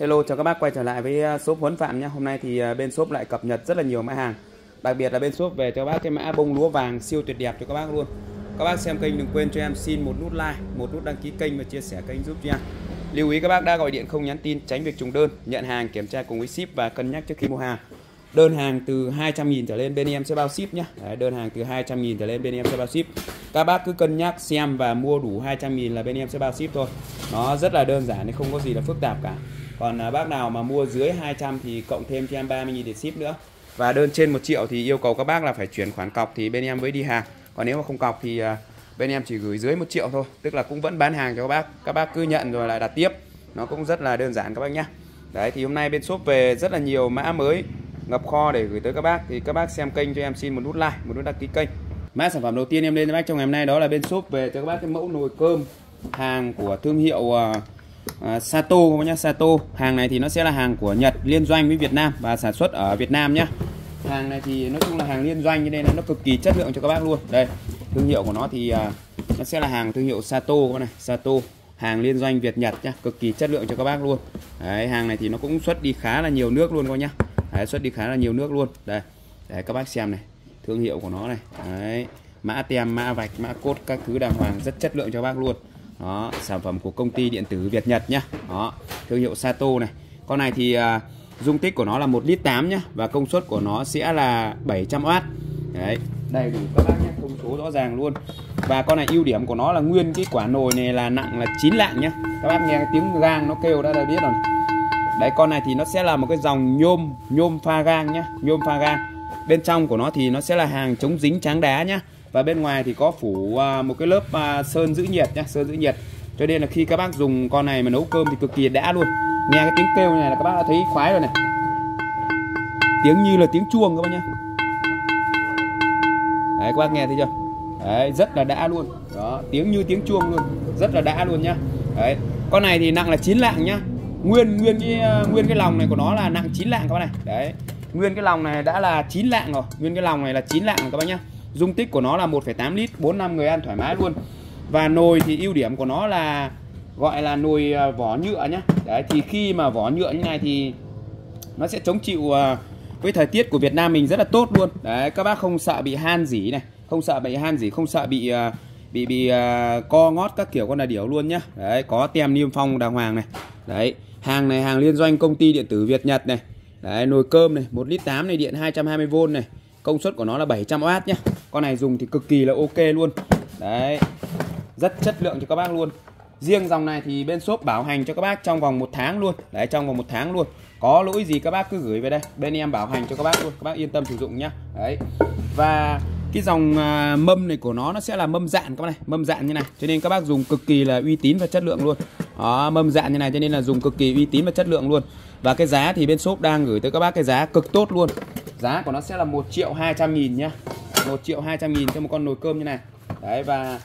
Hello chào các bác quay trở lại với à, shop Huấn Phạm nhé. Hôm nay thì à, bên shop lại cập nhật rất là nhiều mã hàng. Đặc biệt là bên shop về cho các bác cái mã bông lúa vàng siêu tuyệt đẹp cho các bác luôn. Các bác xem kênh đừng quên cho em xin một nút like, một nút đăng ký kênh và chia sẻ kênh giúp cho em. Lưu ý các bác đã gọi điện không nhắn tin tránh việc trùng đơn, nhận hàng kiểm tra cùng với ship và cân nhắc trước khi mua hàng. Đơn hàng từ 200.000 trở lên bên em sẽ bao ship nhé. Đấy, đơn hàng từ 200.000 trở lên bên em sẽ bao ship. Các bác cứ cân nhắc xem và mua đủ 200.000 là bên em sẽ bao ship thôi. Nó rất là đơn giản, không có gì là phức tạp cả còn à, bác nào mà mua dưới 200 thì cộng thêm cho em 30 000 để ship nữa. Và đơn trên 1 triệu thì yêu cầu các bác là phải chuyển khoản cọc thì bên em mới đi hàng. Còn nếu mà không cọc thì à, bên em chỉ gửi dưới 1 triệu thôi tức là cũng vẫn bán hàng cho các bác. Các bác cứ nhận rồi lại đặt tiếp. Nó cũng rất là đơn giản các bác nhé đấy thì hôm nay bên shop về rất là nhiều mã mới ngập kho để gửi tới các bác. Thì các bác xem kênh cho em xin một nút like một nút đăng ký kênh. Mã sản phẩm đầu tiên em lên cho bác trong ngày hôm nay đó là bên shop về cho các bác cái mẫu nồi cơm hàng của thương hiệu à, uh, Sato các nhá Sato. Hàng này thì nó sẽ là hàng của Nhật liên doanh với Việt Nam và sản xuất ở Việt Nam nhá. Hàng này thì nói chung là hàng liên doanh cho nên nó cực kỳ chất lượng cho các bác luôn. Đây thương hiệu của nó thì uh, nó sẽ là hàng thương hiệu Sato các này. Sato hàng liên doanh Việt Nhật nhá cực kỳ chất lượng cho các bác luôn. Đấy hàng này thì nó cũng xuất đi khá là nhiều nước luôn các nhá. Đấy, xuất đi khá là nhiều nước luôn. Đây để các bác xem này thương hiệu của nó này. Đấy mã tem mã vạch mã cốt các thứ đàng hoàng rất chất lượng cho bác luôn đó sản phẩm của công ty điện tử Việt Nhật nhá. Đó thương hiệu Sato này. Con này thì à, dung tích của nó là 1 lít 8 nhá và công suất của nó sẽ là 700W đấy đầy đủ các bác nhé thông số rõ ràng luôn. Và con này ưu điểm của nó là nguyên cái quả nồi này là nặng là 9 lạng nhá. Các bác nghe tiếng gang nó kêu đã là biết rồi. Đấy con này thì nó sẽ là một cái dòng nhôm nhôm pha gang nhá nhôm pha gang. Bên trong của nó thì nó sẽ là hàng chống dính tráng đá nhá và bên ngoài thì có phủ à, một cái lớp à, sơn giữ nhiệt nhá, sơn giữ nhiệt. Cho nên là khi các bác dùng con này mà nấu cơm thì cực kỳ đã luôn. Nghe cái tiếng kêu này là các bác đã thấy khoái rồi này. Tiếng như là tiếng chuông các bác nhá. Đấy, các bác nghe thấy chưa? Đấy, rất là đã luôn. Đó, tiếng như tiếng chuông luôn. Rất là đã luôn nhá. Đấy, con này thì nặng là 9 lạng nhá. Nguyên nguyên cái à, nguyên cái lòng này của nó là nặng 9 lạng các bác này. Đấy, nguyên cái lòng này đã là 9 lạng rồi. Nguyên cái lòng này là 9 lạng rồi các bác nhá dung tích của nó là 1,8 lít 4 năm người ăn thoải mái luôn. Và nồi thì ưu điểm của nó là gọi là nồi à, vỏ nhựa nhá. Đấy thì khi mà vỏ nhựa như này thì nó sẽ chống chịu à, với thời tiết của Việt Nam mình rất là tốt luôn. Đấy các bác không sợ bị han dỉ này không sợ bị han dỉ không sợ bị à, bị bị co ngót các kiểu con là điểu luôn nhá. Đấy có tem niêm phong đàng hoàng này. Đấy hàng này hàng liên doanh công ty điện tử Việt Nhật này. Đấy nồi cơm này 1 lít 8 này điện 220V này công suất của nó là 700W nhé, con này dùng thì cực kỳ là ok luôn. Đấy. Rất chất lượng cho các bác luôn. Riêng dòng này thì bên shop bảo hành cho các bác trong vòng một tháng luôn. Đấy trong vòng một tháng luôn. Có lỗi gì các bác cứ gửi về đây. Bên em bảo hành cho các bác luôn. Các bác yên tâm sử dụng nhá. Đấy. Và cái dòng à, mâm này của nó nó sẽ là mâm dạn các bác này. Mâm dạn như này. Cho nên các bác dùng cực kỳ là uy tín và chất lượng luôn. Đó mâm dạn như này cho nên là dùng cực kỳ uy tín và chất lượng luôn. Và cái giá thì bên shop đang gửi tới các bác cái giá cực tốt luôn giá của nó sẽ là 1 triệu 200 nghìn nhá. 1 triệu 200 nghìn cho một con nồi cơm như này. Đấy và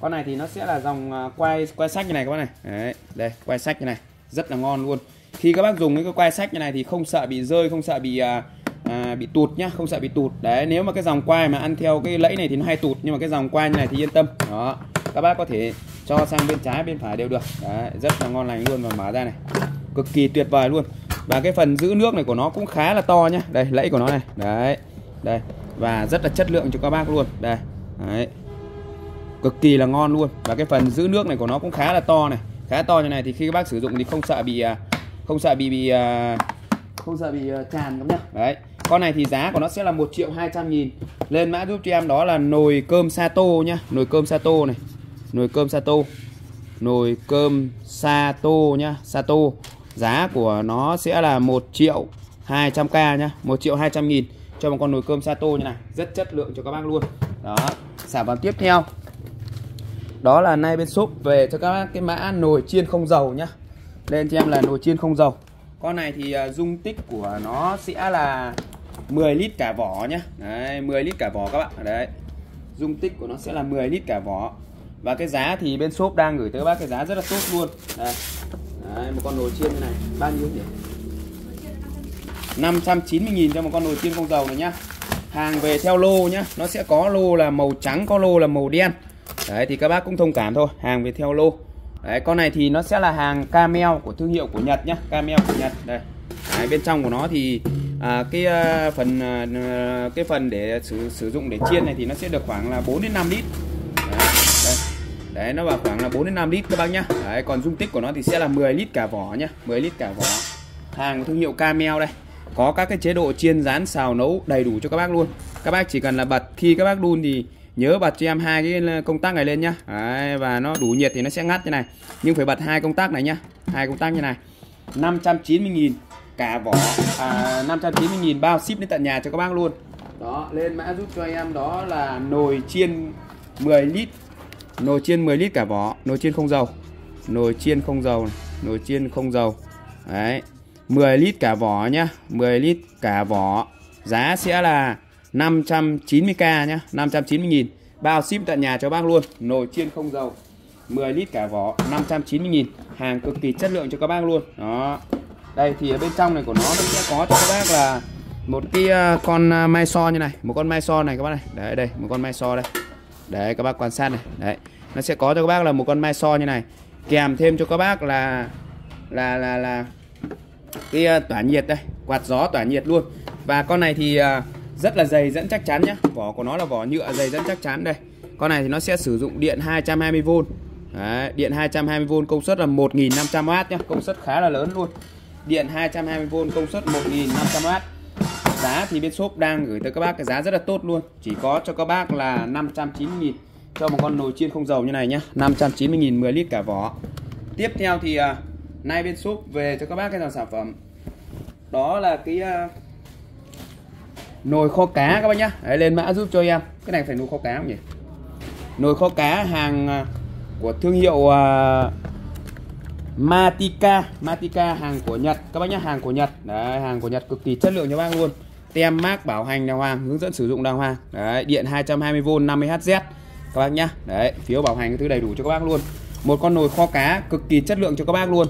con này thì nó sẽ là dòng à, quay quay sách như này các bác này. Đấy đây quay sách như này. Rất là ngon luôn. Khi các bác dùng cái quay sách như này thì không sợ bị rơi không sợ bị à, à, bị tụt nhá không sợ bị tụt. Đấy nếu mà cái dòng quay mà ăn theo cái lẫy này thì nó hay tụt nhưng mà cái dòng quay như này thì yên tâm. Đó các bác có thể cho sang bên trái bên phải đều được. Đấy, rất là ngon lành luôn và mở ra này. Cực kỳ tuyệt vời luôn và cái phần giữ nước này của nó cũng khá là to nhá. Đây, lẫy của nó này. Đấy, đây. Và rất là chất lượng cho các bác luôn. Đây, đấy. Cực kỳ là ngon luôn. Và cái phần giữ nước này của nó cũng khá là to này. Khá to như này thì khi các bác sử dụng thì không sợ bị à, không sợ bị bị à, không sợ bị à, tràn không nhá. Đấy. Con này thì giá của nó sẽ là 1 triệu 200 nghìn. Lên mã giúp cho em đó là nồi cơm Sato nhá. Nồi cơm Sato này. Nồi cơm Sato. Nồi cơm Sato nhá. Sato giá của nó sẽ là 1 triệu 200k nhá 1 triệu 200 nghìn cho một con nồi cơm Sato như này. Rất chất lượng cho các bác luôn. Đó sản phẩm tiếp theo. Đó là nay bên shop về cho các bác cái mã nồi chiên không dầu nhá. Lên cho em là nồi chiên không dầu. Con này thì uh, dung tích của nó sẽ là 10 lít cả vỏ nhá. Đấy 10 lít cả vỏ các bạn. Đấy dung tích của nó sẽ là 10 lít cả vỏ. Và cái giá thì bên shop đang gửi tới các bác cái giá rất là tốt luôn. Đây. Đấy, một con nồi chiên như này. Bao nhiêu nhỉ? 590.000 cho một con nồi chiên không dầu này nhá. Hàng về theo lô nhá. Nó sẽ có lô là màu trắng có lô là màu đen. Đấy thì các bác cũng thông cảm thôi. Hàng về theo lô. Đấy, con này thì nó sẽ là hàng Camel của thương hiệu của Nhật nhá, Camel của Nhật. Đây. Đấy, bên trong của nó thì à, cái à, phần à, à cái phần để sử sử dụng để chiên này thì nó sẽ được khoảng là 4 đến 5 lít. Đấy, nó vào khoảng là 4 đến 5 lít các bác nhá. Đấy, còn dung tích của nó thì sẽ là 10 lít cả vỏ nhá, 10 lít cả vỏ. Hàng của thương hiệu Camel đây. Có các cái chế độ chiên rán xào nấu đầy đủ cho các bác luôn. Các bác chỉ cần là bật khi các bác đun thì nhớ bật cho em hai cái ờ, công tắc này lên nhá Đấy, và nó đủ nhiệt thì nó sẽ ngắt như này nhưng phải bật hai công tắc này nhá hai công tắc như này 590.000 cả vỏ à, 590.000 bao ship đến tận nhà cho các bác luôn đó lên mã giúp cho em đó là nồi chiên 10 lít nồi chiên 10 lít cả vỏ, nồi chiên không dầu. Nồi chiên không dầu này. nồi chiên không dầu. Đấy 10 lít cả vỏ nhá 10 lít cả vỏ. Giá sẽ là 590k nhá 590 nghìn. Bao ship tận nhà cho bác luôn, nồi chiên không dầu. 10 lít cả vỏ 590 nghìn. Hàng cực kỳ chất lượng cho các bác luôn. Đó. Đây, thì ở bên trong này của nó nó sẽ có cho các bác là một cái ờ, con ờ, mai so như này, một con mai so này các bác này. Đấy, đây, một con mai so đây đấy các bác quan sát này. Đấy nó sẽ có cho các bác là một con mai so như này. Kèm thêm cho các bác là là là là cái ờ, tỏa nhiệt đây quạt gió tỏa nhiệt luôn. Và con này thì ờ, rất là dày dẫn chắc chắn nhá. Vỏ của nó là vỏ nhựa dày dẫn chắc chắn đây. Con này thì nó sẽ sử dụng điện 220V Đấy, điện 220V công suất là 1500W nhá. Công suất khá là lớn luôn. Điện 220V công suất 1500W giá thì bên shop đang gửi tới các bác cái giá rất là tốt luôn. Chỉ có cho các bác là 590.000 cho một con nồi chiên không dầu như này nhá. 590.000 10 lít cả vỏ. Tiếp theo thì à, nay bên shop về cho các bác cái dòng sản phẩm. Đó là cái à, nồi kho cá các bác nhá. Đấy, lên mã giúp cho em. Cái này phải nồi kho cá không nhỉ? Nồi kho cá hàng à, của thương hiệu à, Matika Matika hàng của Nhật. Các bác nhá hàng của Nhật. Đấy hàng của Nhật cực kỳ chất lượng cho bác luôn tem mác bảo hành đàng hoàng hướng dẫn sử dụng đàng hoàng. Đấy điện 220V 50Hz các bác nhá. Đấy phiếu bảo hành cái thứ đầy đủ cho các bác luôn. Một con nồi kho cá cực kỳ chất lượng cho các bác luôn.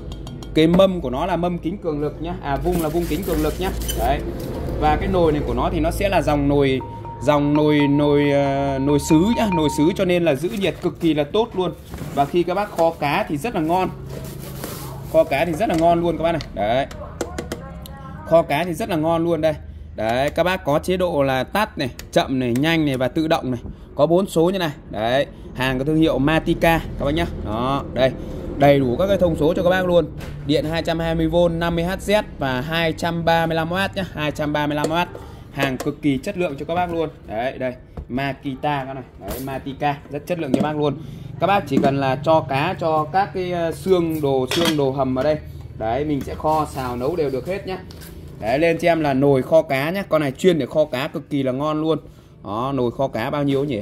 Cái mâm của nó là mâm kính cường lực nhá. À vung là vung kính cường lực nhá. Đấy. Và cái nồi này của nó thì nó sẽ là dòng nồi dòng nồi nồi uh, nồi sứ nhá. Nồi sứ cho nên là giữ nhiệt cực kỳ là tốt luôn. Và khi các bác kho cá thì rất là ngon. Kho cá thì rất là ngon luôn các bác này. Đấy. Kho cá thì rất là ngon luôn đây đấy, các bác có chế độ là tắt này, chậm này, nhanh này và tự động này. Có bốn số như này. Đấy, hàng của thương hiệu Matika các bác nhá. Đó, đây. Đầy đủ các cái thông số cho các bác luôn. Điện 220V 50Hz và 235W nhé 235W hàng cực kỳ chất lượng cho các bác luôn. Đấy, đây. Makita các này. Đấy Matika rất chất lượng cho bác luôn. Các bác chỉ cần là cho cá, cho các cái ờ, xương đồ xương đồ hầm ở đây. Đấy, mình sẽ kho, xào, nấu đều được hết nhá đấy, lên cho em là nồi kho cá nhá. Con này chuyên để kho cá cực kỳ là ngon luôn. Đó, nồi kho cá bao nhiêu nhỉ?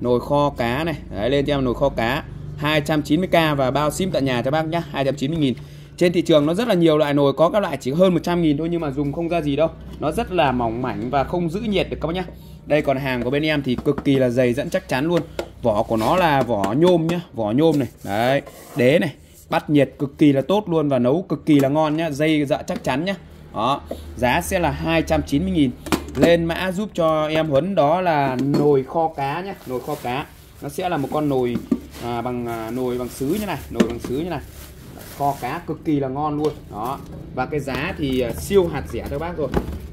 Nồi kho cá này. Đấy, lên cho em nồi kho cá. 290k và bao sim tại nhà cho bác nhá. 290 000 trên thị trường nó rất là nhiều loại nồi, có các loại chỉ hơn 100 000 thôi nhưng mà dùng không ra gì đâu. Nó rất là mỏng mảnh và không giữ nhiệt được các bác nhá. Đây, còn hàng của bên em thì cực kỳ là dày dẫn chắc chắn luôn. Vỏ của nó là vỏ nhôm nhá, vỏ nhôm này. Đấy, đế này. Bắt nhiệt cực kỳ là tốt luôn và nấu cực kỳ là ngon nhá. Dây dạ chắc chắn nhá đó giá sẽ là 290 000 lên mã giúp cho em Huấn đó là nồi kho cá nhá nồi kho cá. Nó sẽ là một con nồi à, bằng à, nồi bằng sứ như này nồi bằng sứ như này. Kho cá cực kỳ là ngon luôn. Đó và cái giá thì à, siêu hạt rẻ cho bác rồi.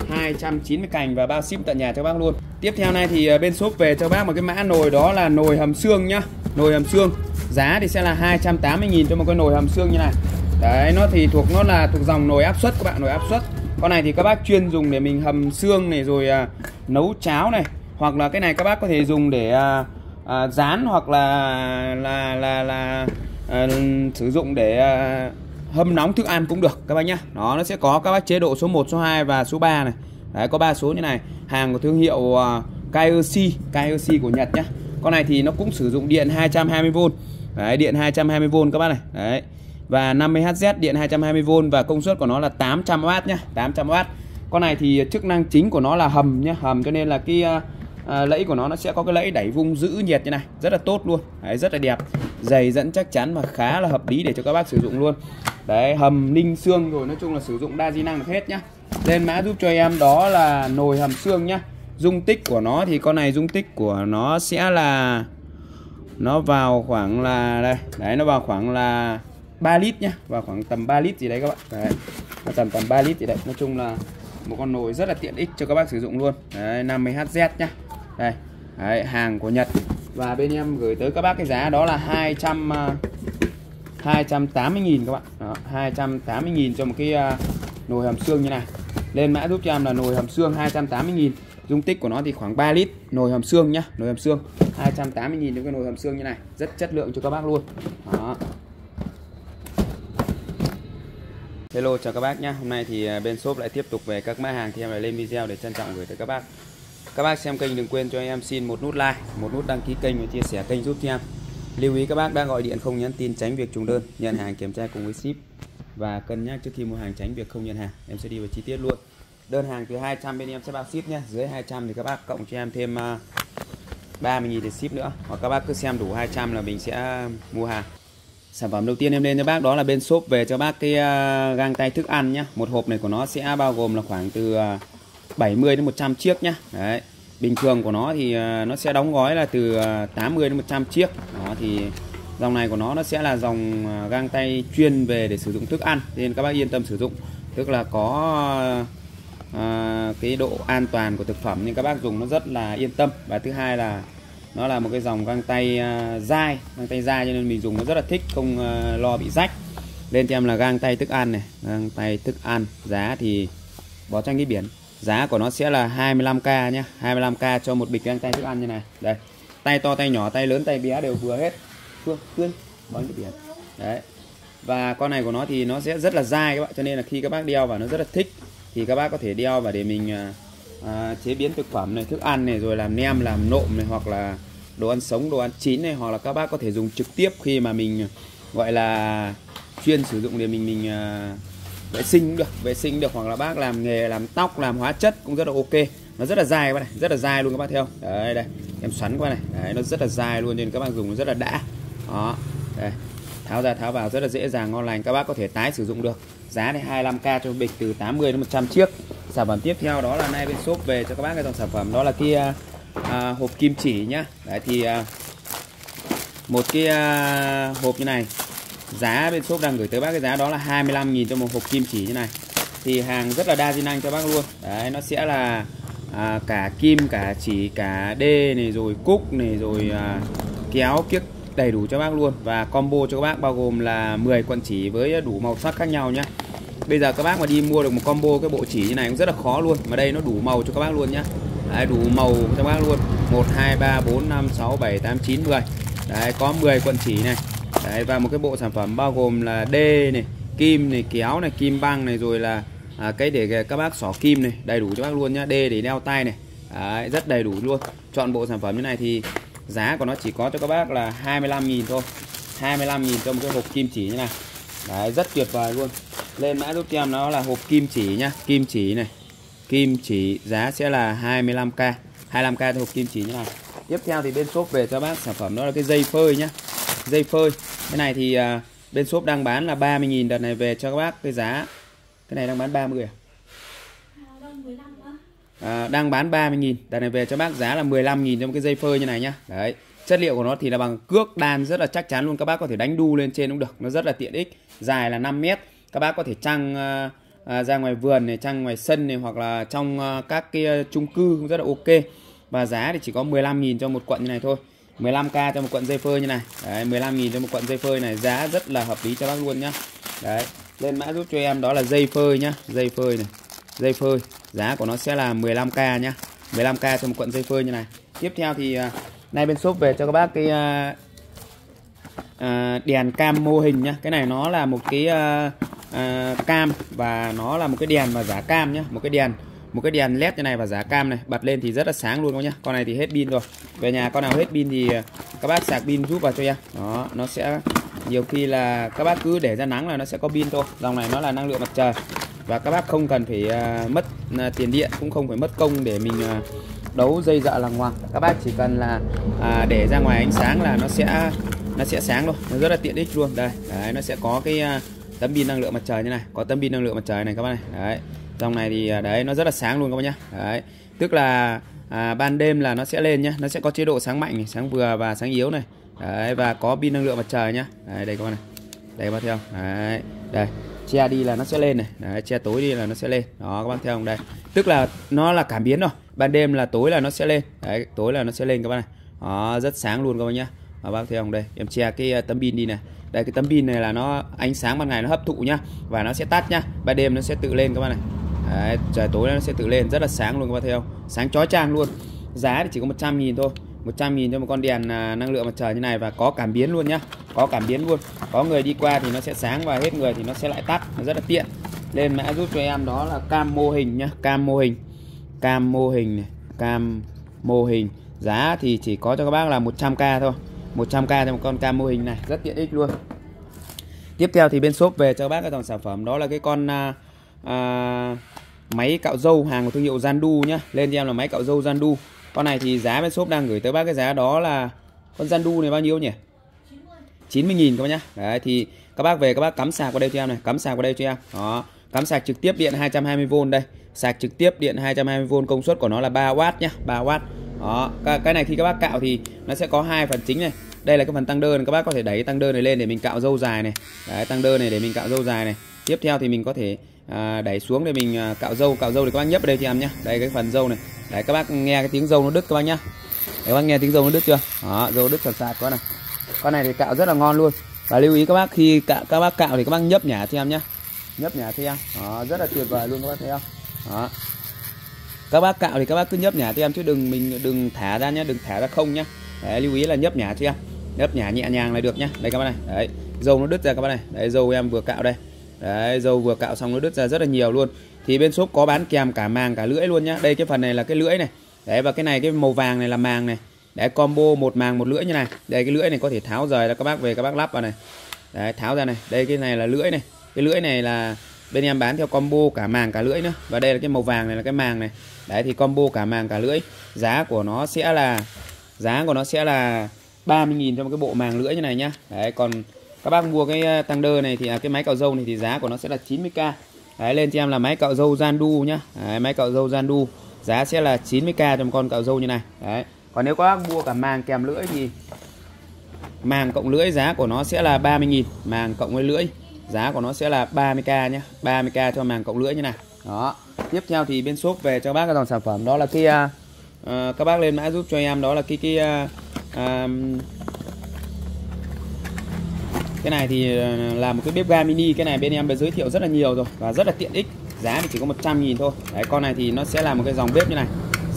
290 cành và bao ship tận nhà cho bác luôn. Tiếp theo này thì à, bên shop về cho bác một cái mã nồi đó là nồi hầm xương nhá nồi hầm xương. Giá thì sẽ là 280.000 cho một cái nồi hầm xương như này. Đấy nó thì thuộc nó là thuộc dòng nồi áp suất các bạn nồi áp suất con này thì các bác chuyên dùng để mình hầm xương này rồi à, nấu cháo này. Hoặc là cái này các bác có thể dùng để à, à, rán hoặc là là là là à, sử dụng để à, hâm nóng thức ăn cũng được các bác nhá. Đó nó sẽ có các bác chế độ số 1 số 2 và số 3 này. Đấy có ba số như này. Hàng của thương hiệu à, Kaiosi Kyoshi của Nhật nhá. Con này thì nó cũng sử dụng điện 220V đấy, điện 220V các bác này. Đấy và 50Hz điện 220V và công suất của nó là 800W nhá 800W con này thì chức năng chính của nó là hầm nhá hầm cho nên là cái uh, à, lẫy của nó nó sẽ có cái lẫy đẩy vung giữ nhiệt như này rất là tốt luôn đấy, rất là đẹp. Dày dẫn chắc chắn và khá là hợp lý để cho các bác sử dụng luôn. Đấy hầm ninh xương rồi nói chung là sử dụng đa di năng được hết nhá. Lên mã giúp cho em đó là nồi hầm xương nhá. Dung tích của nó thì con này dung tích của nó sẽ là nó vào khoảng là đây đấy nó vào khoảng là 3 lít nhá. Và khoảng tầm 3 lít gì đấy các bạn. Đấy. Và tầm tầm 3 lít gì đấy. Nói chung là một con nồi rất là tiện ích cho các bác sử dụng luôn. Đấy 50hz nhá. Đây đấy, hàng của Nhật. Và bên em gửi tới các bác cái giá đó là 200 280.000 à, các bạn. Đó, 280.000 cho một cái uh, nồi hầm xương như này. Lên mã giúp cho em là nồi hầm xương 280.000 dung tích của nó thì khoảng 3 lít. Nồi hầm xương nhá nồi hầm xương. 280.000 cho cái nồi hầm xương như này. Rất chất lượng cho các bác luôn. Đó. Hello, chào các bác nhé. Hôm nay thì à, bên shop lại tiếp tục về các mã hàng thì em lại lên video để trân trọng gửi tới các bác. Các bác xem kênh đừng quên cho em xin một nút like, một nút đăng ký kênh và chia sẻ kênh giúp cho em Lưu ý các bác đang gọi điện không nhắn tin tránh việc trùng đơn, nhận hàng kiểm tra cùng với ship. Và cân nhắc trước khi mua hàng tránh việc không nhận hàng, em sẽ đi vào chi tiết luôn. Đơn hàng từ 200 bên em sẽ bao ship nhé. Dưới 200 thì các bác cộng cho em thêm à, 30.000 để ship nữa. Hoặc các bác cứ xem đủ 200 là mình sẽ à, mua hàng sản phẩm đầu tiên em lên cho bác đó là bên shop về cho bác cái à, găng tay thức ăn nhá. Một hộp này của nó sẽ bao gồm là khoảng từ à, 70 đến 100 chiếc nhá. Đấy. Bình thường của nó thì à, nó sẽ đóng gói là từ 80 đến 100 chiếc. Đó thì dòng này của nó nó sẽ là dòng găng tay chuyên về để sử dụng thức ăn nên các bác yên tâm sử dụng. Tức là có à, cái độ an toàn của thực phẩm nên các bác dùng nó rất là yên tâm. Và thứ hai là nó là một cái dòng găng tay uh, dai găng tay dai cho nên mình dùng nó rất là thích không uh, lo bị rách. Lên cho em là găng tay thức ăn này găng tay thức ăn giá thì bỏ tranh cái biển. Giá của nó sẽ là 25k nhá 25k cho một bịch găng tay thức ăn như này. Đây tay to tay nhỏ tay lớn tay bé đều vừa hết. Phương phương bóng cái biển. Đấy. Và con này của nó thì nó sẽ rất là dai các bạn cho nên là khi các bác đeo vào nó rất là thích. Thì các bác có thể đeo vào để mình uh, à, chế biến thực phẩm này thức ăn này rồi làm nem làm nộm này hoặc là đồ ăn sống đồ ăn chín này hoặc là các bác có thể dùng trực tiếp khi mà mình gọi là chuyên sử dụng để mình mình à, vệ sinh được vệ sinh được hoặc là bác làm nghề làm tóc làm hóa chất cũng rất là ok. Nó rất là dài các bạn này rất là dài luôn các bác thấy không? Đấy đây em xoắn qua này. Đấy nó rất là dài luôn nên các bác dùng nó rất là đã. Đó đây tháo ra tháo vào rất là dễ dàng ngon lành các bác có thể tái sử dụng được. Giá thì 25k cho bịch từ 80 đến 100 chiếc. Sản phẩm tiếp theo đó là nay bên shop về cho các bác cái dòng sản phẩm đó là kia à, à, hộp kim chỉ nhá. Đấy thì à, một cái à, hộp như này giá bên shop đang gửi tới bác cái giá đó là 25.000 cho một hộp kim chỉ như này. Thì hàng rất là đa di năng cho bác luôn. Đấy nó sẽ là à, cả kim cả chỉ cả d này rồi cúc này rồi à, kéo kiếc đầy đủ cho bác luôn. Và combo cho các bác bao gồm là 10 quận chỉ với đủ màu sắc khác nhau nhé bây giờ các bác mà đi mua được một combo cái bộ chỉ như này cũng rất là khó luôn. Mà đây nó đủ màu cho các bác luôn nhá. Đấy, đủ màu cho các bác luôn. 1 2 3 4 5 6 7 8 9 10 đấy có 10 quận chỉ này. Đấy và một cái bộ sản phẩm bao gồm là D này kim này kéo này kim băng này rồi là à, cái để các bác xỏ kim này đầy đủ cho bác luôn nhá. D để đeo tay này. Đấy, rất đầy đủ luôn. Chọn bộ sản phẩm như này thì giá của nó chỉ có cho các bác là 25.000 thôi. 25.000 cho một cái hộp kim chỉ như này. Đấy rất tuyệt vời luôn. Lên mã giúp cho em nó là hộp kim chỉ nhá. Kim chỉ này. Kim chỉ giá sẽ là 25k 25k hộp kim chỉ như này. Tiếp theo thì bên shop về cho bác sản phẩm đó là cái dây phơi nhá. Dây phơi. Cái này thì uh, bên shop đang bán là 30.000 đợt này về cho các bác cái giá. Cái này đang bán 30 à? À, đang bán 30.000 đợt này về cho bác giá là 15.000 cho một cái dây phơi như này nhá. Đấy chất liệu của nó thì là bằng cước đan rất là chắc chắn luôn. Các bác có thể đánh đu lên trên cũng được nó rất là tiện ích. Dài là 5 mét. Các bác có thể trăng à, à, ra ngoài vườn này trăng ngoài sân này hoặc là trong à, các cái chung cư cũng rất là ok. Và giá thì chỉ có 15.000 cho một quận như này thôi. 15k cho một quận dây phơi như này. Đấy 15.000 cho một quận dây phơi này. Giá rất là hợp lý cho bác luôn nhá. Đấy lên mã giúp cho em đó là dây phơi nhá. Dây phơi này dây phơi. Giá của nó sẽ là 15k nhá. 15k cho một cuộn dây phơi như này. Tiếp theo thì à, nay bên shop về cho các bác cái uh, uh, đèn cam mô hình nhá. Cái này nó là một cái uh, uh, cam và nó là một cái đèn và giá cam nhá. Một cái đèn một cái đèn led như này và giá cam này bật lên thì rất là sáng luôn các nhá. Con này thì hết pin rồi. Về nhà con nào hết pin thì à, các bác sạc pin giúp vào cho em. Đó nó sẽ nhiều khi là các bác cứ để ra nắng là nó sẽ có pin thôi. Dòng này nó là năng lượng mặt trời. Và các bác không cần phải uh, mất uh, tiền điện cũng không phải mất công để mình uh, đấu dây dợ làng hoàng các bác chỉ cần là uh, để ra ngoài ánh sáng là nó sẽ nó sẽ sáng luôn. nó rất là tiện ích luôn. Đây đấy, nó sẽ có cái uh, tấm pin năng lượng mặt trời như này. Có tấm pin năng lượng mặt trời này các bác này. Đấy dòng này thì à, đấy nó rất là sáng luôn các bác nhá. Đấy tức là à, ban đêm là nó sẽ lên nhá nó sẽ có chế độ sáng mạnh này, sáng vừa và sáng yếu này. Đấy và có pin năng lượng mặt trời nhá. Đấy đây các bạn này. Đây các bác thấy không? Đấy đây che đi là nó sẽ lên này. Đấy, che tối đi là nó sẽ lên. Đó các bác thấy không? Đây tức là nó là cảm biến rồi. Ban đêm là tối là nó sẽ lên. Đấy tối là nó sẽ lên các bác này. Đó rất sáng luôn các bác nhá. Các bác thấy không? Đây em che cái à, tấm pin đi này. Đây cái tấm pin này là nó ánh sáng ban ngày nó hấp thụ nhá và nó sẽ tắt nhá. Ban đêm nó sẽ tự lên các bác này đấy, trời tối nó sẽ tự lên rất là sáng luôn các bạn thấy không? Sáng chói chang luôn. Giá thì chỉ có 100 nghìn thôi 100 nghìn cho một con đèn à, năng lượng mặt trời như này và có cảm biến luôn nhá. Có cảm biến luôn. Có người đi qua thì nó sẽ sáng và hết người thì nó sẽ lại tắt nó rất là tiện. Lên mã giúp cho em đó là cam mô hình nhá cam mô hình. Cam mô hình này cam mô hình. Giá thì chỉ có cho các bác là 100k thôi. 100k cho một con cam mô hình này rất tiện ích luôn. Tiếp theo thì bên shop về cho các bác cái dòng sản phẩm đó là cái con uh, à, máy cạo dâu hàng của thương hiệu Zandu nhá. Lên cho em là máy cạo dâu Zandu. Con này thì giá bên shop đang gửi tới bác cái giá đó là con Zandu này bao nhiêu nhỉ? 90 nghìn các bác nhá. Đấy thì các bác về các bác cắm sạc vào đây cho em này. Cắm sạc vào đây cho em. Đó cắm sạc trực tiếp điện 220V đây. Sạc trực tiếp điện 220V công suất của nó là 3W nhá 3W đó cái này khi các bác cạo thì nó sẽ có hai phần chính này. Đây là cái phần tăng đơn các bác có thể đẩy tăng đơn này lên để mình cạo dâu dài này. Đấy, tăng đơn này để mình cạo dâu dài này. Tiếp theo thì mình có thể à, đẩy xuống để mình à, cạo dâu cạo dâu thì các bác nhấp vào đây cho em nhé đây cái phần dâu này đấy các bác nghe cái tiếng dâu nó đứt các bác nhá đấy, các bác nghe tiếng dâu nó đứt chưa đó dâu đứt sạt sạt quá này con này thì cạo rất là ngon luôn và lưu ý các bác khi cạo, các bác cạo thì các bác nhấp nhả cho em nhé nhấp nhả cho em đó rất là tuyệt vời luôn các bác thấy không đó các bác cạo thì các bác cứ nhấp nhả cho em chứ đừng mình đừng thả ra nhé đừng thả ra không nhá đấy lưu ý là nhấp nhả cho em nhấp nhả nhẹ nhàng là được nhá đây các bác này đấy dâu nó đứt ra các bác này đấy dâu em vừa cạo đây đấy, dâu vừa cạo xong nó đứt ra rất là nhiều luôn. Thì bên shop có bán kèm cả màng, cả lưỡi luôn nhá. Đây, cái phần này là cái lưỡi này. Đấy, và cái này, cái màu vàng này là màng này. Đấy, combo một màng, một lưỡi như này. Đây, cái lưỡi này có thể tháo rời là các bác về, các bác lắp vào này. Đấy, tháo ra này. Đây, cái này là lưỡi này. Cái lưỡi này là bên em bán theo combo cả màng, cả lưỡi nữa. Và đây là cái màu vàng này, là cái màng này. Đấy, thì combo cả màng, cả lưỡi. Giá của nó sẽ là, giá của nó sẽ là 30.000 cho một cái bộ màng lưỡi như này nhá. Đấy, còn các bác mua cái ờ, tăng đơ này thì à, cái máy cạo râu này thì giá của nó sẽ là 90k đấy lên cho em là máy cạo râu Zandu nhá. Đấy, máy cạo râu Zandu giá sẽ là 90k cho một con cạo râu như này. Đấy. Còn nếu các bác mua cả màng kèm lưỡi thì màng cộng lưỡi giá của nó sẽ là 30.000 màng cộng với lưỡi giá của nó sẽ là 30k nhé 30k cho màng cộng lưỡi như này. Đó. Tiếp theo thì bên shop về cho bác cái dòng sản phẩm đó là kia uh, à, ờ, các bác lên mã giúp cho em đó là cái cái uh, cái này thì ờ, là một cái bếp ga mini. Cái này bên em đã giới thiệu rất là nhiều rồi và rất là tiện ích. Giá thì chỉ có 100 nghìn thôi. Đấy, con này thì nó sẽ là một cái dòng bếp như này.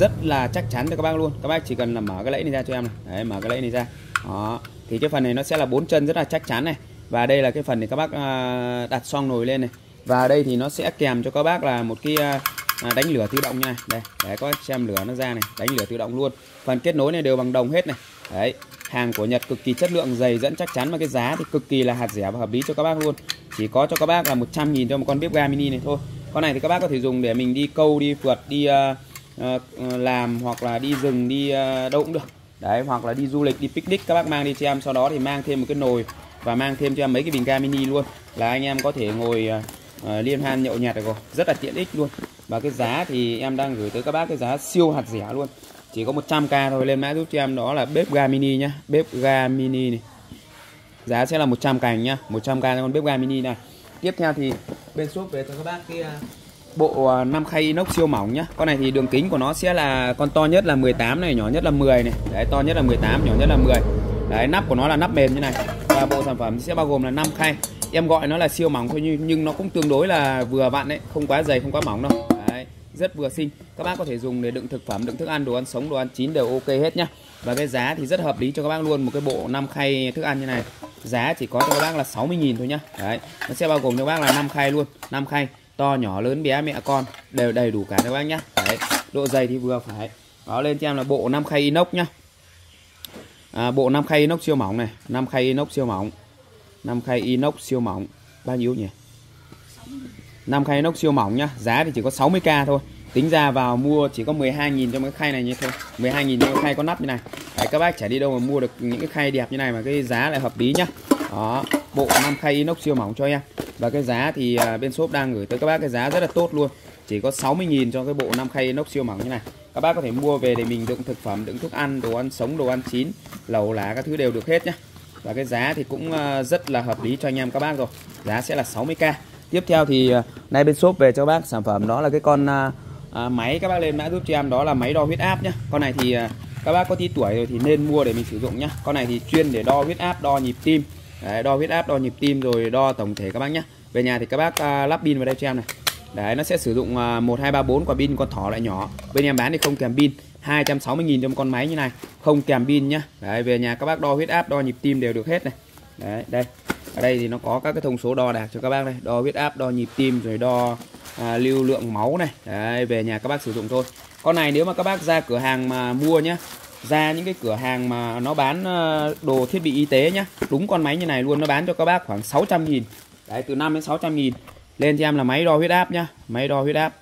Rất là chắc chắn cho các bác luôn. Các bác chỉ cần là mở cái lẫy này ra cho em này. Đấy, mở cái lẫy này ra. Đó. Thì cái phần này nó sẽ là bốn chân rất là chắc chắn này. Và đây là cái phần để các bác ờ, đặt xong nồi lên này. Và đây thì nó sẽ kèm cho các bác là một cái ờ, à, đánh lửa tự động như này. Đây, để có xem lửa nó ra này. Đánh lửa tự động luôn. Phần kết nối này đều bằng đồng hết này. Đấy hàng của Nhật cực kỳ chất lượng dày dẫn chắc chắn. Và cái giá thì cực kỳ là hạt rẻ và hợp lý cho các bác luôn. Chỉ có cho các bác là 100 nghìn cho một con bếp ga mini này thôi. Con này thì các bác có thể dùng để mình đi câu đi phượt đi uh, uh, làm hoặc là đi rừng đi uh, đâu cũng được. Đấy hoặc là đi du lịch đi picnic các bác mang đi cho em. Sau đó thì mang thêm một cái nồi và mang thêm cho em mấy cái bình ga mini luôn. Là anh em có thể ngồi uh, liên hoan nhậu nhạt được rồi. Rất là tiện ích luôn. Và cái giá thì em đang gửi tới các bác cái giá siêu hạt rẻ luôn chỉ có 100k thôi lên mã giúp cho em đó là bếp ga mini nhá bếp ga mini này. Giá sẽ là 100 cành nhá 100k cho con bếp ga mini này. Tiếp theo thì bên shop về cho các bác kia. Bộ à, 5 khay inox siêu mỏng nhá. Con này thì đường kính của nó sẽ là con to nhất là 18 này nhỏ nhất là 10 này. Đấy to nhất là 18 nhỏ nhất là 10 đấy nắp của nó là nắp mềm như này. Và bộ sản phẩm sẽ bao gồm là 5 khay. Em gọi nó là siêu mỏng thôi nhưng, nhưng nó cũng tương đối là vừa vặn đấy không quá dày không quá mỏng đâu rất vừa xinh. Các bác có thể dùng để đựng thực phẩm đựng thức ăn đồ ăn sống đồ ăn chín đều ok hết nhá. Và cái giá thì rất hợp lý cho các bác luôn một cái bộ 5 khay thức ăn như này. Giá chỉ có cho các bác là 60.000 thôi nhá. Đấy nó sẽ bao gồm cho các bác là 5 khay luôn 5 khay to nhỏ lớn bé mẹ con đều đầy đủ cả các bác nhá. Đấy độ dày thì vừa phải. Đó lên cho em là bộ 5 khay inox nhá. À, bộ 5 khay inox siêu mỏng này 5 khay inox siêu mỏng 5 khay inox siêu mỏng. Bao nhiêu nhỉ? 5 khay inox siêu mỏng nhá giá thì chỉ có 60k thôi. Tính ra vào mua chỉ có 12.000 cho mấy cái khay này như thôi. 12.000 cho cái khay có nắp như này. Đấy, các bác chả đi đâu mà mua được những cái khay đẹp như này mà cái giá lại hợp lý nhá. Đó bộ 5 khay inox siêu mỏng cho em. Và cái giá thì à, bên shop đang gửi tới các bác cái giá rất là tốt luôn. Chỉ có 60.000 cho cái bộ 5 khay inox siêu mỏng như này. Các bác có thể mua về để mình đựng thực phẩm đựng thức ăn đồ ăn sống đồ ăn chín lẩu lá các thứ đều được hết nhá. Và cái giá thì cũng à, rất là hợp lý cho anh em các bác rồi. Giá sẽ là 60k tiếp theo thì à, nay bên shop về cho bác sản phẩm đó là cái con à, à, máy các bác lên mã giúp cho em đó là máy đo huyết áp nhá. Con này thì à, các bác có tí tuổi rồi thì nên mua để mình sử dụng nhá. Con này thì chuyên để đo huyết áp đo nhịp tim. Đấy, đo huyết áp đo nhịp tim rồi đo tổng thể các bác nhé về nhà thì các bác à, lắp pin vào đây cho em này. Đấy nó sẽ sử dụng à, 1 2 3 4 quả pin con thỏ lại nhỏ. Bên em bán thì không kèm pin. 260.000 cho một con máy như này. Không kèm pin nhá. Đấy về nhà các bác đo huyết áp đo nhịp tim đều được hết này. Đấy đây ở đây thì nó có các cái thông số đo đạc cho các bác đây. Đo huyết áp đo nhịp tim rồi đo à, lưu lượng máu này. Đấy, về nhà các bác sử dụng thôi. Con này nếu mà các bác ra cửa hàng mà mua nhá ra những cái cửa hàng mà nó bán ờ, đồ thiết bị y tế nhá đúng con máy như này luôn nó bán cho các bác khoảng 600 nghìn. Đấy từ 5 đến 600 nghìn. Lên cho em là máy đo huyết áp nhá máy đo huyết áp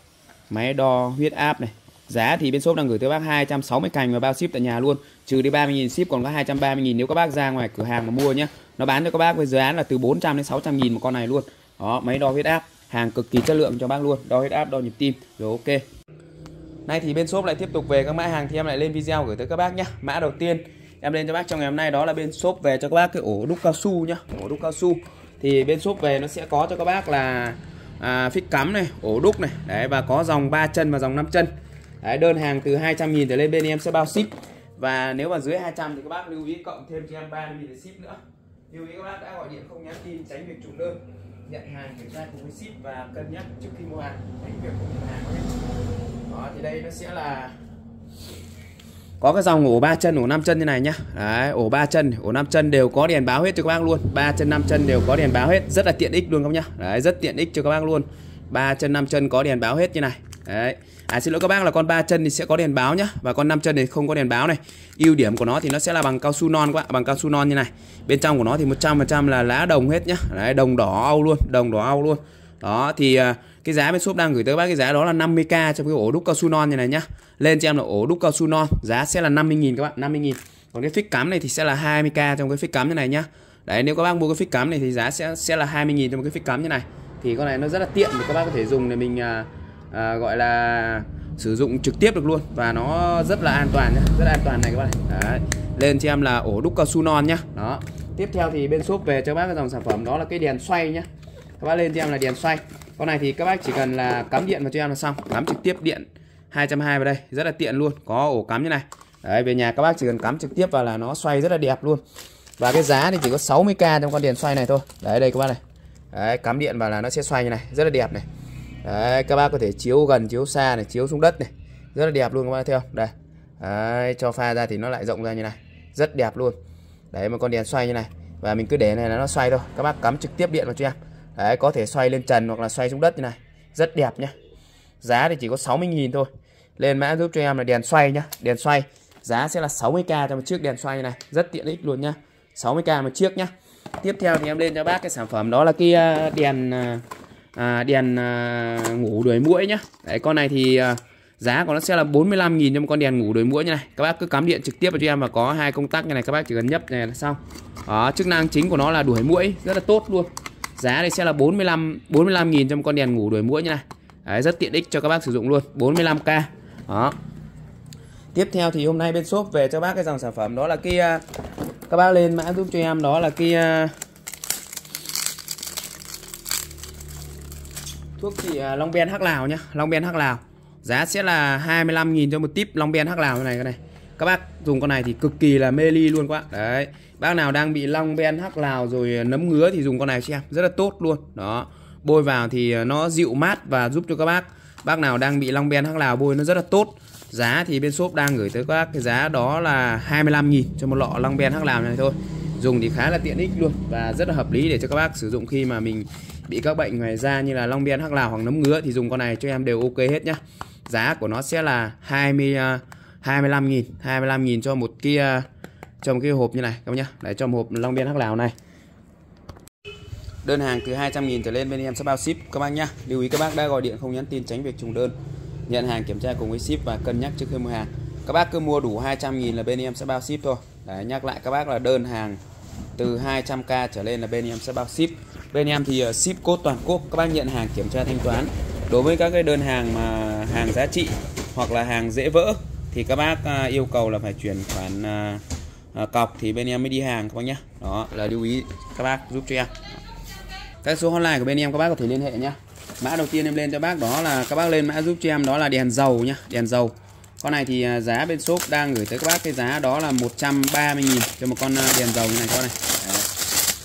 máy đo huyết áp này. Giá thì bên shop đang gửi tới bác 260 cành và bao ship tại nhà luôn trừ đi 30 nghìn ship còn có 230 nghìn nếu các bác ra ngoài cửa hàng mà mua nhá nó bán cho các bác với giá án là từ 400 đến 600 nghìn một con này luôn đó máy đo huyết áp hàng cực kỳ chất lượng cho bác luôn đo huyết áp đo nhịp tim rồi ok Nay thì bên shop lại tiếp tục về các mã hàng thì em lại lên video gửi tới các bác nhé. Mã đầu tiên em lên cho bác trong ngày hôm nay đó là bên shop về cho các bác cái ổ đúc cao su nhá, ổ đúc cao su. Thì bên shop về nó sẽ có cho các bác là à, phích cắm này, ổ đúc này, đấy và có dòng 3 chân và dòng 5 chân. Đấy, đơn hàng từ 200 000 trở lên bên em sẽ bao ship. Và nếu mà dưới 200 thì các bác lưu ý cộng thêm cho em 30 000 để ship nữa. Lưu ý các bác đã gọi điện không nhắn tin tránh việc trùng đơn. Nhận hàng kiểm tra cùng với ship và cân nhắc trước khi mua hàng tránh việc không nhận hàng đó thì đây nó sẽ là có cái dòng ổ ba chân ổ năm chân như này nhá. Đấy, ổ ba chân ổ năm chân đều có đèn báo hết cho các bác luôn. Ba chân năm chân đều có đèn báo hết. Rất là tiện ích luôn các nhá. Đấy rất tiện ích cho các bác luôn. Ba chân năm chân có đèn báo hết như này. Đấy à xin lỗi các bác là con ba chân thì sẽ có đèn báo nhá. Và con năm chân thì không có đèn báo này. Ưu điểm của nó thì nó sẽ là bằng cao su non quá bằng cao su non như này. Bên trong của nó thì 100% là lá đồng hết nhá. Đấy đồng đỏ au luôn đồng đỏ au luôn. Đó thì à, cái giá bên shop đang gửi tới bác cái giá đó là 50k trong cái ổ đúc cao su non như này nhá. Lên cho em là ổ đúc cao su non giá sẽ là 50.000 các bạn 50.000 còn cái phích cắm này thì sẽ là 20k trong cái phích cắm như này nhá. Đấy nếu các bác mua cái phích cắm này thì giá sẽ sẽ là 20.000 trong cái phích cắm như này. Thì con này nó rất là tiện để các bác có thể dùng để mình uh, à, gọi là sử dụng trực tiếp được luôn. Và nó rất là an toàn nhá rất là an toàn này các bạn đấy lên cho em là ổ đúc cao su non nhá. Đó. Tiếp theo thì bên shop về cho bác cái dòng sản phẩm đó là cái đèn xoay nhá. Các bác lên cho em là đèn xoay. Con này thì các bác chỉ cần là cắm điện vào cho em là xong. Cắm trực tiếp điện 220 vào đây rất là tiện luôn. Có ổ cắm như này. Đấy về nhà các bác chỉ cần cắm trực tiếp vào là nó xoay rất là đẹp luôn. Và cái giá thì chỉ có 60k trong con đèn xoay này thôi. Đấy đây các bác này. Đấy cắm điện vào là nó sẽ xoay như này rất là đẹp này đấy các bác có thể chiếu gần chiếu xa này chiếu xuống đất này. Rất là đẹp luôn các bác thấy không? Đây. Đấy, cho pha ra thì nó lại rộng ra như này. Rất đẹp luôn. Đấy một con đèn xoay như này. Và mình cứ để này là nó xoay thôi. Các bác cắm trực tiếp điện vào cho em. Đấy có thể xoay lên trần hoặc là xoay xuống đất như này. Rất đẹp nhá. Giá thì chỉ có 60.000 thôi. Lên mã giúp cho em là đèn xoay nhá. Đèn xoay. Giá sẽ là 60k cho một chiếc đèn xoay này. Rất tiện ích luôn nhá. 60k một chiếc nhá. Tiếp theo thì em lên cho bác cái sản phẩm đó là cái à, đèn à, à, đèn à, ngủ đuổi muỗi nhá. Đấy con này thì à, giá của nó sẽ là 45.000 cho một con đèn ngủ đuổi muỗi như này. Các bác cứ cắm điện trực tiếp vào cho em và có hai công tắc như này các bác chỉ cần nhấp này là xong. Đó chức năng chính của nó là đuổi muỗi rất là tốt luôn. Giá đây sẽ là 45 45 000 một con đèn ngủ đuổi muỗi như này. Đấy, rất tiện ích cho các bác sử dụng luôn 45k đó. Tiếp theo thì hôm nay bên shop về cho bác cái dòng sản phẩm đó là kia. Các bác lên mã giúp cho em đó là kia thuốc trị à, Long Ben Hắc Lào nhá. Long Ben Hắc Lào. Giá sẽ là 25.000 cho một tip Long Ben Hắc Lào như này cái này. Các bác dùng con này thì cực kỳ là mê ly luôn quá đấy. Bác nào đang bị long ben hắc lào rồi à, nấm ngứa thì dùng con này xem. Rất là tốt luôn. Đó. Bôi vào thì à, nó dịu mát và giúp cho các bác. Bác nào đang bị long ben hắc lào bôi nó rất là tốt. Giá thì bên shop đang gửi tới các bác cái giá đó là 25.000 cho một lọ long ben hắc lào này thôi. Dùng thì khá là tiện ích luôn và rất là hợp lý để cho các bác sử dụng khi mà mình bị các bệnh ngoài da như là long biên, hắc lào hoặc nấm ngứa thì dùng con này cho em đều ok hết nhá. Giá của nó sẽ là 20 25 à, nghìn 25 nghìn cho một cái à, cho một cái hộp như này, các bác nhá. Để cho một hộp long biên, hắc lào này. Đơn hàng từ 200 nghìn trở lên, bên em sẽ bao ship, các bác nhá. Lưu ý các bác đã gọi điện không nhắn tin tránh việc trùng đơn. Nhận hàng kiểm tra cùng với ship và cân nhắc trước khi mua hàng. Các bác cứ mua đủ 200 nghìn là bên em sẽ bao ship thôi. Để nhắc lại các bác là đơn hàng từ 200k trở lên là bên em sẽ bao ship bên em thì ờ, ship code toàn quốc, các bác nhận hàng kiểm tra thanh toán. Đối với các cái đơn hàng mà hàng giá trị hoặc là hàng dễ vỡ thì các bác à, yêu cầu là phải chuyển khoản à, à, cọc thì bên em mới đi hàng các bác nhé đó, là lưu ý các bác giúp cho em. Các số hotline của bên em các bác có thể liên hệ nhé mã đầu tiên em lên cho bác đó là, các bác lên mã giúp cho em đó là đèn dầu nhá, đèn dầu. Con này thì giá bên shop đang gửi tới các bác cái giá đó là 130.000 cho một con đèn dầu như này con này. Đấy.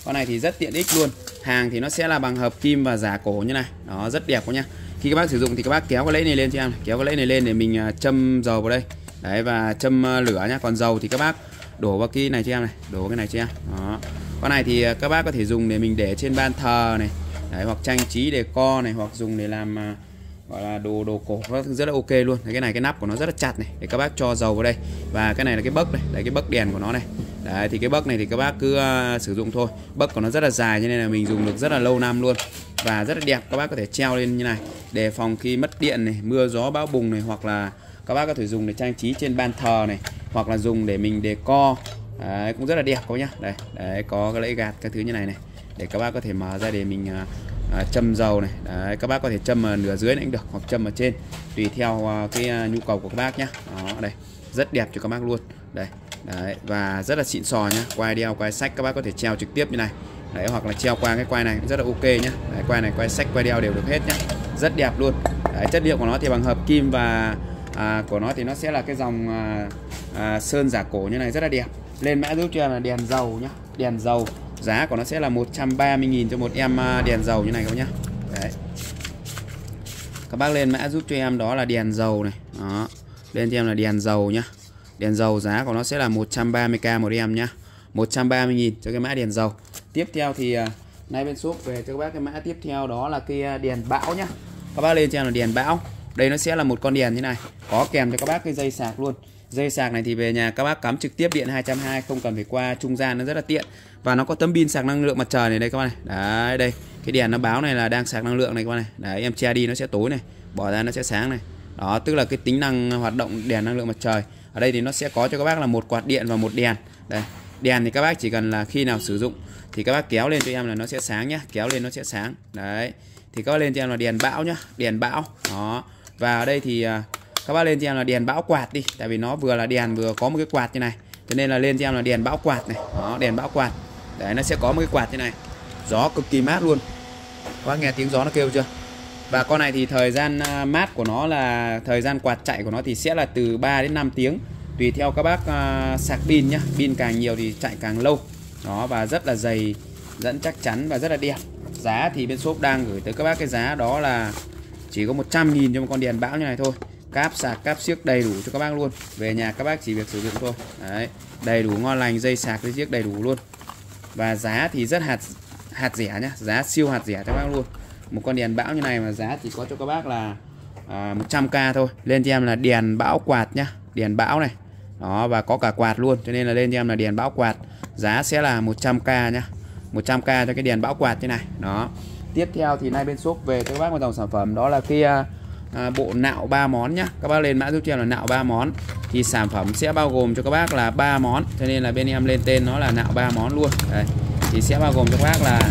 con này thì rất tiện ích luôn hàng thì nó sẽ là bằng hợp kim và giả cổ như này. Nó rất đẹp quá nha. Khi các bác sử dụng thì các bác kéo cái lẫy này lên cho em kéo cái lẫy này lên để mình à, châm dầu vào đây. Đấy và châm à, lửa nhá còn dầu thì các bác đổ vào cái này cho em này. Đổ vào cái này cho em. Đó. Con này thì à, các bác có thể dùng để mình để trên ban thờ này. Đấy, hoặc trang trí để co này hoặc dùng để làm gọi là đồ đồ cổ. Nó rất là ok luôn. Cái này cái nắp của nó rất là chặt này. Để các bác cho dầu vào đây. Và cái này là cái bấc này. Đấy cái bấc đèn của nó này đấy thì cái bấc này thì các bác cứ uh, sử dụng thôi. Bấc của nó rất là dài cho nên là mình dùng được rất là lâu năm luôn. Và rất là đẹp các bác có thể treo lên như này. Để phòng khi mất điện này mưa gió bão bùng này hoặc là các bác có thể dùng để trang trí trên ban thờ này hoặc là dùng để mình đề co đấy, cũng rất là đẹp các nhá. Đây đấy có cái lẫy gạt các thứ như này này để các bác có thể mở ra để mình uh, à, châm dầu này. Đấy, các bác có thể châm ở nửa dưới này cũng được hoặc châm ở trên tùy theo cái nhu cầu của các bác nhé đó đây rất đẹp cho các bác luôn. Đây đấy và rất là xịn sò nhá. Quai đeo quai sách các bác có thể treo trực tiếp như này. Đấy hoặc là treo qua cái quai này rất là ok nhá. Đấy, quai này quai sách quai đeo đều được hết nhá. Rất đẹp luôn. Đấy, chất liệu của nó thì bằng hợp kim và à, của nó thì nó sẽ là cái dòng à, à, sơn giả cổ như này rất là đẹp. Lên mã giúp cho em là đèn dầu nhá. Đèn dầu. Giá của nó sẽ là 130.000 cho một em à, đèn dầu như này các bác nhá. Đấy. Các bác lên mã giúp cho em đó là đèn dầu này. Đó. Lên cho em là đèn dầu nhá đèn dầu giá của nó sẽ là 130k một em nhá. 130.000 cho cái mã đèn dầu. Tiếp theo thì à, nay bên shop về cho các bác cái mã tiếp theo đó là cái à, đèn bão nhá. Các bác lên cho là đèn bão. Đây nó sẽ là một con đèn như này. Có kèm cho các bác cái dây sạc luôn. Dây sạc này thì về nhà các bác cắm trực tiếp điện 220 không cần phải qua trung gian, nó rất là tiện. Và nó có tấm pin sạc năng lượng mặt trời này đây các bác này. Đấy, đây. Cái đèn nó báo này là đang sạc năng lượng này các bác này. Đấy, em che đi nó sẽ tối này. Bỏ ra nó sẽ sáng này. Đó, tức là cái tính năng hoạt động đèn năng lượng mặt trời ở đây thì nó sẽ có cho các bác là một quạt điện và một đèn. Đây, đèn thì các bác chỉ cần là khi nào sử dụng thì các bác kéo lên cho em là nó sẽ sáng nhá, kéo lên nó sẽ sáng. Đấy, thì các bác lên cho em là đèn bão nhá, đèn bão. Đó, và ở đây thì à, các bác lên cho em là đèn bão quạt đi, tại vì nó vừa là đèn vừa có một cái quạt như này. Cho nên là lên cho em là đèn bão quạt này. Đó, đèn bão quạt. Đấy, nó sẽ có một cái quạt như này. Gió cực kỳ mát luôn. Các bác nghe tiếng gió nó kêu chưa? Và con này thì thời gian à, mát của nó là thời gian quạt chạy của nó thì sẽ là từ 3 đến 5 tiếng. Tùy theo các bác uh, sạc pin nhá. Pin càng nhiều thì chạy càng lâu. Đó và rất là dày dẫn chắc chắn và rất là đẹp. Giá thì bên shop đang gửi tới các bác cái giá đó là chỉ có 100.000 cho một con đèn bão như này thôi. Cáp sạc cáp siếc đầy đủ cho các bác luôn. Về nhà các bác chỉ việc sử dụng thôi. Đấy đầy đủ ngon lành dây sạc dây siếc đầy đủ luôn. Và giá thì rất hạt hạt rẻ nhá. Giá siêu hạt rẻ cho các bác luôn một con đèn bão như này mà giá chỉ có cho các bác là à, 100k thôi. Lên cho em là đèn bão quạt nhá. Đèn bão này. Đó và có cả quạt luôn. Cho nên là lên cho em là đèn bão quạt. Giá sẽ là 100k nhá. 100k cho cái đèn bão quạt thế này. Đó. Tiếp theo thì nay bên shop về cho các bác một dòng sản phẩm. Đó là cái à, à, bộ nạo ba món nhá. Các bác lên mã giúp cho em là nạo ba món. Thì sản phẩm sẽ bao gồm cho các bác là ba món. Cho nên là bên em lên tên nó là nạo ba món luôn. Đây. Thì sẽ bao gồm cho các bác là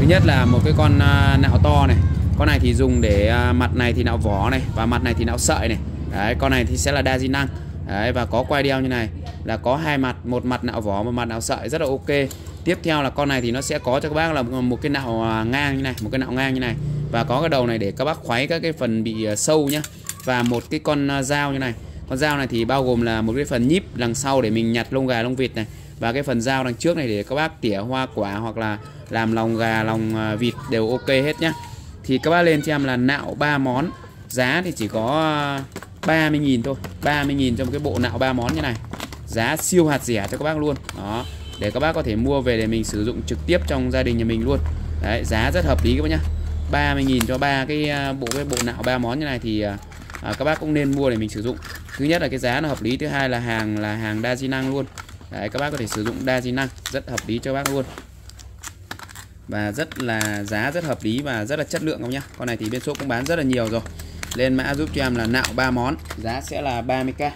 thứ nhất là một cái con à, nạo to này. Con này thì dùng để à, mặt này thì nạo vỏ này và mặt này thì nạo sợi này. Đấy, con này thì sẽ là đa di năng. Đấy, và có quai đeo như này là có hai mặt, một mặt nạo vỏ, một mặt nạo sợi, rất là ok. Tiếp theo là con này thì nó sẽ có cho các bác là một cái nạo à, ngang như này, một cái nạo ngang như này. Và có cái đầu này để các bác khoáy các cái phần bị sâu nhá. Và một cái con dao như này. Con dao này thì bao gồm là một cái phần nhíp đằng sau để mình nhặt lông gà lông vịt này. Và cái phần dao đằng trước này để các bác tỉa hoa quả hoặc là làm lòng gà lòng à, vịt đều ok hết nhá. Thì các bác lên cho em là nạo ba món. Giá thì chỉ có à, 30.000 thôi. 30.000 trong cái bộ nạo ba món như này. Giá siêu hạt rẻ cho các bác luôn. Đó để các bác có thể mua về để mình sử dụng trực tiếp trong gia đình nhà mình luôn. Đấy giá rất hợp lý các bác nhá. 30.000 cho ba cái à, bộ cái bộ nạo ba món như này thì à, các bác cũng nên mua để mình sử dụng. Thứ nhất là cái giá nó hợp lý thứ hai là hàng là hàng đa di năng luôn. Đấy các bác có thể sử dụng đa di năng rất hợp lý cho bác luôn và rất là giá, rất hợp lý và rất là chất lượng không nhá. Con này thì bên shop cũng bán rất là nhiều rồi. Lên mã giúp cho em là nạo ba món. Giá sẽ là 30k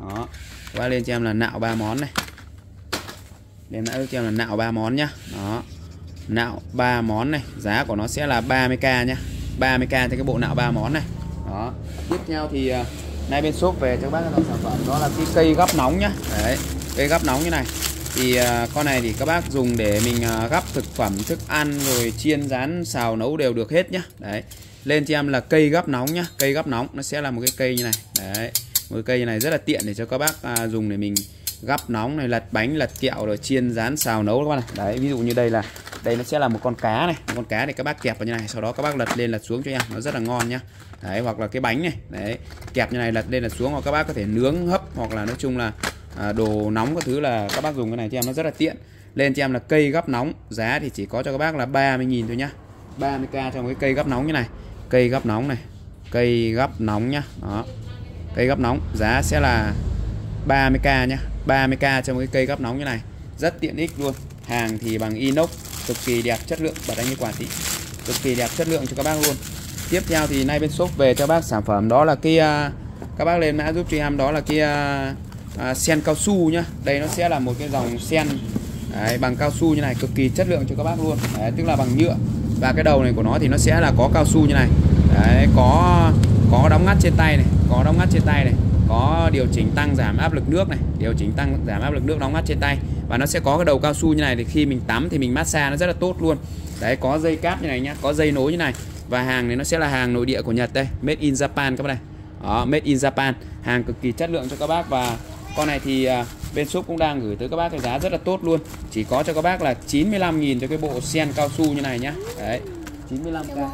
đó. Qua lên cho em là nạo ba món này. Lên mã giúp cho em là nạo ba món nhá. Đó. Nạo ba món này. Giá của nó sẽ là 30k nhá. 30k cho cái bộ nạo ba món này. Đó. Tiếp theo thì ờ, nay bên shop về cho các bác cái dòng sản phẩm. Đó là cái cây gấp nóng nhá. Đấy. Cây gấp nóng như này thì uh, con này thì các bác dùng để mình uh, gắp thực phẩm thức ăn rồi chiên rán xào nấu đều được hết nhá. Đấy. Lên cho em là cây gắp nóng nhá. Cây gắp nóng nó sẽ là một cái cây như này. Đấy. Một cái cây như này rất là tiện để cho các bác uh, dùng để mình gắp nóng này lật bánh lật kẹo rồi chiên rán xào nấu các bác này. Đấy ví dụ như đây là đây nó sẽ là một con cá này. Một con cá thì các bác kẹp vào như này sau đó các bác lật lên lật xuống cho em. Nó rất là ngon nhá. Đấy hoặc là cái bánh này. Đấy kẹp như này lật lên lật xuống hoặc các bác có thể nướng hấp hoặc là nói chung là à, đồ nóng các thứ là các bác dùng cái này cho em nó rất là tiện. Lên cho em là cây gấp nóng giá thì chỉ có cho các bác là 30.000 thôi nhá. 30k cho cái cây gấp nóng như này. Cây gấp nóng này cây gấp nóng nhá. Đó. Cây gấp nóng giá sẽ là 30k nhá. 30k cho một cái cây gấp nóng như này. Rất tiện ích luôn. Hàng thì bằng inox cực kỳ đẹp chất lượng. Và đánh như quả thị cực kỳ đẹp chất lượng cho các bác luôn. Tiếp theo thì nay bên shop về cho bác sản phẩm đó là kia, các bác lên mã giúp cho em đó là kia à, sen cao su nhá. Đây nó sẽ là một cái dòng sen đấy, bằng cao su như này cực kỳ chất lượng cho các bác luôn. Đấy, tức là bằng nhựa. Và cái đầu này của nó thì nó sẽ là có cao su như này. Đấy, có có đóng ngắt trên tay này có đóng ngắt trên tay này có điều chỉnh tăng giảm áp lực nước này điều chỉnh tăng giảm áp lực nước đóng ngắt trên tay. Và nó sẽ có cái đầu cao su như này thì khi mình tắm thì mình massage nó rất là tốt luôn. Đấy có dây cáp như này nhá có dây nối như này. Và hàng này nó sẽ là hàng nội địa của Nhật đây made in Japan các bạn này. Đó made in Japan. Hàng cực kỳ chất lượng cho các bác và con này thì à, bên shop cũng đang gửi tới các bác cái giá rất là tốt luôn. Chỉ có cho các bác là 95.000 cho cái bộ sen cao su như này nhá. Đấy 95k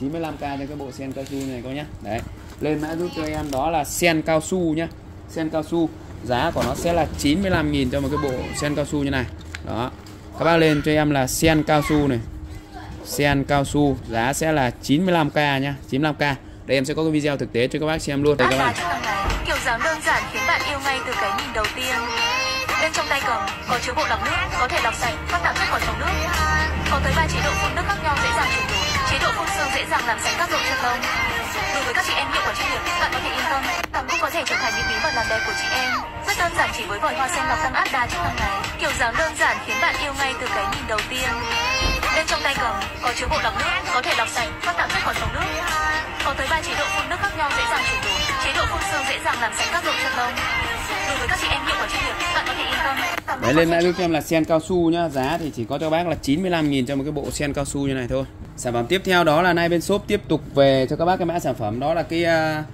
95k cho cái bộ sen cao su này các nhá. Đấy lên mã giúp cho em đó là sen cao su nhá. Sen cao su giá của nó sẽ là 95.000 cho một cái bộ sen cao su như này. Đó các bác lên cho em là sen cao su này. Sen cao su giá sẽ là 95k nhá 95k đây em sẽ có cái video thực tế cho các bác xem luôn. Đây các bạn kiểu dáng đơn giản khiến bạn yêu ngay từ cái nhìn đầu tiên. Bên trong tay cầm có chứa bộ lọc nước, có thể lọc sạch các tạp chất khỏi trong nước. Có tới ba chế độ phun nước khác nhau dễ dàng chuyển đổi. Chế độ phun xương dễ dàng làm sạch các lỗ chân lông. Đối với các chị em hiệu quả chuyên nghiệp, bạn có thể yên tâm tắm cũng có thể trở thành những bí mật làm đẹp của chị em. Rất đơn giản chỉ với vòi hoa sen lọc tăng áp đa chức năng này kiểu dáng đơn giản khiến bạn yêu ngay từ cái nhìn đầu tiên. Bên trong tay cầm có chứa bộ lọc nước, có thể lọc sạch các tạp chất khỏi trong nước có tới ba chế độ phun nước khác nhau dễ dàng chuyển đổi. Chế độ phun xương dễ dàng làm sạch các lỗ chân lông đối với các chị em hiệu quả chuyên nghiệp bạn có thể yên tâm. Đấy lên mã giúp em là sen cao su nhá. Giá thì chỉ có cho bác là 95.000 cho một cái bộ sen cao su như này thôi. Sản phẩm tiếp theo đó là nay bên shop tiếp tục về cho các bác cái mã sản phẩm. Đó là cái uh,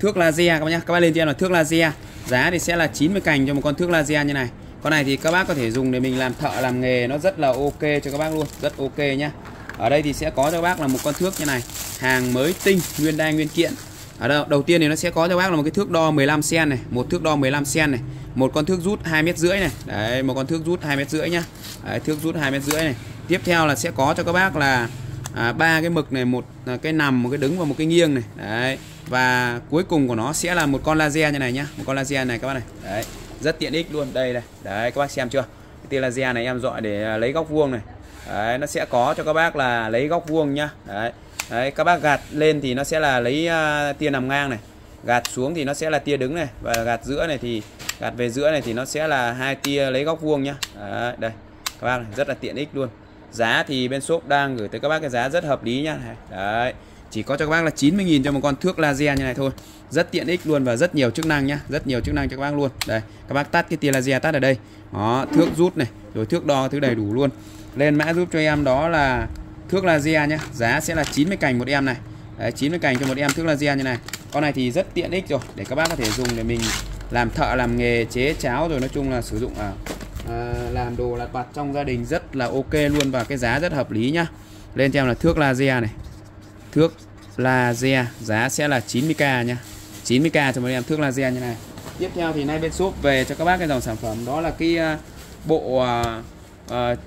thước laser các bác nhá. Các bác lên cho em là thước laser. Giá thì sẽ là 90 cành cho một con thước laser như này. Con này thì các bác có thể dùng để mình làm thợ làm nghề. Nó rất là ok cho các bác luôn. Rất ok nhá. Ở đây thì sẽ có cho bác là một con thước như này. Hàng mới tinh, nguyên đai nguyên kiện. Ở đâu? Đầu tiên thì nó sẽ có cho bác là một cái thước đo 15 cm này một thước đo 15 cm này một con thước rút 2 mét rưỡi này. Đấy một con thước rút 2 mét rưỡi nhá. Đấy, thước rút 2 mét rưỡi này. Tiếp theo là sẽ có cho các bác là à, ba cái mực này một à, cái nằm một cái đứng và một cái nghiêng này. Đấy và cuối cùng của nó sẽ là một con laser như này nhá. Một con laser này các bác này. Đấy rất tiện ích luôn. Đây này. Đấy các bác xem chưa? Cái tia laser này em dọi để à, lấy góc vuông này đấy nó sẽ có cho các bác là lấy góc vuông nhá. Đấy. Đấy, các bác gạt lên thì nó sẽ là lấy uh, tia nằm ngang này. Gạt xuống thì nó sẽ là tia đứng này và gạt giữa này thì gạt về giữa này thì nó sẽ là hai tia lấy góc vuông nhá. Đấy, đây. Các bác này, rất là tiện ích luôn. Giá thì bên shop đang gửi tới các bác cái giá rất hợp lý nhá. Đấy. Chỉ có cho các bác là 90.000 cho một con thước laser như này thôi. Rất tiện ích luôn và rất nhiều chức năng nhá. Rất nhiều chức năng cho các bác luôn. Đây các bác tắt cái tia laser tắt ở đây. Đó thước rút này rồi thước đo thứ đầy đủ luôn lên mã giúp cho em đó là thước laser nhé giá sẽ là 90 cành một em này. Đấy, 90 cành cho một em thước laser như này. Con này thì rất tiện ích rồi để các bác có thể dùng để mình làm thợ làm nghề chế cháo rồi nói chung là sử dụng à, à, làm đồ lặt vặt trong gia đình rất là ok luôn và cái giá rất hợp lý nhá. Lên cho em là thước laser này. Thước laser giá sẽ là 90k nhá. 90k cho một em thước laser như này. Tiếp theo thì nay bên shop về cho các bác cái dòng sản phẩm. Đó là cái uh, bộ uh, uh,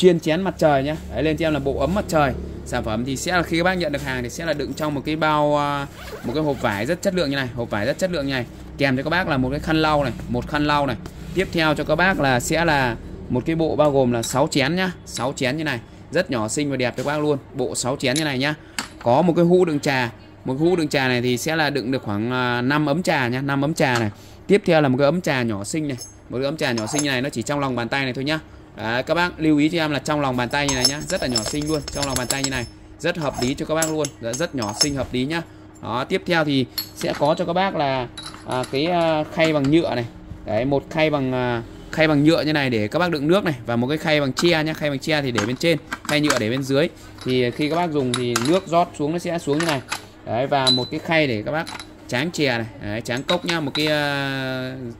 chuyên chén mặt trời nhé. Đấy, lên cho em là bộ ấm mặt trời. Sản phẩm thì sẽ là khi các bác nhận được hàng thì sẽ là đựng trong một cái bao à, một cái hộp vải rất chất lượng như này hộp vải rất chất lượng như này. Kèm cho các bác là một cái khăn lau này một khăn lau này. Tiếp theo cho các bác là sẽ là một cái bộ bao gồm là 6 chén nhá 6 chén như này. Rất nhỏ xinh và đẹp cho các bác luôn. Bộ 6 chén như này nhá. Có một cái hũ đựng trà. Một hũ đựng trà này thì sẽ là đựng được khoảng à, 5 ấm trà nhá 5 ấm trà này. Tiếp theo là một cái ấm trà nhỏ xinh này. Một cái ấm trà nhỏ xinh như này nó chỉ trong lòng bàn tay này thôi nhá. Đấy, các bác lưu ý cho em là trong lòng bàn tay như này nhá rất là nhỏ xinh luôn trong lòng bàn tay như này rất hợp lý cho các bác luôn rất, rất nhỏ xinh hợp lý nhá. Đó tiếp theo thì sẽ có cho các bác là à, cái à, khay bằng nhựa này. Đấy một khay bằng à, khay bằng nhựa như này để các bác đựng nước này và một cái khay bằng tre nhá khay bằng tre thì để bên trên khay nhựa để bên dưới. Thì khi các bác dùng thì nước rót xuống nó sẽ xuống như này. Đấy và một cái khay để các bác tráng chè này đấy, tráng cốc nhá một cái uh,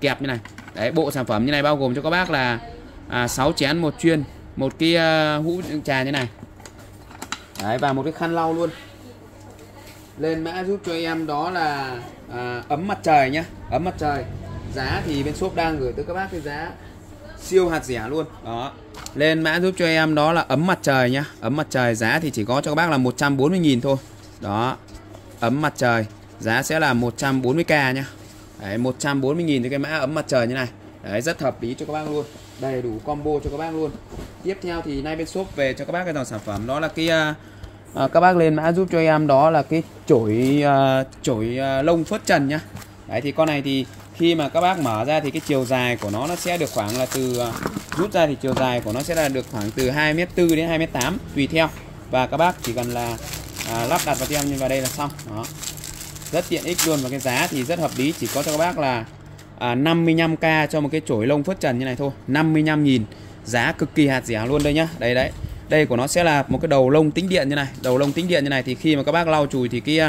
kẹp như này. Đấy bộ sản phẩm như này bao gồm cho các bác là à, 6 chén một chuyên. Một cái uh, hũ trà như này. Đấy và một cái khăn lau luôn. Lên mã giúp cho em đó là à, ấm mặt trời nhá. Ấm mặt trời. Giá thì bên shop đang gửi tới các bác cái giá siêu hạt rẻ luôn. Đó. Lên mã giúp cho em đó là ấm mặt trời nhá. Ấm mặt trời giá thì chỉ có cho các bác là 140.000 thôi. Đó. Ấm mặt trời. Giá sẽ là 140k nhá. Đấy, 140.000 cho cái mã ấm mặt trời như này. Đấy, rất hợp lý cho các bác luôn đầy đủ combo cho các bác luôn. Tiếp theo thì nay bên shop về cho các bác cái dòng sản phẩm đó là cái uh, các bác lên mã giúp cho em đó là cái chổi uh, chổi uh, lông phớt trần nhá. Đấy thì con này thì khi mà các bác mở ra thì cái chiều dài của nó nó sẽ được khoảng là từ uh, rút ra thì chiều dài của nó sẽ là được khoảng từ 2m4 đến 2m8 tùy theo. Và các bác chỉ cần là uh, lắp đặt vào cho em như vào đây là xong. Đó. Rất tiện ích luôn và cái giá thì rất hợp lý chỉ có cho các bác là à, 55k cho một cái chổi lông phớt trần như này thôi. 55.000 giá cực kỳ hạt rẻ luôn đây nhá. Đây đấy. Đây của nó sẽ là một cái đầu lông tính điện như này. Đầu lông tính điện như này thì khi mà các bác lau chùi thì cái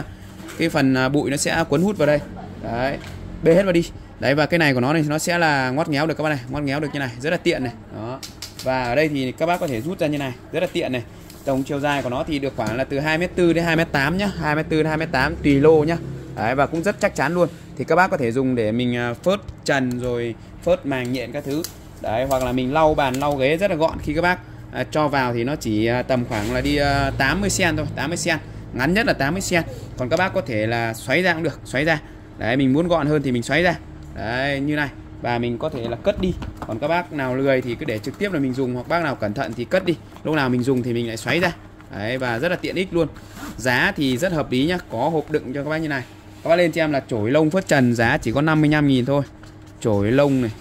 cái phần à, bụi nó sẽ cuốn hút vào đây. Đấy. Bê hết vào đi. Đấy và cái này của nó này nó sẽ là ngoắt ngéo được các bác này. Ngoắt ngéo được như này. Rất là tiện này. Đó. Và ở đây thì các bác có thể rút ra như này. Rất là tiện này. Tổng chiều dài của nó thì được khoảng là từ 2m4 đến 2m8 nhá. 2m4 đến 2m8 tùy lô nhá. Đấy, và cũng rất chắc chắn luôn. Thì các bác có thể dùng để mình à, phớt trần rồi phớt màng nhện các thứ. Đấy hoặc là mình lau bàn lau ghế rất là gọn khi các bác à, cho vào thì nó chỉ à, tầm khoảng là đi à, 80 cm thôi 80 cm ngắn nhất là 80 cm còn các bác có thể là xoáy ra cũng được xoáy ra. Đấy mình muốn gọn hơn thì mình xoáy ra. Đấy như này. Và mình có thể là cất đi. Còn các bác nào lười thì cứ để trực tiếp là mình dùng hoặc bác nào cẩn thận thì cất đi. Lúc nào mình dùng thì mình lại xoáy ra. Đấy và rất là tiện ích luôn. Giá thì rất hợp lý nhá. Có hộp đựng cho các bác như này các bác lên cho em là chổi lông phớt trần giá chỉ có 55.000 thôi. Chổi lông này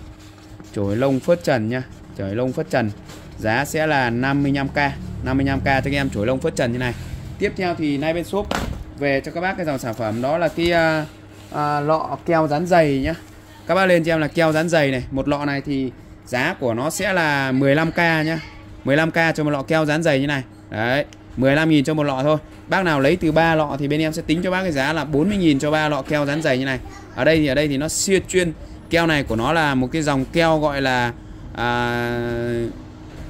chổi lông phớt trần nha chổi lông phớt trần. Giá sẽ là 55k 55k cho các em chổi lông phớt trần như này. Tiếp theo thì nay bên shop về cho các bác cái dòng sản phẩm đó là cái uh, uh, lọ keo dán dày nhá. Các bác lên cho em là keo dán dày này một lọ này thì giá của nó sẽ là 15k nhá. 15k cho một lọ keo dán dày như này. Đấy. 15.000 cho một lọ thôi. Bác nào lấy từ 3 lọ thì bên em sẽ tính cho bác cái giá là 40.000 cho ba lọ keo dán dày như này. Ở đây thì ở đây thì nó siêu chuyên. Keo này của nó là một cái dòng keo gọi là à,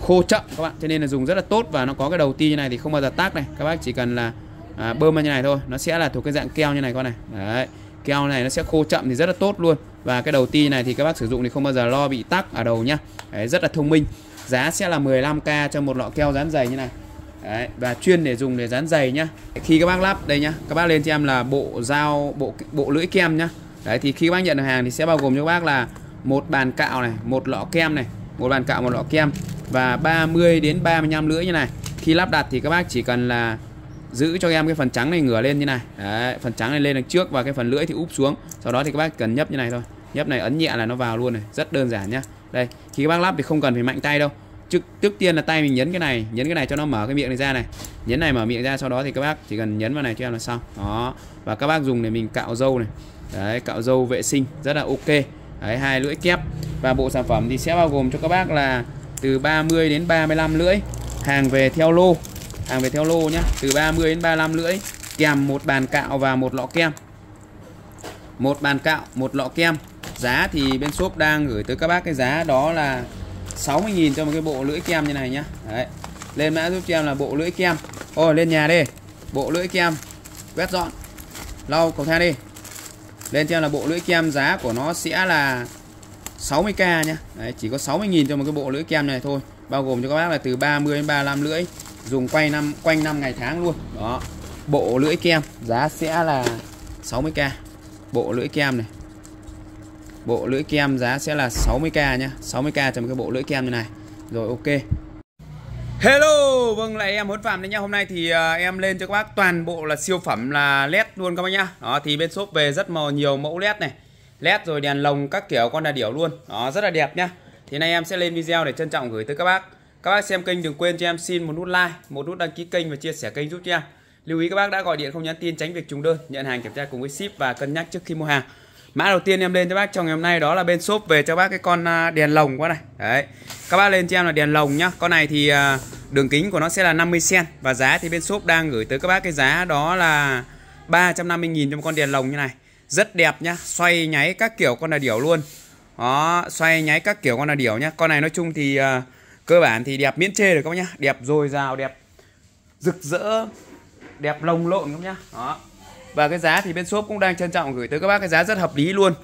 khô chậm các bạn. Cho nên là dùng rất là tốt và nó có cái đầu ti như này thì không bao giờ tác này. Các bác chỉ cần là à, bơm vào như này thôi. Nó sẽ là thuộc cái dạng keo như này con này. Đấy. Keo này nó sẽ khô chậm thì rất là tốt luôn. Và cái đầu ti này thì các bác sử dụng thì không bao giờ lo bị tắc ở đầu nhá. Đấy, Rất là thông minh. Giá sẽ là 15k cho một lọ keo dán dày như này. Đấy, và chuyên để dùng để dán giày nhá. Khi các bác lắp đây nhá các bác lên cho em là bộ dao bộ bộ lưỡi kem nhá. Đấy thì khi các bác nhận được hàng thì sẽ bao gồm cho các bác là một bàn cạo này một lọ kem này một bàn cạo một lọ kem và 30 đến 35 lưỡi như này. Khi lắp đặt thì các bác chỉ cần là giữ cho em cái phần trắng này ngửa lên như này. Đấy, phần trắng này lên đằng trước và cái phần lưỡi thì úp xuống. Sau đó thì các bác cần nhấp như này thôi. Nhấp này ấn nhẹ là nó vào luôn này rất đơn giản nhá. Đây khi các bác lắp thì không cần phải mạnh tay đâu trước trước tiên là tay mình nhấn cái này, nhấn cái này cho nó mở cái miệng này ra này. Nhấn này mở miệng ra, sau đó thì các bác chỉ cần nhấn vào này cho em là xong. Đó. Và các bác dùng để mình cạo dâu này. Đấy, cạo dâu vệ sinh, rất là ok. Đấy, hai lưỡi kép. Và bộ sản phẩm thì sẽ bao gồm cho các bác là từ 30 đến 35 lưỡi. Hàng về theo lô, hàng về theo lô nhá. Từ 30 đến 35 lưỡi, kèm một bàn cạo và một lọ kem. Một bàn cạo, một lọ kem. Giá thì bên shop đang gửi tới các bác cái giá đó là 60.000 cho một cái bộ lưỡi kem như này nhá. Đấy. Lên mã giúp cho em là bộ lưỡi kem. Ôi lên nhà đi. Bộ lưỡi kem Quét dọn. Lau cầu thang đi. Lên cho em là bộ lưỡi kem giá của nó sẽ là 60k nhá. Đấy, Chỉ có 60.000 cho một cái bộ lưỡi kem này thôi. Bao gồm cho các bác là từ 30 đến 35 lưỡi. Dùng quay năm quanh năm ngày tháng luôn. Đó. Bộ lưỡi kem Giá sẽ là 60k Bộ lưỡi kem này. Bộ lưỡi kem giá sẽ là 60k nhá. 60k cho một cái bộ lưỡi kem như này. Rồi ok. Hello, vâng lại em Huấn Phạm đấy nhá. Hôm nay thì uh, em lên cho các bác toàn bộ là siêu phẩm là led luôn các bác nhá. Đó thì bên shop về rất màu nhiều mẫu led này. Led rồi đèn lồng các kiểu con đà điểu luôn. Đó rất là đẹp nhá. Thì nay em sẽ lên video để trân trọng gửi tới các bác. Các bác xem kênh đừng quên cho em xin một nút like Một nút đăng ký kênh và chia sẻ kênh giúp cho em. Lưu ý các bác đã gọi điện không nhắn tin tránh việc trùng đơn nhận hàng kiểm tra cùng với ship và cân nhắc trước khi mua hàng mã đầu tiên em lên cho bác trong ngày hôm nay đó là bên shop về cho bác cái con à, đèn lồng quá này. Đấy. Các bác lên cho em là đèn lồng nhá. Con này thì à, đường kính của nó sẽ là 50 cm và giá thì bên shop đang gửi tới các bác cái giá đó là 350.000 cho một con đèn lồng như này. Rất đẹp nhá. Xoay nháy các kiểu con là điểu luôn. Đó xoay nháy các kiểu con là điểu nhá. Con này nói chung thì uh, cơ bản thì đẹp miễn chê được các bác nhá. Đẹp dồi dào đẹp rực rỡ đẹp lồng lộn các nhá. Đó và cái giá thì bên shop cũng đang trân trọng gửi tới các bác cái giá rất hợp lý luôn.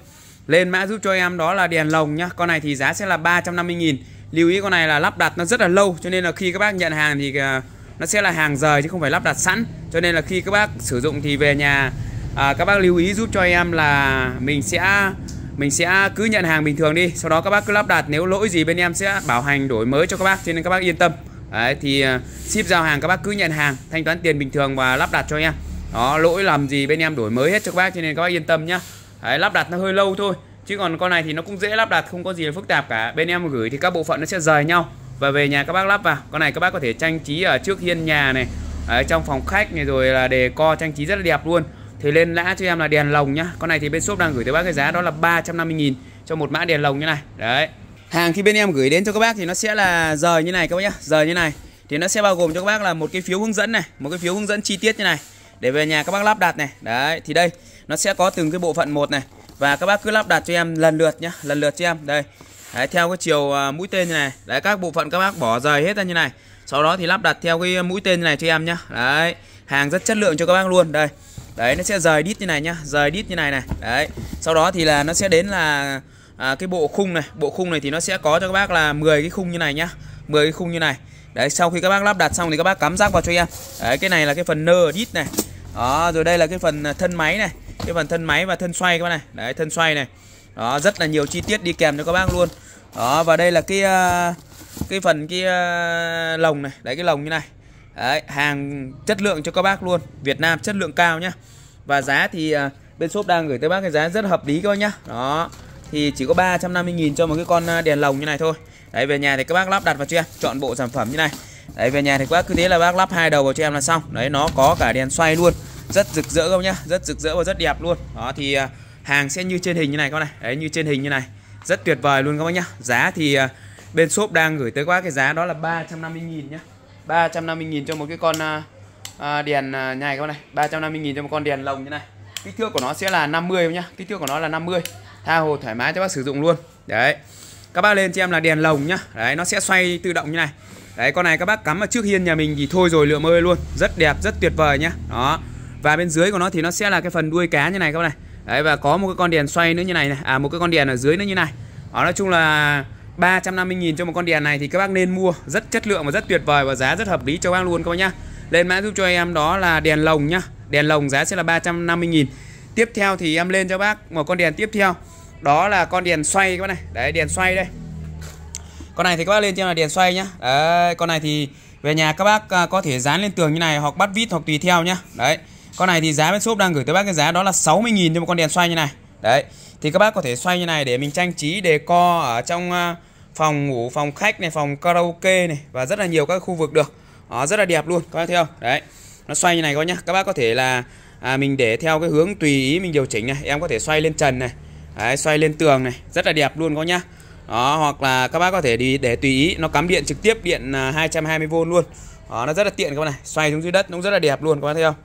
Lên mã giúp cho em đó là đèn lồng nhá. Con này thì giá sẽ là 350.000 lưu ý con này là lắp đặt nó rất là lâu cho nên là khi các bác nhận hàng thì à, nó sẽ là hàng rời chứ không phải lắp đặt sẵn. Cho nên là khi các bác sử dụng thì về nhà à, các bác lưu ý giúp cho em là mình sẽ mình sẽ cứ nhận hàng bình thường đi. Sau đó các bác cứ lắp đặt nếu lỗi gì bên em sẽ bảo hành đổi mới cho các bác cho nên các bác yên tâm. Đấy, thì à, ship giao hàng các bác cứ nhận hàng thanh toán tiền bình thường và lắp đặt cho em đó lỗi làm gì bên em đổi mới hết cho các bác cho nên các bác yên tâm nhá. Đấy, lắp đặt nó hơi lâu thôi chứ còn con này thì nó cũng dễ lắp đặt không có gì là phức tạp cả. Bên em gửi thì các bộ phận nó sẽ rời nhau và về nhà các bác lắp vào. Con này các bác có thể trang trí ở trước hiên nhà này ở trong phòng khách này rồi là đề co trang trí rất là đẹp luôn. Thì lên lã cho em là đèn lồng nhá. Con này thì bên shop đang gửi tới bác cái giá đó là 350.000 cho một mã đèn lồng như này. Đấy. Hàng khi bên em gửi đến cho các bác thì nó sẽ là rời như này các bác nhá rời như này. Thì nó sẽ bao gồm cho các bác là một cái phiếu hướng dẫn này một cái phiếu hướng dẫn chi tiết như này để về nhà các bác lắp đặt này. Đấy thì đây nó sẽ có từng cái bộ phận một này. Và các bác cứ lắp đặt cho em lần lượt nhá lần lượt cho em. Đây đấy, theo cái chiều à, mũi tên như này. Đấy các bộ phận các bác bỏ rời hết ra như này. Sau đó thì lắp đặt theo cái à, mũi tên như này cho em nhá. Đấy hàng rất chất lượng cho các bác luôn. Đây đấy nó sẽ rời đít như này nhá rời đít như này này. Đấy sau đó thì là nó sẽ đến là à, cái bộ khung này. Bộ khung này thì nó sẽ có cho các bác là 10 cái khung như này nhá 10 cái khung như này đấy sau khi các bác lắp đặt xong thì các bác cắm rác vào cho em. Đấy cái này là cái phần nơ đít này. Đó rồi đây là cái phần à, thân máy này. Cái phần thân máy và thân xoay các bác này. Đấy thân xoay này. Đó rất là nhiều chi tiết đi kèm cho các bác luôn. Đó và đây là cái uh, cái phần cái uh, lồng này. Đấy cái lồng như này. Đấy, hàng chất lượng cho các bác luôn. Việt Nam chất lượng cao nhá. Và giá thì uh, bên shop đang gửi tới bác cái giá rất hợp lý các bác nhá. Đó thì chỉ có 350.000 cho một cái con đèn lồng như này thôi đấy về nhà thì các bác lắp đặt vào cho em chọn bộ sản phẩm như này. Đấy về nhà thì các bác cứ thế là bác lắp hai đầu vào cho em là xong. Đấy nó có cả đèn xoay luôn. Rất rực rỡ không nhá. Rất rực rỡ và rất đẹp luôn. Đó thì à, hàng sẽ như trên hình như này các bác này. Đấy như trên hình như này. Rất tuyệt vời luôn các bác nhá. Giá thì à, bên shop đang gửi tới các bác cái giá đó là 350.000 nhá. 350.000 cho một cái con à, à đèn uh, nhài các bác này. 350.000 cho một con đèn lồng như này. Kích thước của nó sẽ là 50 nhá. Kích thước của nó là 50 tha hồ thoải mái cho bác sử dụng luôn. Đấy các bác lên cho em là đèn lồng nhá. Đấy, nó sẽ xoay tự động như này. Đấy, con này các bác cắm ở trước hiên nhà mình thì thôi rồi, lượm ơi luôn. Rất đẹp, rất tuyệt vời nhá. Đó. Và bên dưới của nó thì nó sẽ là cái phần đuôi cá như này các bác này. Đấy, và có một cái con đèn xoay nữa như này này. À một cái con đèn ở dưới nữa như này. Đó, nói chung là 350.000 cho một con đèn này thì các bác nên mua. Rất chất lượng và rất tuyệt vời và giá rất hợp lý cho các bác luôn các bác nhá. Lên mã giúp cho em đó là đèn lồng nhá. Đèn lồng giá sẽ là 350.000 tiếp theo thì em lên cho bác một con đèn tiếp theo đó là con đèn xoay các bạn này. Đấy đèn xoay đây. Con này thì các bác lên trên là đèn xoay nhá. Đấy con này thì về nhà các bác à, có thể dán lên tường như này hoặc bắt vít hoặc tùy theo nhá. Đấy con này thì giá bên shop đang gửi tới bác cái giá đó là 60.000 cho một con đèn xoay như này. Đấy thì các bác có thể xoay như này để mình trang trí đề co ở trong à, phòng ngủ phòng khách này phòng karaoke này và rất là nhiều các khu vực được. Đó, rất là đẹp luôn các bác thấy không? Đấy nó xoay như này coi nhá. Các bác có thể là à, mình để theo cái hướng tùy ý mình điều chỉnh này. Em có thể xoay lên trần này đấy, xoay lên tường này rất là đẹp luôn có nhá. Đó hoặc là các bác có thể đi để tùy ý nó cắm điện trực tiếp điện à, 220V luôn. Đó nó rất là tiện các bác này xoay xuống dưới đất nó cũng rất là đẹp luôn các bác thấy không?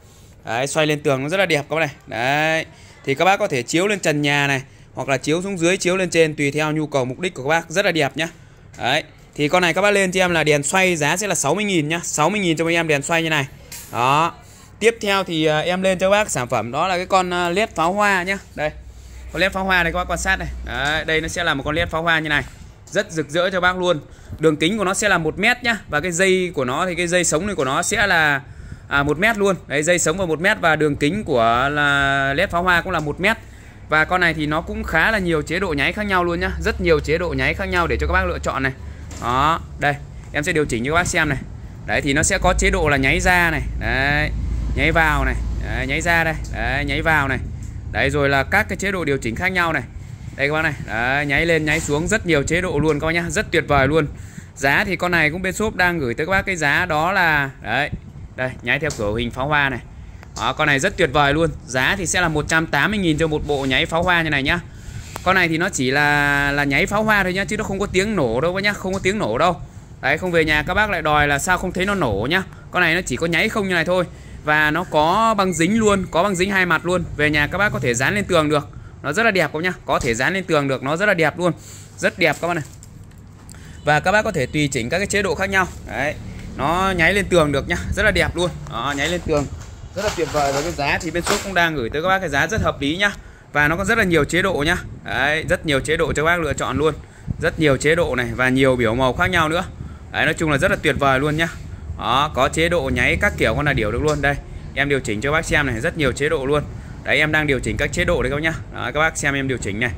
Đấy, xoay lên tường nó rất là đẹp các bác này. Đấy thì các bác có thể chiếu lên trần nhà này hoặc là chiếu xuống dưới chiếu lên trên tùy theo nhu cầu mục đích của các bác rất là đẹp nhá. Đấy thì con này các bác lên cho em là đèn xoay giá sẽ là 60.000 nhá 60.000 cho em đèn xoay như này. Đó tiếp theo thì à, em lên cho các bác sản phẩm đó là cái con à, led pháo hoa nhá. Đây con led pháo hoa này các bác quan sát này. Đấy, đây nó sẽ là một con led pháo hoa như này. Rất rực rỡ cho bác luôn. Đường kính của nó sẽ là một mét nhá. Và cái dây của nó thì cái dây sống này của nó sẽ là à, 1 mét luôn. Đấy dây sống vào một mét và đường kính của là led pháo hoa cũng là một mét. Và con này thì nó cũng khá là nhiều chế độ nháy khác nhau luôn nhá. Rất nhiều chế độ nháy khác nhau để cho các bác lựa chọn này. Đó đây em sẽ điều chỉnh cho các bác xem này. Đấy thì nó sẽ có chế độ là nháy ra này. Đấy nháy vào này. Đấy, nháy ra đây. Đấy nháy vào này đấy rồi là các cái chế độ điều chỉnh khác nhau này. Đây các bác này. Đấy, nháy lên nháy xuống rất nhiều chế độ luôn các bác nhá. Rất tuyệt vời luôn. Giá thì con này cũng bên shop đang gửi tới các bác cái giá đó là đấy đây nháy theo kiểu hình pháo hoa này. Đó, con này rất tuyệt vời luôn. Giá thì sẽ là 180.000 cho một bộ nháy pháo hoa như này nhá. Con này thì nó chỉ là là nháy pháo hoa thôi nhá chứ nó không có tiếng nổ đâu các nhá không có tiếng nổ đâu. Đấy không về nhà các bác lại đòi là sao không thấy nó nổ nhá. Con này nó chỉ có nháy không như này thôi và nó có băng dính luôn có băng dính hai mặt luôn. Về nhà các bác có thể dán lên tường được. Nó rất là đẹp các nhá? Có thể dán lên tường được nó rất là đẹp luôn. Rất đẹp các bạn này. Và các bác có thể tùy chỉnh các cái chế độ khác nhau. Đấy nó nháy lên tường được nhá. Rất là đẹp luôn. Đó, nháy lên tường. Rất là tuyệt vời và cái giá thì bên shop cũng đang gửi tới các bác cái giá rất hợp lý nhá. Và nó có rất là nhiều chế độ nhá. Đấy rất nhiều chế độ cho các bác lựa chọn luôn. Rất nhiều chế độ này và nhiều biểu màu khác nhau nữa. Đấy nói chung là rất là tuyệt vời luôn nhá đó có chế độ nháy các kiểu con là điều được luôn. Đây em điều chỉnh cho bác xem này rất nhiều chế độ luôn. Đấy em đang điều chỉnh các chế độ đấy các nhá. Đó, các bác xem em điều chỉnh này.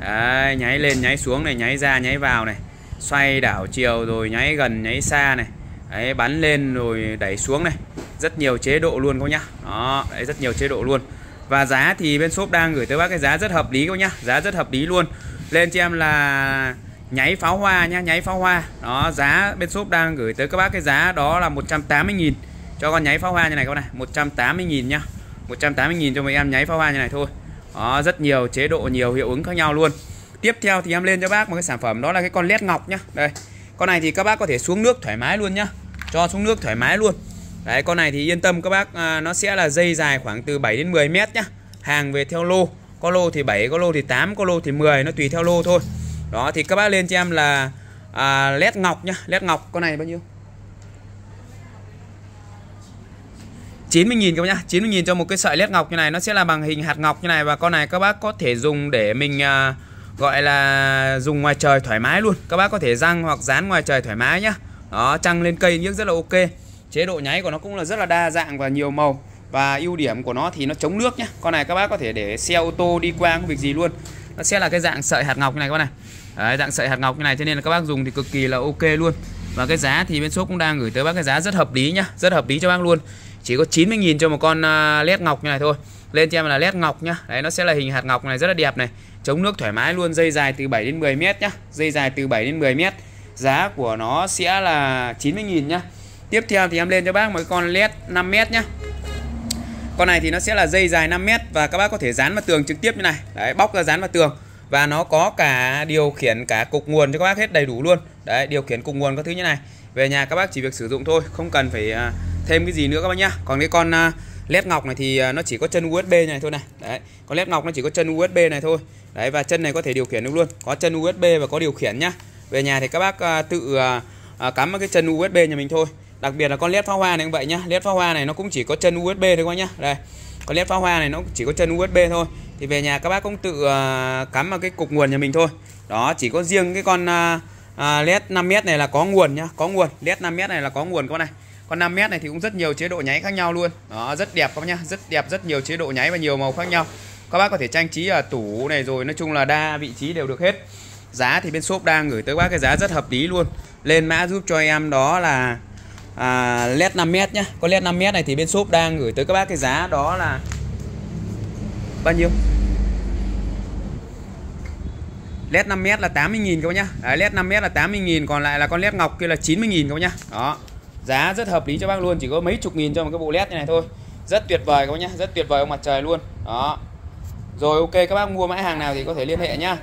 Đấy, nháy lên nháy xuống này nháy ra nháy vào này. Xoay đảo chiều rồi nháy gần nháy xa này. Đấy, bắn lên rồi đẩy xuống này. Rất nhiều chế độ luôn các nhá. Đó đấy, rất nhiều chế độ luôn. Và giá thì bên shop đang gửi tới bác cái giá rất hợp lý các nhá. Giá rất hợp lý luôn. Lên cho em là nháy pháo hoa nhá nháy pháo hoa. Đó giá bên shop đang gửi tới các bác cái giá đó là 180.000 cho con nháy pháo hoa như này các bạn này 180.000 nhá. 180.000 cho mấy em nháy pháo hoa như này thôi. Đó rất nhiều chế độ nhiều hiệu ứng khác nhau luôn. Tiếp theo thì em lên cho bác một cái sản phẩm đó là cái con led ngọc nhá. Đây con này thì các bác có thể xuống nước thoải mái luôn nhá. Cho xuống nước thoải mái luôn. Đấy con này thì yên tâm các bác à, nó sẽ là dây dài khoảng từ 7 đến 10 mét nhá. Hàng về theo lô có lô thì 7 có lô thì 8 có lô thì 10 nó tùy theo lô thôi đó thì các bác lên cho em là à, led ngọc nhá. Led ngọc con này bao nhiêu? 90.000 các bác nhá. 90.000 cho một cái sợi led ngọc như này nó sẽ là bằng hình hạt ngọc như này và con này các bác có thể dùng để mình à, gọi là dùng ngoài trời thoải mái luôn. Các bác có thể răng hoặc dán ngoài trời thoải mái nhá. Đó trăng lên cây nhưng rất là ok. Chế độ nháy của nó cũng là rất là đa dạng và nhiều màu. Và ưu điểm của nó thì nó chống nước nhá. Con này các bác có thể để xe ô tô đi qua không việc gì luôn. Nó sẽ là cái dạng sợi hạt ngọc như này các bác này. Đấy, dạng sợi hạt ngọc như này cho nên là các bác dùng thì cực kỳ là ok luôn. Và cái giá thì bên shop cũng đang gửi tới bác cái giá rất hợp lý nhá rất hợp lý cho bác luôn. Chỉ có 90.000 cho một con à, led ngọc như này thôi. Lên cho em là led ngọc nhá. Đấy nó sẽ là hình hạt ngọc này rất là đẹp này. Chống nước thoải mái luôn dây dài từ 7 đến 10 mét nhá. Dây dài từ 7 đến 10 mét. Giá của nó sẽ là 90.000 nhá. Tiếp theo thì em lên cho bác một con led 5 mét nhá. Con này thì nó sẽ là dây dài 5 mét và các bác có thể dán vào tường trực tiếp như này. Đấy bóc ra dán vào tường và nó có cả điều khiển cả cục nguồn cho các bác hết, đầy đủ luôn. Đấy, điều khiển cục nguồn các thứ như này. Về nhà các bác chỉ việc sử dụng thôi, không cần phải à, thêm cái gì nữa các bác nhá. Còn cái con à, led ngọc này thì à, nó chỉ có chân USB này thôi này. Đấy, con led ngọc nó chỉ có chân USB này thôi. Đấy, và chân này có thể điều khiển được luôn. Có chân USB và có điều khiển nhá. Về nhà thì các bác tự cắm cái chân USB nhà mình thôi. Đặc biệt là con led pháo hoa này cũng vậy nhá. Led pháo hoa này nó cũng chỉ có chân USB thôi các bác nhá. Đây con led pháo hoa này nó chỉ có chân USB thôi. Thì về nhà các bác cũng tự uh, cắm vào cái cục nguồn nhà mình thôi. Đó chỉ có riêng cái con uh, uh, led 5m này là có nguồn nhá có nguồn. Led 5m này là có nguồn các bác này. Con 5m này thì cũng rất nhiều chế độ nháy khác nhau luôn. Đó rất đẹp các bác nhá rất đẹp rất nhiều chế độ nháy và nhiều màu khác nhau. Các bác có thể trang trí ở tủ này rồi nói chung là đa vị trí đều được hết. Giá thì bên shop đang gửi tới các bác cái giá rất hợp lý luôn. Lên mã giúp cho em đó là à, led 5m nhá. Con led 5m này thì bên shop đang gửi tới các bác cái giá đó là bao nhiêu? Led 5m là 80.000 các bác nhá. Đấy, led 5m là 80.000 còn lại là con led ngọc kia là 90.000 các bác nhá. Đó. Giá rất hợp lý cho bác luôn chỉ có mấy chục nghìn cho một cái bộ led như này thôi. Rất tuyệt vời các bác nhá rất tuyệt vời ông mặt trời luôn. Đó. Rồi ok các bác mua mã hàng nào thì có thể liên hệ nhá.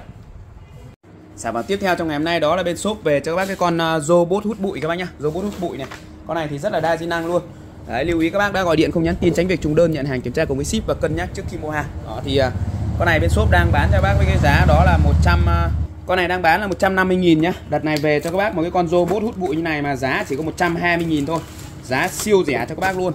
Sản phẩm tiếp theo trong ngày hôm nay đó là bên shop về cho các bác cái con ờ, robot hút bụi các bác nhá. Robot hút bụi này con này thì rất là đa di năng luôn. Đấy, lưu ý các bác đã gọi điện không nhắn tin tránh việc trùng đơn nhận hàng kiểm tra cùng với ship và cân nhắc trước khi mua hàng. Đó thì à, con này bên shop đang bán cho các bác với cái giá đó là 100 à, con này đang bán là 150.000 nhá. Đợt này về cho các bác một cái con robot hút bụi như này mà giá chỉ có 120.000 thôi. Giá siêu rẻ cho các bác luôn.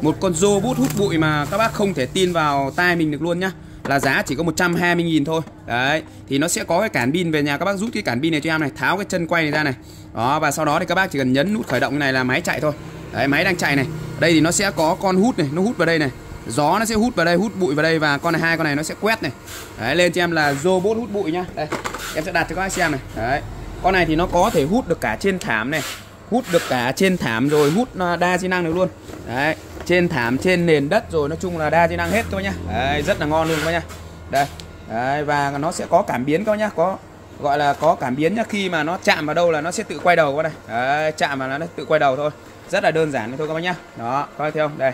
Một con robot hút bụi mà các bác không thể tin vào tai mình được luôn nhá. Là giá chỉ có 120.000 thôi. Đấy Thì nó sẽ có cái cản pin về nhà. Các bác rút cái cản pin này cho em này Tháo cái chân quay này ra này. Đó và sau đó thì các bác chỉ cần nhấn nút khởi động này là máy chạy thôi. Đấy máy đang chạy này. Đây thì nó sẽ có con hút này Nó hút vào đây này. Gió nó sẽ hút vào đây hút bụi vào đây Và con này hai con này nó sẽ quét này. Đấy lên cho em là robot hút bụi nhá. Đây em sẽ đặt cho các bác xem này. Đấy Con này thì nó có thể hút được cả trên thảm này Hút được cả trên thảm rồi hút à, đa di năng được luôn. Đấy trên thảm trên nền đất rồi nói chung là đa di năng hết thôi nhá. Đấy, rất là ngon luôn các nhá. Đây đấy, và nó sẽ có cảm biến các nhá có gọi là có cảm biến nhá khi mà nó chạm vào đâu là nó sẽ tự quay đầu qua đây. Đấy, chạm vào là nó tự quay đầu thôi. Rất là đơn giản thôi các bác nhá. Đó các bác thấy không? Đây.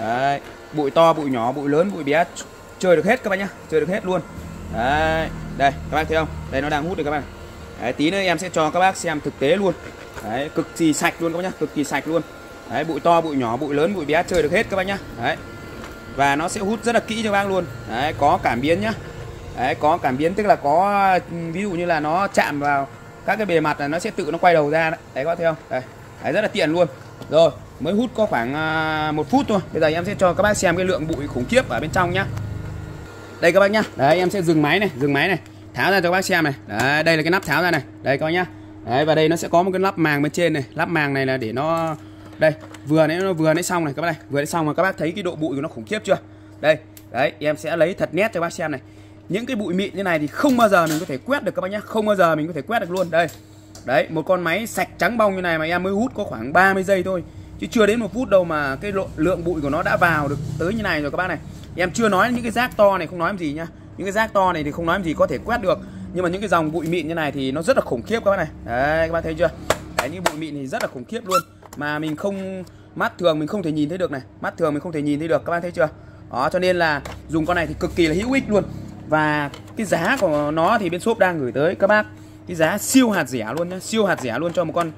Đấy, bụi to bụi nhỏ bụi lớn bụi bé. Chơi được hết các bác nhá chơi được hết luôn. Đấy đây các bác thấy không? Đây nó đang hút được các bạn đấy, tí nữa em sẽ cho các bác xem thực tế luôn. Đấy cực kỳ sạch luôn các bác nhá cực kỳ sạch luôn. Đấy bụi to bụi nhỏ bụi lớn bụi bé chơi được hết các bác nhá. Đấy. Và nó sẽ hút rất là kỹ cho bác luôn. Đấy có cảm biến nhá đấy có cảm biến tức là có ví dụ như là nó chạm vào các cái bề mặt là nó sẽ tự nó quay đầu ra đấy, đấy có thấy không? Đây đấy, rất là tiện luôn. Rồi mới hút có khoảng à, một phút thôi. Bây giờ em sẽ cho các bác xem cái lượng bụi khủng khiếp ở bên trong nhá. Đây các bác nhá. Đấy em sẽ dừng máy này dừng máy này. Tháo ra cho các bác xem này. Đấy, đây là cái nắp tháo ra này. Đây coi nhá. Đấy và đây nó sẽ có một cái lắp màng bên trên này. Lắp màng này là để nó đây vừa nãy nó vừa nãy xong này các bác này. Vừa nãy xong mà các bác thấy cái độ bụi của nó khủng khiếp chưa? Đây đấy em sẽ lấy thật nét cho các bác xem này những cái bụi mịn như này thì không bao giờ mình có thể quét được các bác nhá. Không bao giờ mình có thể quét được luôn. Đây. Đấy, một con máy sạch trắng bong như này mà em mới hút có khoảng 30 giây thôi. Chứ chưa đến một phút đâu mà cái lượng bụi của nó đã vào được tới như này rồi các bác này. Em chưa nói những cái rác to này, không nói làm gì nhá. Những cái rác to này thì không nói làm gì có thể quét được. Nhưng mà những cái dòng bụi mịn như này thì nó rất là khủng khiếp các bác này. Đấy, các bác thấy chưa? Đấy, những bụi mịn thì rất là khủng khiếp luôn. Mà mình không, mắt thường mình không thể nhìn thấy được này. Mắt thường mình không thể nhìn thấy được, các bác thấy chưa? Đó, cho nên là dùng con này thì cực kỳ là hữu ích luôn và cái giá của nó thì bên shop đang gửi tới. Các bác, cái giá siêu hạt rẻ luôn nhá, siêu hạt rẻ luôn cho một con.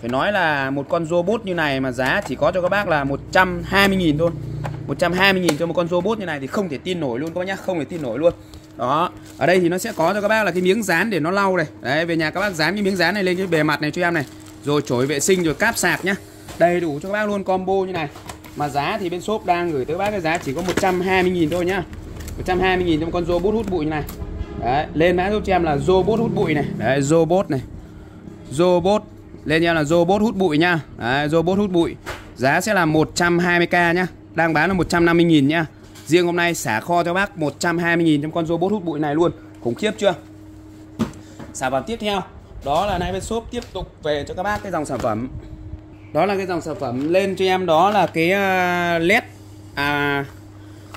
Phải nói là một con robot như này mà giá chỉ có cho các bác là 120.000 thôi. 120.000 cho một con robot như này thì không thể tin nổi luôn các bác nhá, không thể tin nổi luôn. Đó, ở đây thì nó sẽ có cho các bác là cái miếng dán để nó lau này. Đấy, về nhà các bác dán cái miếng dán này lên cái bề mặt này cho em này. Rồi chổi vệ sinh, rồi cáp sạc nhá. Đầy đủ cho các bác luôn, combo như này. Mà giá thì bên shop đang gửi tới bác cái giá chỉ có 120.000 thôi nhá. 120.000 trong con robot hút bụi như này. Đấy lên mã giúp cho em là robot hút bụi này. Đấy robot này. Robot lên cho là robot hút bụi nha. Đấy, robot hút bụi. Giá sẽ là 120k nhá. Đang bán là 150.000 nhá. Riêng hôm nay xả kho cho bác 120.000 trong con robot hút bụi này luôn. Khủng khiếp chưa? Sản phẩm tiếp theo đó là nay bên shop tiếp tục về cho các bác cái dòng sản phẩm. Đó là cái dòng sản phẩm lên cho em đó là cái ờ, led à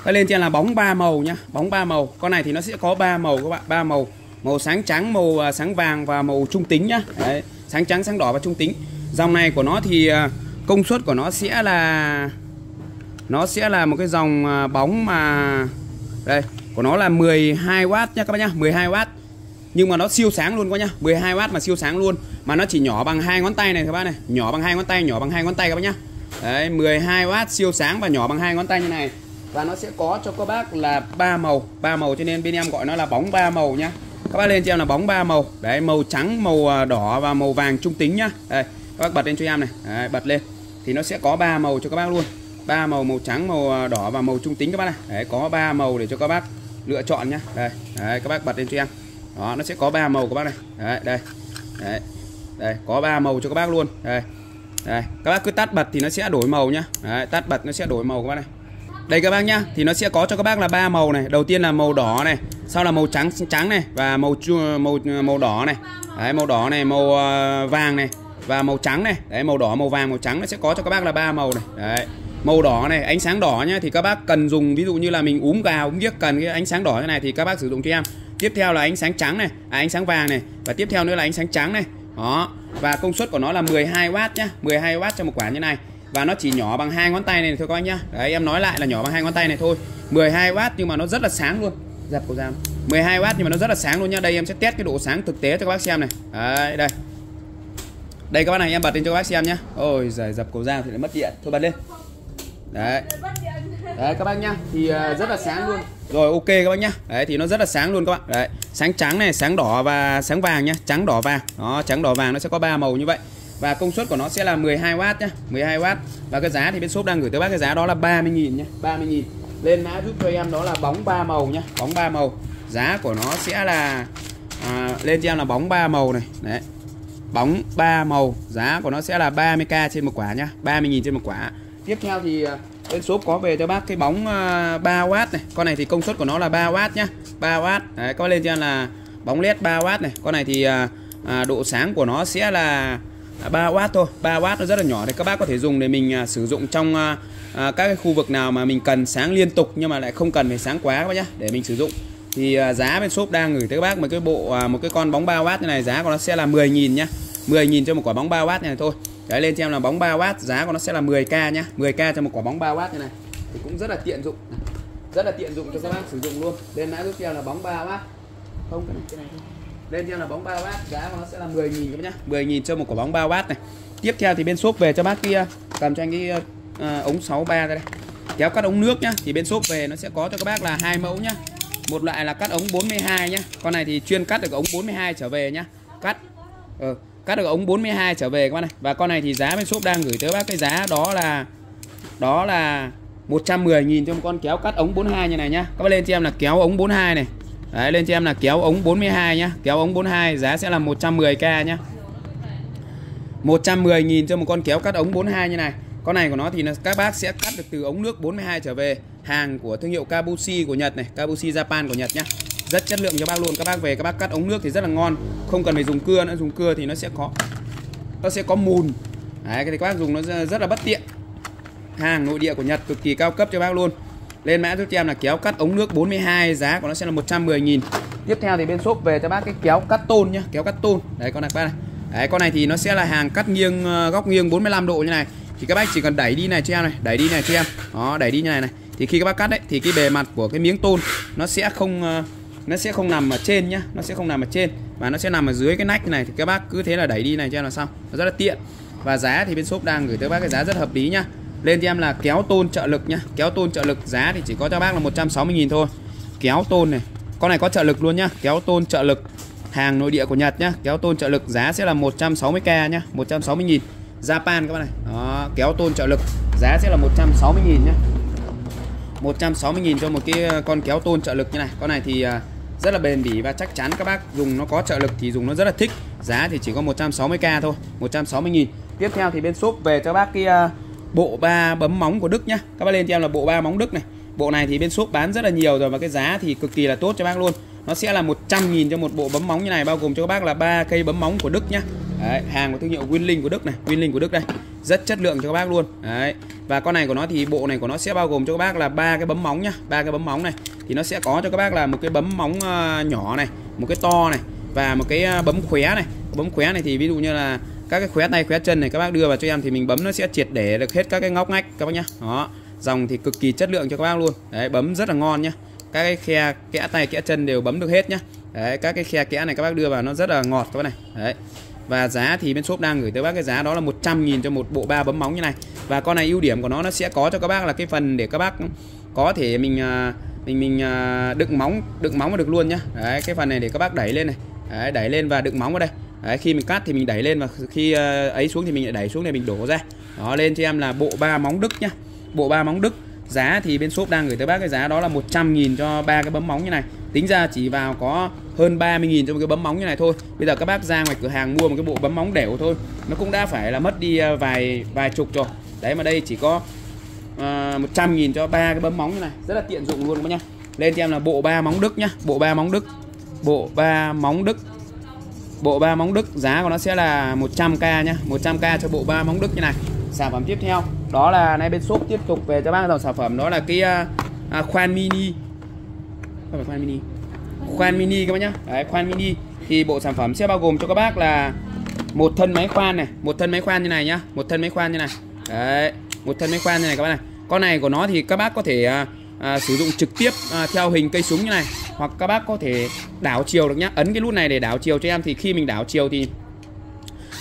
cái lên trên là bóng ba màu nhá bóng ba màu. Con này thì nó sẽ có ba màu các bạn ba màu. Màu sáng trắng màu à, sáng vàng và màu trung tính nhá. Đấy, sáng trắng sáng đỏ và trung tính. Dòng này của nó thì à, công suất của nó sẽ là nó sẽ là một cái dòng à, bóng mà đây của nó là 12W nhá các bạn nhá 12W nhưng mà nó siêu sáng luôn các nhá 12W mà siêu sáng luôn. Mà nó chỉ nhỏ bằng hai ngón tay này các bạn này nhỏ bằng hai ngón tay nhỏ bằng hai ngón tay các bạn nhá. Đấy 12W siêu sáng và nhỏ bằng hai ngón tay như này và nó sẽ có cho các bác là ba màu. Ba màu cho nên bên em gọi nó là bóng ba màu nhá các bác lên cho em là bóng ba màu. Đấy màu trắng màu à, đỏ và màu vàng trung tính nhá. Đây các bác bật lên cho em này. Đấy, bật lên. Thì nó sẽ có ba màu cho các bác luôn. Ba màu màu trắng màu à, đỏ và màu trung tính các bác này. Đấy có ba màu để cho các bác lựa chọn nhá. Đây đấy, các bác bật lên cho em. Đó nó sẽ có ba màu các bác này. Đấy đây. Đấy đây có ba màu cho các bác luôn. Đây đây. Các bác cứ tắt bật thì nó sẽ đổi màu nhá. Đấy, tắt bật nó sẽ đổi màu các bác này đây các bác nhá thì nó sẽ có cho các bác là ba màu này. Đầu tiên là màu đỏ này sau là màu trắng trắng này và màu màu màu đỏ này. Đấy, màu đỏ này màu ờ, vàng này và màu trắng này. Đấy màu đỏ màu vàng màu trắng nó sẽ có cho các bác là ba màu này. Đấy màu đỏ này ánh sáng đỏ nhá thì các bác cần dùng ví dụ như là mình úm gà úm giếc cần cái ánh sáng đỏ như này thì các bác sử dụng cho em. Tiếp theo là ánh sáng trắng này à, ánh sáng vàng này và tiếp theo nữa là ánh sáng trắng này. Đó và công suất của nó là 12W nhá 12W cho một quả như này và nó chỉ nhỏ bằng hai ngón tay này thôi các anh nhá. Đấy em nói lại là nhỏ bằng hai ngón tay này thôi. 12W nhưng mà nó rất là sáng luôn. Dập cầu dao 12W nhưng mà nó rất là sáng luôn nhá. Đây em sẽ test cái độ sáng thực tế cho các bác xem này. Đấy đây. Đây các bác này em bật lên cho các bác xem nhá. Ôi giời dập cầu dao thì lại mất điện. Thôi bật lên. Đấy. Đấy các bác nhá. Thì uh, rất là sáng luôn. Rồi ok các bác nhá. Đấy thì nó rất là sáng luôn các bạn đấy sáng trắng này sáng đỏ và sáng vàng nhá. Trắng đỏ vàng. Đó trắng đỏ vàng nó sẽ có ba màu như vậy và công suất của nó sẽ là 12W nhá 12W và cái giá thì bên shop đang gửi tới bác cái giá đó là 30.000 nhá 30.000 lên mã giúp cho em đó là bóng 3 màu nhá bóng 3 màu. Giá của nó sẽ là à, lên cho em là bóng 3 màu này đấy. Bóng 3 màu giá của nó sẽ là 30k trên một quả nhá 30.000 trên một quả. Tiếp theo thì à, bên shop có về cho bác cái bóng à, 3W này. Con này thì công suất của nó là 3W nhá 3W đấy có lên cho em là bóng led 3W này. Con này thì à, à, độ sáng của nó sẽ là À, 3W thôi. 3W nó rất là nhỏ thì các bác có thể dùng để mình à, sử dụng trong à, à, các cái khu vực nào mà mình cần sáng liên tục nhưng mà lại không cần phải sáng quá các bác nhá để mình sử dụng. Thì à, giá bên shop đang gửi tới các bác một cái bộ à, một cái con bóng 3W như này giá của nó sẽ là 10.000 nhá. 10.000 cho một quả bóng 3W như này thôi. Đấy lên cho em là bóng 3W giá của nó sẽ là 10k nhá. 10k cho một quả bóng 3W như này. Thì cũng rất là tiện dụng. Rất là tiện dụng cho các bác sử dụng luôn. Lên mã giúp cho em là bóng 3W không cái này cái này thôi lên cho là bóng 3W giá của nó sẽ là 10.000 các bác nhá. 10.000 cho một quả bóng 3W này. Tiếp theo thì bên shop về cho bác kia cầm cho anh cái uh, ống 63 đây, đây. Kéo cắt ống nước nhá thì bên shop về nó sẽ có cho các bác là hai mẫu nhá. Một loại là cắt ống 42 nhá. Con này thì chuyên cắt được ống 42 trở về nhá. Cắt ừ, cắt được ống 42 trở về các bác này. Và con này thì giá bên shop đang gửi tới bác cái giá đó là đó là 110.000 cho một con kéo cắt ống 42 như này nhá. Các bác lên cho em là kéo ống 42 này. Đấy, lên cho em là kéo ống 42 nhá. Kéo ống 42 giá sẽ là 110k nhá. 110.000 cho một con kéo cắt ống 42 như này. Con này của nó thì các bác sẽ cắt được từ ống nước 42 trở về. Hàng của thương hiệu Kabushi của Nhật này Kabushi Japan của Nhật nhá. Rất chất lượng cho bác luôn. Các bác về các bác cắt ống nước thì rất là ngon. Không cần phải dùng cưa nữa. Dùng cưa thì nó sẽ có nó sẽ có mùn. Đấy, cái các bác dùng nó rất là bất tiện. Hàng nội địa của Nhật cực kỳ cao cấp cho bác luôn lên mã giúp cho em là kéo cắt ống nước 42 giá của nó sẽ là 110.000 tiếp theo thì bên shop về cho bác cái kéo cắt tôn nhá, kéo cắt tôn. Đấy, con này bác này. Đấy, con này thì nó sẽ là hàng cắt nghiêng ờ, góc nghiêng 45 độ như này. Thì các bác chỉ cần đẩy đi này cho em này, đẩy đi này cho em. Đó, đẩy đi như này này. Thì khi các bác cắt đấy, thì cái bề mặt của cái miếng tôn nó sẽ không ờ, nó sẽ không nằm ở trên nhá, nó sẽ không nằm ở trên. Mà nó sẽ nằm ở dưới cái nách này thì các bác cứ thế là đẩy đi này cho em là xong. Nó rất là tiện. Và giá thì bên shop đang gửi tới bác cái giá rất hợp lý nhá lên cho em là kéo tôn trợ lực nhá. Kéo tôn trợ lực giá thì chỉ có cho bác là 160.000 thôi. Kéo tôn này. Con này có trợ lực luôn nhá. Kéo tôn trợ lực hàng nội địa của Nhật nhá. Kéo tôn trợ lực giá sẽ là 160k nhá. 160.000 Japan các bạn này. Đó, kéo tôn trợ lực giá sẽ là 160.000 nhá. 160.000 cho một cái ờ, con kéo tôn trợ lực như này. Con này thì ờ, rất là bền bỉ và chắc chắn các bác dùng nó có trợ lực thì dùng nó rất là thích. Giá thì chỉ có 160k thôi. 160.000 tiếp theo thì bên shop về cho bác cái ờ, bộ ba bấm móng của Đức nhá. Các bác lên cho em là bộ ba móng Đức này. Bộ này thì bên shop bán rất là nhiều rồi và cái giá thì cực kỳ là tốt cho bác luôn. Nó sẽ là 100.000 cho một bộ bấm móng như này bao gồm cho các bác là ba cây bấm móng của Đức nhá. Đấy, hàng của thương hiệu Winlink của Đức này Winlink của Đức đây. Rất chất lượng cho các bác luôn. Đấy. và con này của nó thì bộ này của nó sẽ bao gồm cho các bác là ba cái bấm móng nhá ba cái bấm móng này. Thì nó sẽ có cho các bác là một cái bấm móng ờ, nhỏ này một cái to này và một cái ờ, bấm khóe này. Bấm khóe này thì ví dụ như là các cái khóe tay khóe chân này các bác đưa vào cho em thì mình bấm nó sẽ triệt để được hết các cái ngóc ngách các bác nhá. Đó dòng thì cực kỳ chất lượng cho các bác luôn. Đấy bấm rất là ngon nhá. Các cái khe kẽ tay kẽ chân đều bấm được hết nhá. Đấy các cái khe kẽ này các bác đưa vào nó rất là ngọt các bác này. Đấy. Và giá thì bên shop đang gửi tới bác cái giá đó là 100.000 cho một bộ ba bấm móng như này. Và con này ưu điểm của nó nó sẽ có cho các bác là cái phần để các bác có thể mình à, mình mình à, đựng móng đựng móng vào được luôn nhá. Đấy cái phần này để các bác đẩy lên này. Đấy, đẩy lên và đựng móng vào đây đấy, khi mình cắt thì mình đẩy lên và khi ờ, ấy xuống thì mình lại đẩy xuống để mình đổ ra. Đó lên cho em là bộ ba móng đức nhá. Bộ ba móng đức giá thì bên shop đang gửi tới bác cái giá đó là 100.000 cho ba cái bấm móng như này. Tính ra chỉ vào có hơn 30.000 cho một cái bấm móng như này thôi. Bây giờ các bác ra ngoài cửa hàng mua một cái bộ bấm móng đẻo thôi. Nó cũng đã phải là mất đi ờ, vài vài chục rồi. Đấy mà đây chỉ có ờ, uh, 100.000 cho ba cái bấm móng như này. Rất là tiện dụng luôn các nhá. Lên cho em là bộ ba móng đức nhá. Bộ ba móng đức bộ ba móng đức bộ ba móng đức giá của nó sẽ là 100k nhá. 100k cho bộ ba móng đức như này. Sản phẩm tiếp theo đó là nay bên shop tiếp tục về cho bác dòng sản phẩm đó là cái uh, khoan mini. Không phải khoan mini. Khoan mini các bác nhá. Đấy, khoan mini. Thì bộ sản phẩm sẽ bao gồm cho các bác là một thân máy khoan này một thân máy khoan như này nhá. Một thân máy khoan như này. Đấy một thân máy khoan như này các bác này. Con này của nó thì các bác có thể à, à, sử dụng trực tiếp à, theo hình cây súng như này hoặc các bác có thể đảo chiều được nhá ấn cái nút này để đảo chiều cho em thì khi mình đảo chiều thì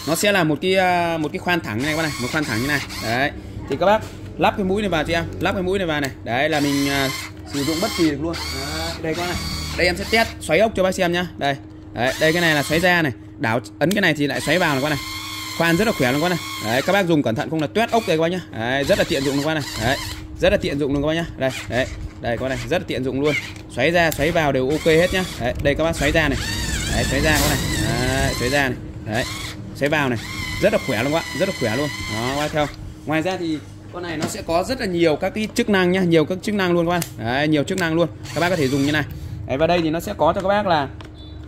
nó sẽ là một cái một cái khoan thẳng này các bác này một khoan thẳng như này đấy thì các bác lắp cái mũi này vào cho em lắp cái mũi này vào này đấy là mình sử dụng bất kỳ được luôn đấy, đây con này đây em sẽ test xoáy ốc cho bác xem nhá đây đấy, đây cái này là xoáy ra này đảo ấn cái này thì lại xoáy vào này con này khoan rất là khỏe luôn con này đấy các bác dùng cẩn thận không là tuét ốc đây các bác nhá đấy, rất là tiện dụng luôn con này đấy rất là tiện dụng luôn các bác nhá đây đấy đây con này rất là tiện dụng luôn. Xoáy ra xoáy vào đều ok hết nhá. Đấy đây các bác xoáy ra này. Đấy xoáy ra con này. Đấy, xoáy ra này. Đấy xoáy vào này. Rất là khỏe luôn các bạn rất là khỏe luôn. Đó các bác theo. Ngoài ra thì con này nó sẽ có rất là nhiều các cái chức năng nhá nhiều các chức năng luôn các bạn đấy, nhiều chức năng luôn. Các bác có thể dùng như này. Đấy, và đây thì nó sẽ có cho các bác là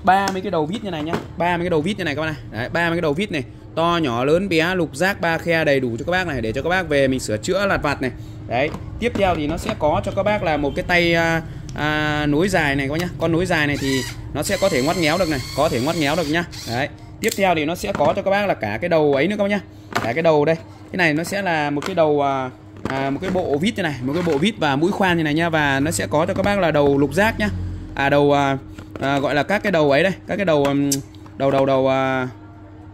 ba mấy cái đầu vít như này nhá. Ba mấy cái đầu vít như này các bạn, này. Đấy ba mấy cái đầu vít này. To nhỏ lớn bé lục giác ba khe đầy đủ cho các bác này. Để cho các bác về mình sửa chữa lặt vặt này đấy tiếp theo thì nó sẽ có cho các bác là một cái tay à, à, nối dài này các bác nhá. Con nối dài này thì nó sẽ có thể ngoắt ngéo được này có thể ngoắt ngéo được nhá. Đấy tiếp theo thì nó sẽ có cho các bác là cả cái đầu ấy nữa các bác nhá. Cả cái đầu đây. Cái này nó sẽ là một cái đầu à, à, một cái bộ vít như này một cái bộ vít và mũi khoan như này nha và nó sẽ có cho các bác là đầu lục giác nhá. À đầu à, à, gọi là các cái đầu ấy đây các cái đầu đầu đầu đầu à,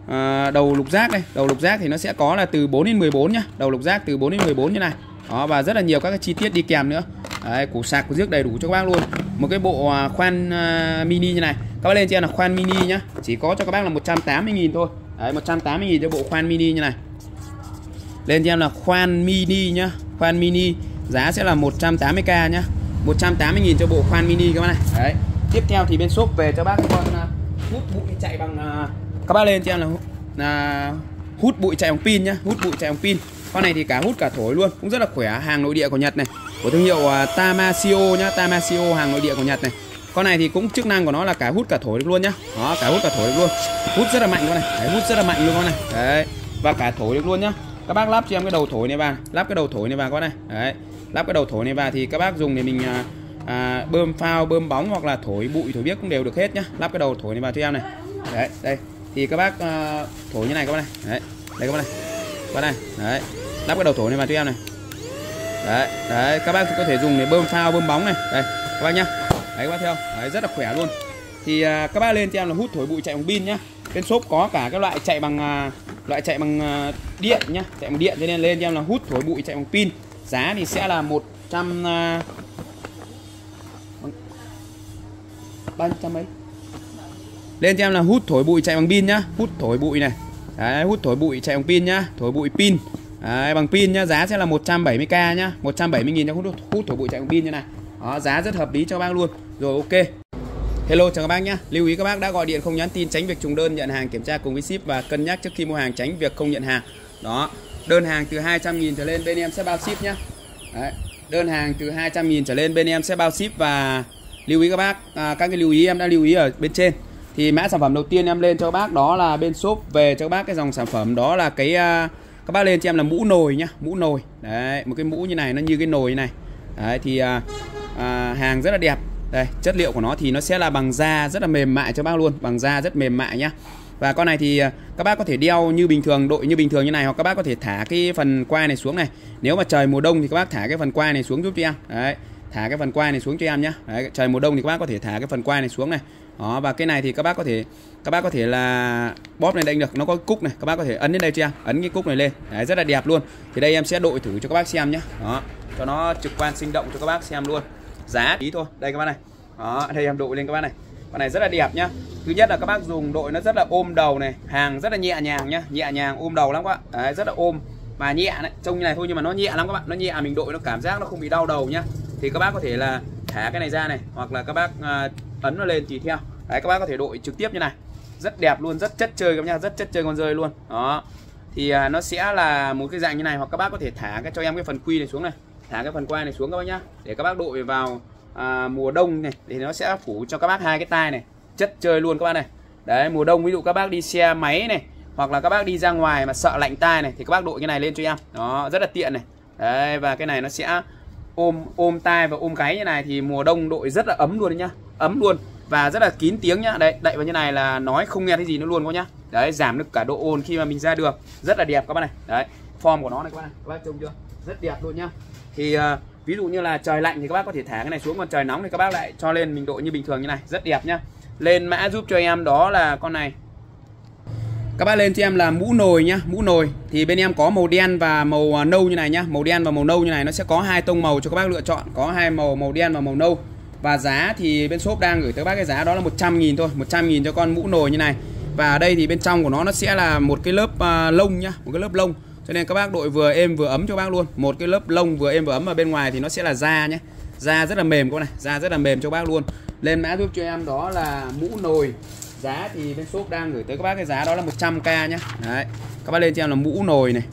à, đầu lục giác đây. Đầu lục giác thì nó sẽ có là từ 4 đến 14 nhá. Đầu lục giác từ 4 đến 14 như này đó và rất là nhiều các cái chi tiết đi kèm nữa. Đấy, củ sạc của rước đầy đủ cho các bác luôn. Một cái bộ à, khoan à, mini như này. Các bác lên cho em là khoan mini nhá. Chỉ có cho các bác là 180.000 thôi. Đấy 180.000 cho bộ khoan mini như này. Lên cho em là khoan mini nhá. Khoan mini giá sẽ là 180k nhá. 180.000 cho bộ khoan mini các bác này. Đấy. Tiếp theo thì bên shop về cho bác con uh, hút bụi chạy bằng uh, các bác lên cho em là uh, hút bụi chạy bằng pin nhá. Hút bụi chạy bằng pin con này thì cả hút cả thổi luôn cũng rất là khỏe hàng nội địa của Nhật này. Của thương hiệu à, Tamasio nhá Tamasio hàng nội địa của Nhật này. Con này thì cũng chức năng của nó là cả hút cả thổi được luôn nhá. Đó cả hút cả thổi được luôn. Hút rất là mạnh con này đấy, hút rất là mạnh luôn con này. Đấy và cả thổi được luôn nhá. Các bác lắp cho em cái đầu thổi này vào lắp cái đầu thổi này vào con này. Đấy lắp cái đầu thổi này vào thì các bác dùng để mình à, à, bơm phao bơm bóng hoặc là thổi bụi thổi biếc cũng đều được hết nhá. Lắp cái đầu thổi này vào cho em này. Đấy đây. Thì các bác à, thổi như này các bác này. Đấy đây các bác này. Các bác này đấy lắp cái đầu thổi này vào cho em này. Đấy đấy các bác có thể dùng để bơm phao bơm bóng này. Đây các bác nhá. Đấy các bác theo. Đấy rất là khỏe luôn. Thì à, các bác lên cho em là hút thổi bụi chạy bằng pin nhá. Bên shop có cả các loại chạy bằng à, loại chạy bằng à, điện nhá chạy bằng điện. Cho nên lên cho em là hút thổi bụi chạy bằng pin. Giá thì sẽ là 100 à, bao nhiêu trăm mấy? Lên cho em là hút thổi bụi chạy bằng pin nhá. Hút thổi bụi này. Đấy hút thổi bụi chạy bằng pin nhá. Thổi bụi pin đấy, bằng pin nhá giá sẽ là 170k nhá. 170.000 cho hút hút thổi bụi chạy bằng pin như này. Đó giá rất hợp lý cho bác luôn. Rồi ok. Hello chào các bác nhé Lưu ý các bác đã gọi điện không nhắn tin tránh việc trùng đơn nhận hàng kiểm tra cùng với ship và cân nhắc trước khi mua hàng tránh việc không nhận hàng. Đó đơn hàng từ 200.000 trở lên bên em sẽ bao ship nhé Đấy. đơn hàng từ 200.000 trở lên bên em sẽ bao ship và lưu ý các bác à, các cái lưu ý em đã lưu ý ở bên trên. Thì mã sản phẩm đầu tiên em lên cho các bác đó là bên shop về cho các bác cái dòng sản phẩm đó là cái uh, các bác lên cho em là mũ nồi nhá mũ nồi. Đấy một cái mũ như này nó như cái nồi như này. Đấy thì à, à, hàng rất là đẹp. Đây chất liệu của nó thì nó sẽ là bằng da rất là mềm mại cho bác luôn bằng da rất mềm mại nhá. Và con này thì à, các bác có thể đeo như bình thường đội như bình thường như này hoặc các bác có thể thả cái phần quai này xuống này. Nếu mà trời mùa đông thì các bác thả cái phần quai này xuống giúp cho em. Đấy thả cái phần quai này xuống cho em nhé đấy, trời mùa đông thì các bác có thể thả cái phần quai này xuống này đó và cái này thì các bác có thể các bác có thể là bóp này đánh được. Nó có cúc này các bác có thể ấn đến đây cho em ấn cái cúc này lên. Đấy, rất là đẹp luôn. Thì đây em sẽ đội thử cho các bác xem nhé. Đó cho nó trực quan sinh động cho các bác xem luôn. Giá tí thôi. Đây các bác này. Đó đây em đội lên các bác này. Con này rất là đẹp nhá. Thứ nhất là các bác dùng đội nó rất là ôm đầu này. Hàng rất là nhẹ nhàng nhá. Nhẹ nhàng ôm đầu lắm các bạn đấy, rất là ôm. Mà nhẹ đấy trông như này thôi nhưng mà nó nhẹ lắm các bạn nó nhẹ mình đội nó cảm giác nó không bị đau đầu nhá. Thì các bác có thể là thả cái này ra này. Hoặc là các bác uh, ấn nó lên tùy theo đấy các bác có thể đội trực tiếp như này rất đẹp luôn rất chất chơi các nhá rất chất chơi con rơi luôn đó thì à, nó sẽ là một cái dạng như này hoặc các bác có thể thả cái cho em cái phần quy này xuống này thả cái phần quai này xuống các bác nhá để các bác đội vào à, mùa đông này thì nó sẽ phủ cho các bác hai cái tai này chất chơi luôn các bác này đấy mùa đông ví dụ các bác đi xe máy này hoặc là các bác đi ra ngoài mà sợ lạnh tai này thì các bác đội cái này lên cho em đó rất là tiện này đấy và cái này nó sẽ ôm ôm tai và ôm gáy như này thì mùa đông đội rất là ấm luôn đấy nhá. Ấm luôn và rất là kín tiếng nhá. Đấy đậy vào như này là nói không nghe thấy gì nữa luôn các nhá. Đấy giảm được cả độ ồn khi mà mình ra đường. Rất là đẹp các bác này. Đấy form của nó này các bác này. Các bác trông chưa? Rất đẹp luôn nhá. Thì uh, ví dụ như là trời lạnh thì các bác có thể thả cái này xuống còn trời nóng thì các bác lại cho lên mình đội như bình thường như này. Rất đẹp nhá. Lên mã giúp cho em đó là con này các bác lên cho em là mũ nồi nhá mũ nồi. Thì bên em có màu đen và màu à, nâu như này nhá. Màu đen và màu nâu như này nó sẽ có hai tông màu cho các bác lựa chọn. Có hai màu màu đen và màu nâu. Và giá thì bên shop đang gửi tới bác cái giá đó là 100.000 thôi 100.000 cho con mũ nồi như này. Và ở đây thì bên trong của nó nó sẽ là một cái lớp uh, lông nhá một cái lớp lông. Cho nên các bác đội vừa êm vừa ấm cho bác luôn. Một cái lớp lông vừa êm vừa ấm ở bên ngoài thì nó sẽ là da nhé da rất là mềm các này da rất là mềm cho bác luôn. Lên mã giúp cho em đó là mũ nồi giá thì bên shop đang gửi tới các bác cái giá đó là 100k nhá, đấy các bác lên cho em là mũ nồi này.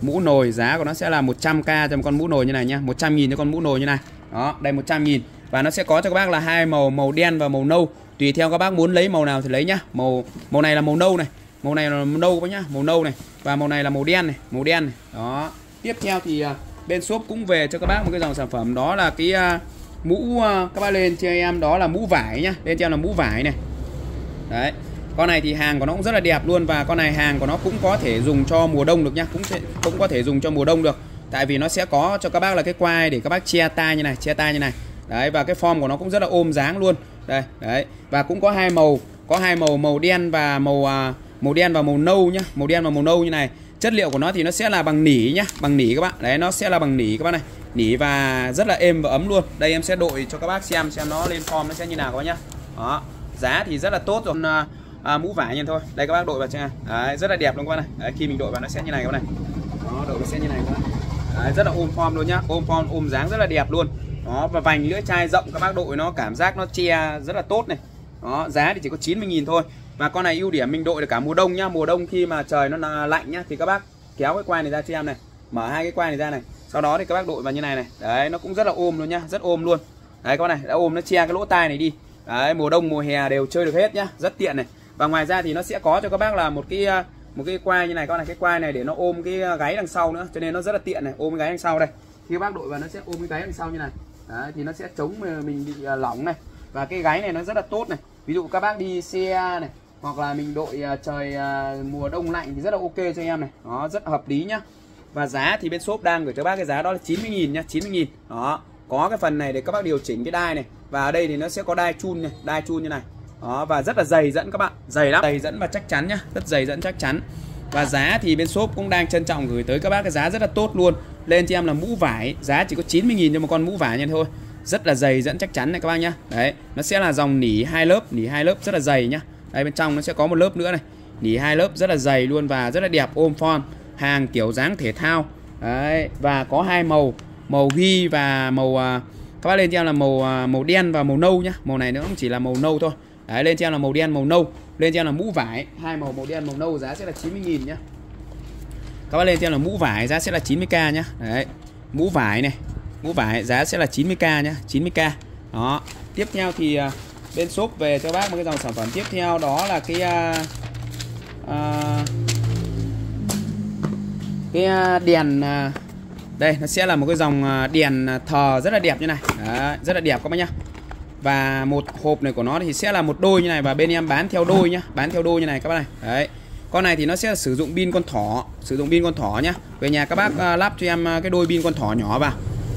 Mũ nồi giá của nó sẽ là 100k cho một con mũ nồi như này nhá. 100 nghìn cho con mũ nồi như này. Đó đây 100 nghìn. Và nó sẽ có cho các bác là hai màu màu đen và màu nâu. Tùy theo các bác muốn lấy màu nào thì lấy nhá. Màu màu này là màu nâu này. Màu này là màu nâu các nhá. Màu nâu này. Và màu này là màu đen này. Màu đen này. Đó. Tiếp theo thì à, bên shop cũng về cho các bác một cái dòng sản phẩm. Đó là cái à, mũ à, các bác lên cho em đó là mũ vải nhá. Lên cho em là mũ vải này đấy. Con này thì hàng của nó cũng rất là đẹp luôn và con này hàng của nó cũng có thể dùng cho mùa đông được nhá cũng sẽ, cũng có thể dùng cho mùa đông được. Tại vì nó sẽ có cho các bác là cái quai để các bác che tay như này che tay như này. Đấy và cái form của nó cũng rất là ôm dáng luôn. Đây đấy. Và cũng có hai màu có hai màu màu đen và màu à, màu đen và màu nâu nhá. Màu đen và màu nâu như này. Chất liệu của nó thì nó sẽ là bằng nỉ nhá bằng nỉ các bạn. Đấy nó sẽ là bằng nỉ các bạn này. Nỉ và rất là êm và ấm luôn. Đây em sẽ đội cho các bác xem xem nó lên form nó sẽ như nào các bác nhá. Đó giá thì rất là tốt rồi à, à, mũ vải nhìn thôi. Đây các bác đội vào cho đấy, rất là đẹp luôn các bác này. Đấy, khi mình đội vào nó sẽ như này các bác này. Đó đội nó sẽ như này các bác đấy, rất là ôm form luôn nhá. Ôm form ôm dáng rất là đẹp luôn. Đó và vành lưỡi chai rộng các bác đội nó cảm giác nó che rất là tốt này. Đó giá thì chỉ có 90.000 thôi. Và con này ưu điểm mình đội được cả mùa đông nhá. Mùa đông khi mà trời nó lạnh nhá thì các bác kéo cái quai này ra cho em này. Mở hai cái quai này ra này. Sau đó thì các bác đội vào như này này. Đấy nó cũng rất là ôm luôn nhá. Rất ôm luôn. Đấy con này đã ôm nó che cái lỗ tai này đi đấy mùa đông mùa hè đều chơi được hết nhá rất tiện này. Và ngoài ra thì nó sẽ có cho các bác là một cái à, một cái quai như này con này cái quai này để nó ôm cái à, gáy đằng sau nữa cho nên nó rất là tiện này ôm cái gáy đằng sau đây. Khi các bác đội vào nó sẽ ôm cái gáy đằng sau như này. Đấy, thì nó sẽ chống à, mình bị lỏng này. Và cái gáy này nó rất là tốt này. Ví dụ các bác đi xe này hoặc là mình đội trời mùa đông lạnh thì rất là ok cho em này. Nó rất hợp lý nhá. Và giá thì bên shop đang gửi cho bác cái giá đó là 90.000 nhá 90.000 đó có cái phần này để các bác điều chỉnh cái đai này. Và ở đây thì nó sẽ có đai chun này đai chun như này. Đó và rất là dày dẫn các bạn. Dày lắm. Dày dẫn và chắc chắn nhá rất dày dẫn chắc chắn. Và giá thì bên shop cũng đang trân trọng gửi tới các bác cái giá rất là tốt luôn. Lên cho em là mũ vải giá chỉ có 90.000 cho một con mũ vải nha thôi. Rất là dày dẫn chắc chắn này các bác nhá. Đấy nó sẽ là dòng nỉ hai lớp nỉ hai lớp rất là dày nhá. Đây bên trong nó sẽ có một lớp nữa này. Nỉ hai lớp rất là dày luôn và rất là đẹp ôm form hàng kiểu dáng thể thao. Đấy và có hai màu màu ghi và màu à, các bác lên cho em là màu à, màu đen và màu nâu nhá. Màu này nó cũng chỉ là màu nâu thôi. Đấy lên cho em là màu đen màu nâu. Lên cho em là mũ vải. Hai màu màu đen màu nâu giá sẽ là 90.000 nhá. Các bác lên cho em là mũ vải giá sẽ là 90k nhá. Đấy mũ vải này mũ vải giá sẽ là 90k nhá 90k đó tiếp theo thì à, bên shop về cho bác một cái dòng sản phẩm tiếp theo đó là cái uh, uh, cái đèn uh, đây nó sẽ là một cái dòng à, đèn à, thờ rất là đẹp như này. Đấy, rất là đẹp các bác nhá. Và một hộp này của nó thì sẽ là một đôi như này và bên em bán theo đôi nhá. Bán theo đôi như này các bác này. Đấy. Con này thì nó sẽ sử dụng pin con thỏ sử dụng pin con thỏ nhá. Về nhà các bác uh, lắp cho em cái đôi pin con thỏ nhỏ vào.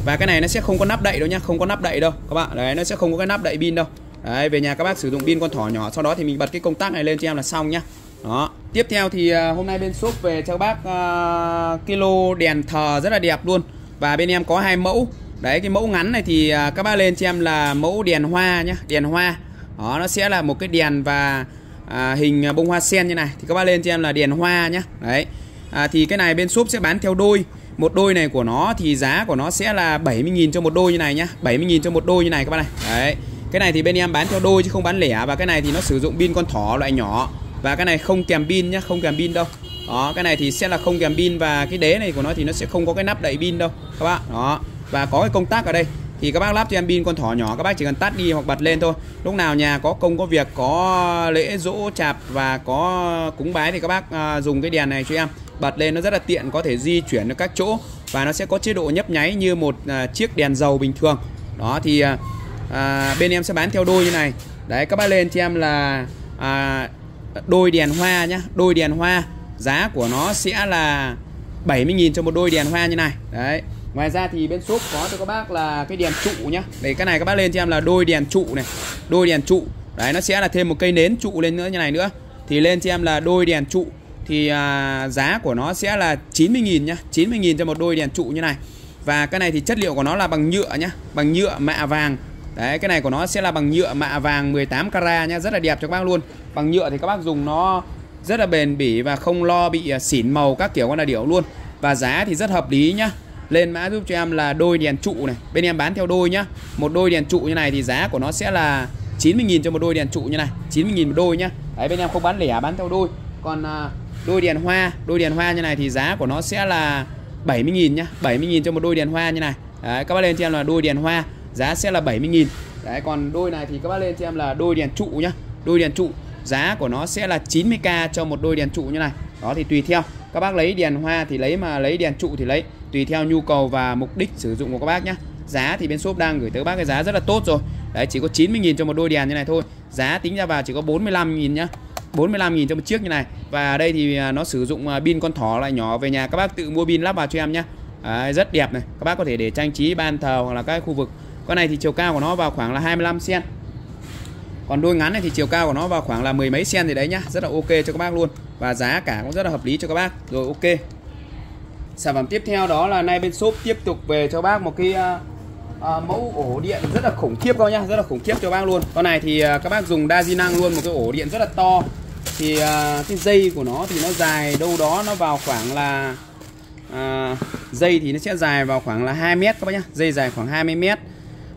Và cái này nó sẽ không có nắp đậy đâu nhá không có nắp đậy đâu các bạn đấy nó sẽ không có cái nắp đậy pin đâu. Đấy về nhà các bác sử dụng pin con thỏ nhỏ sau đó thì mình bật cái công tắc này lên cho em là xong nhá. Đó tiếp theo thì à, hôm nay bên shop về cho các bác uh, kilo đèn thờ rất là đẹp luôn. Và bên em có hai mẫu. Đấy cái mẫu ngắn này thì uh, các bác lên cho em là mẫu đèn hoa nhá đèn hoa. Đó nó sẽ là một cái đèn và à, hình bông hoa sen như này. Thì các bác lên cho em là đèn hoa nhá. Đấy. À, thì cái này bên shop sẽ bán theo đôi. Một đôi này của nó thì giá của nó sẽ là 70.000 cho một đôi như này nhá. 70.000 cho một đôi như này các bác này. Đấy. Cái này thì bên em bán theo đôi chứ không bán lẻ. Và cái này thì nó sử dụng pin con thỏ loại nhỏ và cái này không kèm pin nhá không kèm pin đâu. Đó cái này thì sẽ là không kèm pin và cái đế này của nó thì nó sẽ không có cái nắp đậy pin đâu các bạn đó và có cái công tắc ở đây. Thì các bác lắp cho em pin con thỏ nhỏ các bác chỉ cần tắt đi hoặc bật lên thôi. Lúc nào nhà có công có việc có lễ dỗ chạp và có cúng bái thì các bác à, dùng cái đèn này cho em. Bật lên nó rất là tiện có thể di chuyển được các chỗ và nó sẽ có chế độ nhấp nháy như một à, chiếc đèn dầu bình thường. Đó thì à, à bên em sẽ bán theo đôi như này. Đấy các bác lên cho em là à, đôi đèn hoa nhá. Đôi đèn hoa giá của nó sẽ là 70.000 cho một đôi đèn hoa như này. Đấy. Ngoài ra thì bên shop có cho các bác là cái đèn trụ nhá. Đấy cái này các bác lên cho em là đôi đèn trụ này. Đôi đèn trụ. Đấy nó sẽ là thêm một cây nến trụ lên nữa như này nữa. Thì lên cho em là đôi đèn trụ. Thì à, giá của nó sẽ là 90.000 nhá. 90.000 cho một đôi đèn trụ như này. Và cái này thì chất liệu của nó là bằng nhựa nhá. Bằng nhựa mạ vàng. Đấy cái này của nó sẽ là bằng nhựa mạ vàng 18 carat nhá Rất là đẹp cho các bác luôn. Bằng nhựa thì các bác dùng nó rất là bền bỉ và không lo bị à, xỉn màu các kiểu con là điểu luôn. Và giá thì rất hợp lý nhá. Lên mã giúp cho em là đôi đèn trụ này bên em bán theo đôi nhá. Một đôi đèn trụ như này thì giá của nó sẽ là 90.000 cho một đôi đèn trụ như này 90.000 một đôi nhá. Đấy bên em không bán lẻ bán theo đôi. Còn à, đôi đèn hoa đôi đèn hoa như này thì giá của nó sẽ là 70.000 nhá 70.000 cho một đôi đèn hoa như này. Đấy, các bác lên cho em là đôi đèn hoa giá sẽ là 70.000 đấy còn đôi này thì các bác lên cho em là đôi đèn trụ nhá. Đôi đèn trụ giá của nó sẽ là 90k cho một đôi đèn trụ như này. Đó thì tùy theo. Các bác lấy đèn hoa thì lấy mà lấy đèn trụ thì lấy. Tùy theo nhu cầu và mục đích sử dụng của các bác nhá. Giá thì bên shop đang gửi tới bác cái giá rất là tốt rồi. Đấy chỉ có 90.000 cho một đôi đèn như này thôi. Giá tính ra vào chỉ có 45.000 nhá. 45.000 cho một chiếc như này. Và đây thì à, nó sử dụng à, pin con thỏ lại nhỏ về nhà. Các bác tự mua pin lắp vào cho em nhá. À, rất đẹp này. Các bác có thể để trang trí ban thờ hoặc là các khu vực con này thì chiều cao của nó vào khoảng là 25 cm. Còn đôi ngắn này thì chiều cao của nó vào khoảng là mười mấy cm thì đấy nhá. Rất là ok cho các bác luôn. Và giá cả cũng rất là hợp lý cho các bác. Rồi ok. Sản phẩm tiếp theo đó là nay bên shop tiếp tục về cho bác một cái uh, uh, mẫu ổ điện rất là khủng khiếp các nhá. Rất là khủng khiếp cho bác luôn. Con này thì uh, các bác dùng đa di năng luôn một cái ổ điện rất là to. Thì uh, cái dây của nó thì nó dài đâu đó nó vào khoảng là uh, dây thì nó sẽ dài vào khoảng là 2 mét các bác nhá. Dây dài khoảng 20 mét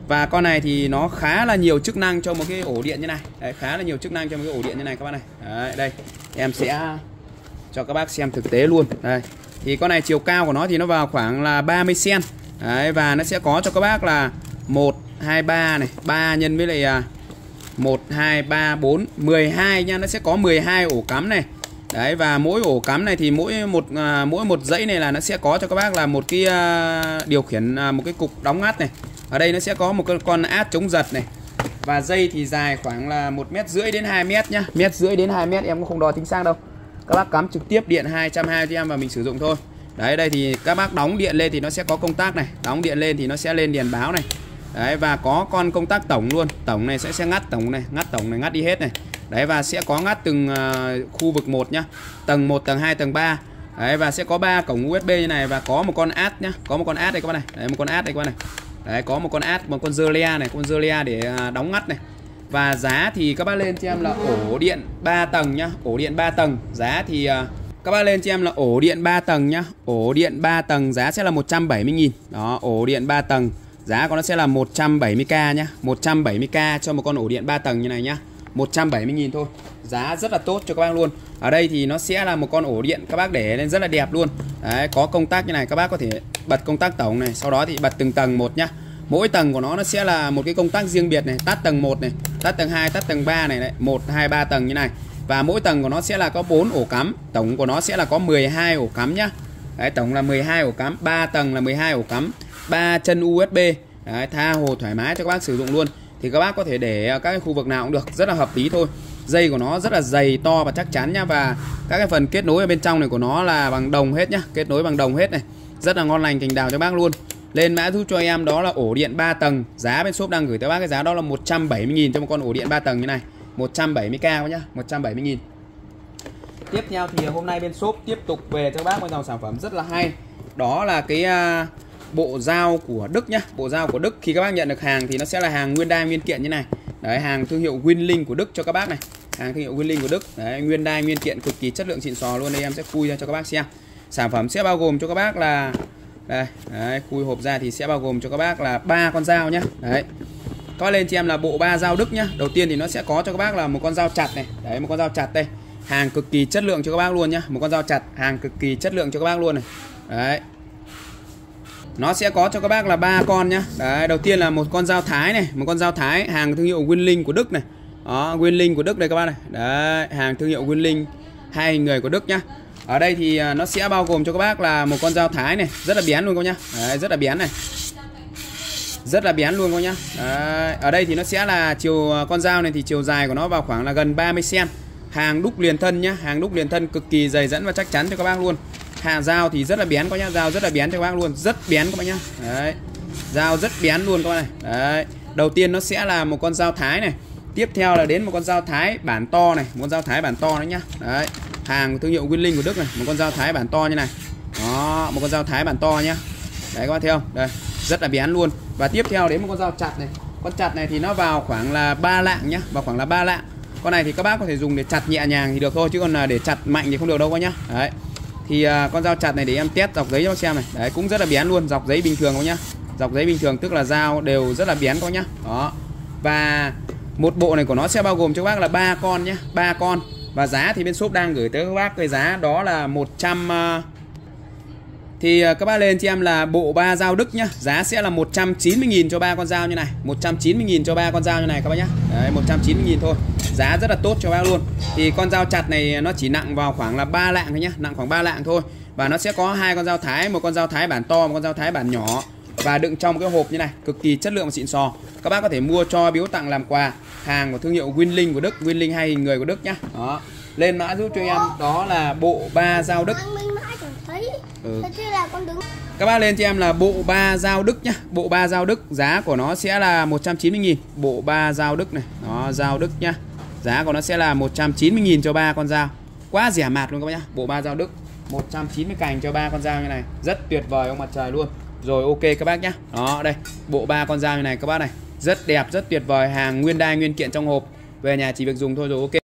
và con này thì nó khá là nhiều chức năng cho một cái ổ điện như này. Đấy, khá là nhiều chức năng cho một cái ổ điện như này các bác này. Đấy, đây. Em sẽ cho các bác xem thực tế luôn. Đây. Thì con này chiều cao của nó thì nó vào khoảng là 30 cm đấy, và nó sẽ có cho các bác là 1 2 3 này. 3 nhân với lại 1 2 3 4 12 nha. Nó sẽ có 12 ổ cắm này. Đấy và mỗi ổ cắm này thì mỗi một à, mỗi một dãy này là nó sẽ có cho các bác là một cái à, điều khiển à, một cái cục đóng ngắt này ở đây nó sẽ có một con, con át chống giật này. Và dây thì dài khoảng là một mét rưỡi đến 2 mét nhá. Mét rưỡi đến 2 mét em cũng không đo chính xác đâu. Các bác cắm trực tiếp điện 220 cho em và mình sử dụng thôi. Đấy đây thì các bác đóng điện lên thì nó sẽ có công tắc này. Đóng điện lên thì nó sẽ lên đèn báo này. Đấy và có con công tắc tổng luôn. Tổng này sẽ sẽ ngắt tổng này ngắt tổng này ngắt đi hết này. Đấy và sẽ có ngắt từng uh, khu vực một nhá. Tầng 1 tầng 2 tầng 3 đấy và sẽ có ba cổng USB như này và có một con át nhá. Có một con át đây các bạn này. Đấy một con át đây các bạn này đấy, có một con ad, một con dơ này, con dơ để à, đóng ngắt này. Và giá thì các bác lên cho em là ổ điện 3 tầng nhá, ổ điện 3 tầng. Giá thì à, các bác lên cho em là ổ điện 3 tầng nhá, ổ điện 3 tầng, giá sẽ là 170.000 đó, ổ điện 3 tầng, giá của nó sẽ là 170k nhá 170k cho một con ổ điện 3 tầng như này nhá 170.000 thôi. Giá rất là tốt cho các bác luôn ở đây thì nó sẽ là một con ổ điện các bác để lên rất là đẹp luôn. Đấy có công tắc như này các bác có thể bật công tắc tổng này sau đó thì bật từng tầng một nhá. Mỗi tầng của nó nó sẽ là một cái công tắc riêng biệt này tắt tầng 1 này tắt tầng 2 tắt tầng 3 này đấy 1 2 3 tầng như này. Và mỗi tầng của nó sẽ là có 4 ổ cắm tổng của nó sẽ là có 12 ổ cắm nhá. Đấy tổng là 12 ổ cắm 3 tầng là 12 ổ cắm 3 chân USB đấy, tha hồ thoải mái cho các bác sử dụng luôn. Thì các bác có thể để các cái khu vực nào cũng được rất là hợp lý thôi dây của nó rất là dày to và chắc chắn nhá. Và các cái phần kết nối ở bên trong này của nó là bằng đồng hết nhá. Kết nối bằng đồng hết này. Rất là ngon lành cành đào cho bác luôn. Lên mã giúp cho em đó là ổ điện 3 tầng. Giá bên shop đang gửi tới bác cái giá đó là 170.000 cho một con ổ điện 3 tầng như này. 170k nhá 170.000 tiếp theo thì hôm nay bên shop tiếp tục về cho bác một dòng sản phẩm rất là hay. Đó là cái uh, bộ dao của Đức nhá. Bộ dao của Đức. Khi các bác nhận được hàng thì nó sẽ là hàng nguyên đai nguyên kiện như này đấy hàng thương hiệu Winling của Đức cho các bác này. Hàng thương hiệu Winling của Đức. Đấy nguyên đai nguyên kiện cực kỳ chất lượng xịn sò luôn. Đây em sẽ khui ra cho các bác xem. Sản phẩm sẽ bao gồm cho các bác là đây đấy, khui hộp ra thì sẽ bao gồm cho các bác là ba con dao nhá. Đấy. Có lên cho em là bộ ba dao Đức nhá. Đầu tiên thì nó sẽ có cho các bác là một con dao chặt này. Đấy một con dao chặt đây. Hàng cực kỳ chất lượng cho các bác luôn nhá. Một con dao chặt hàng cực kỳ chất lượng cho các bác luôn này. Đấy nó sẽ có cho các bác là ba con nhá. Đấy đầu tiên là một con dao thái này một con dao thái hàng thương hiệu Winling của Đức này. Đó Winling của Đức đây các bác này. Đấy hàng thương hiệu Winling hai người của Đức nhá. Ở đây thì à, nó sẽ bao gồm cho các bác là một con dao thái này. Rất là bén luôn các nhá. Đấy, rất là bén này. Rất là bén luôn các nhá. Đấy, ở đây thì nó sẽ là chiều à, con dao này thì chiều dài của nó vào khoảng là gần 30 cm hàng đúc liền thân nhá. Hàng đúc liền thân cực kỳ dày dẫn và chắc chắn cho các bác luôn hàng dao thì rất là bén các nhá, dao rất là bén cho các bác luôn, rất bén các bác nhá. Đấy, dao rất bén luôn các bác này. Đấy, đầu tiên nó sẽ là một con dao thái này, tiếp theo là đến một con dao thái bản to này, một con dao thái bản to đấy nhá. Đấy, hàng thương hiệu Winling của Đức này, một con dao thái bản to như này. Đó, một con dao thái bản to nhá. Đấy, các bác thấy không? Đây, rất là bén luôn. Và tiếp theo đến một con dao chặt này. Con chặt này thì nó vào khoảng là ba lạng nhá, vào khoảng là ba lạng. Con này thì các bác có thể dùng để chặt nhẹ nhàng thì được thôi, chứ còn là để chặt mạnh thì không được đâu các nhá. Đấy thì uh, con dao chặt này để em test dọc giấy cho bác xem này. Đấy cũng rất là bén luôn dọc giấy bình thường các nhá. Dọc giấy bình thường tức là dao đều rất là bén các nhá. Đó. Và một bộ này của nó sẽ bao gồm cho các bác là ba con nhé ba con. Và giá thì bên shop đang gửi tới các bác cái giá đó là 100 uh, thì à, các bác lên cho em là bộ ba dao Đức nhá. Giá sẽ là 190.000 cho ba con dao như này. 190.000 cho ba con dao như này các bác nhá. Đấy 190.000 thôi. Giá rất là tốt cho bác luôn. Thì con dao chặt này nó chỉ nặng vào khoảng là ba lạng thôi nhá. Nặng khoảng 3 lạng thôi. Và nó sẽ có hai con dao thái, một con dao thái bản to, một con dao thái bản nhỏ. Và đựng trong một cái hộp như này, cực kỳ chất lượng và xịn sò. Các bác có thể mua cho biếu tặng làm quà, hàng của thương hiệu Winling của Đức Winling hay hình người của Đức nhá. Đó. Lên mã giúp cho em, đó là bộ ba dao Đức Mình mãi chẳng thấy. Ừ. Là con đứng các bác lên cho em là bộ ba dao Đức nhá. Bộ ba dao Đức giá của nó sẽ là 190.000 Bộ ba dao Đức này Đó dao Đức nhá. Giá của nó sẽ là 190.000 cho ba con dao. Quá rẻ mạt luôn các bác nhá. Bộ ba dao Đức 190 cành cho ba con dao như này. Rất tuyệt vời ông mặt trời luôn. Rồi ok các bác nhá. Đó đây. Bộ ba con dao như này các bác này. Rất đẹp rất tuyệt vời. Hàng nguyên đai nguyên kiện trong hộp. Về nhà chỉ việc dùng thôi rồi ok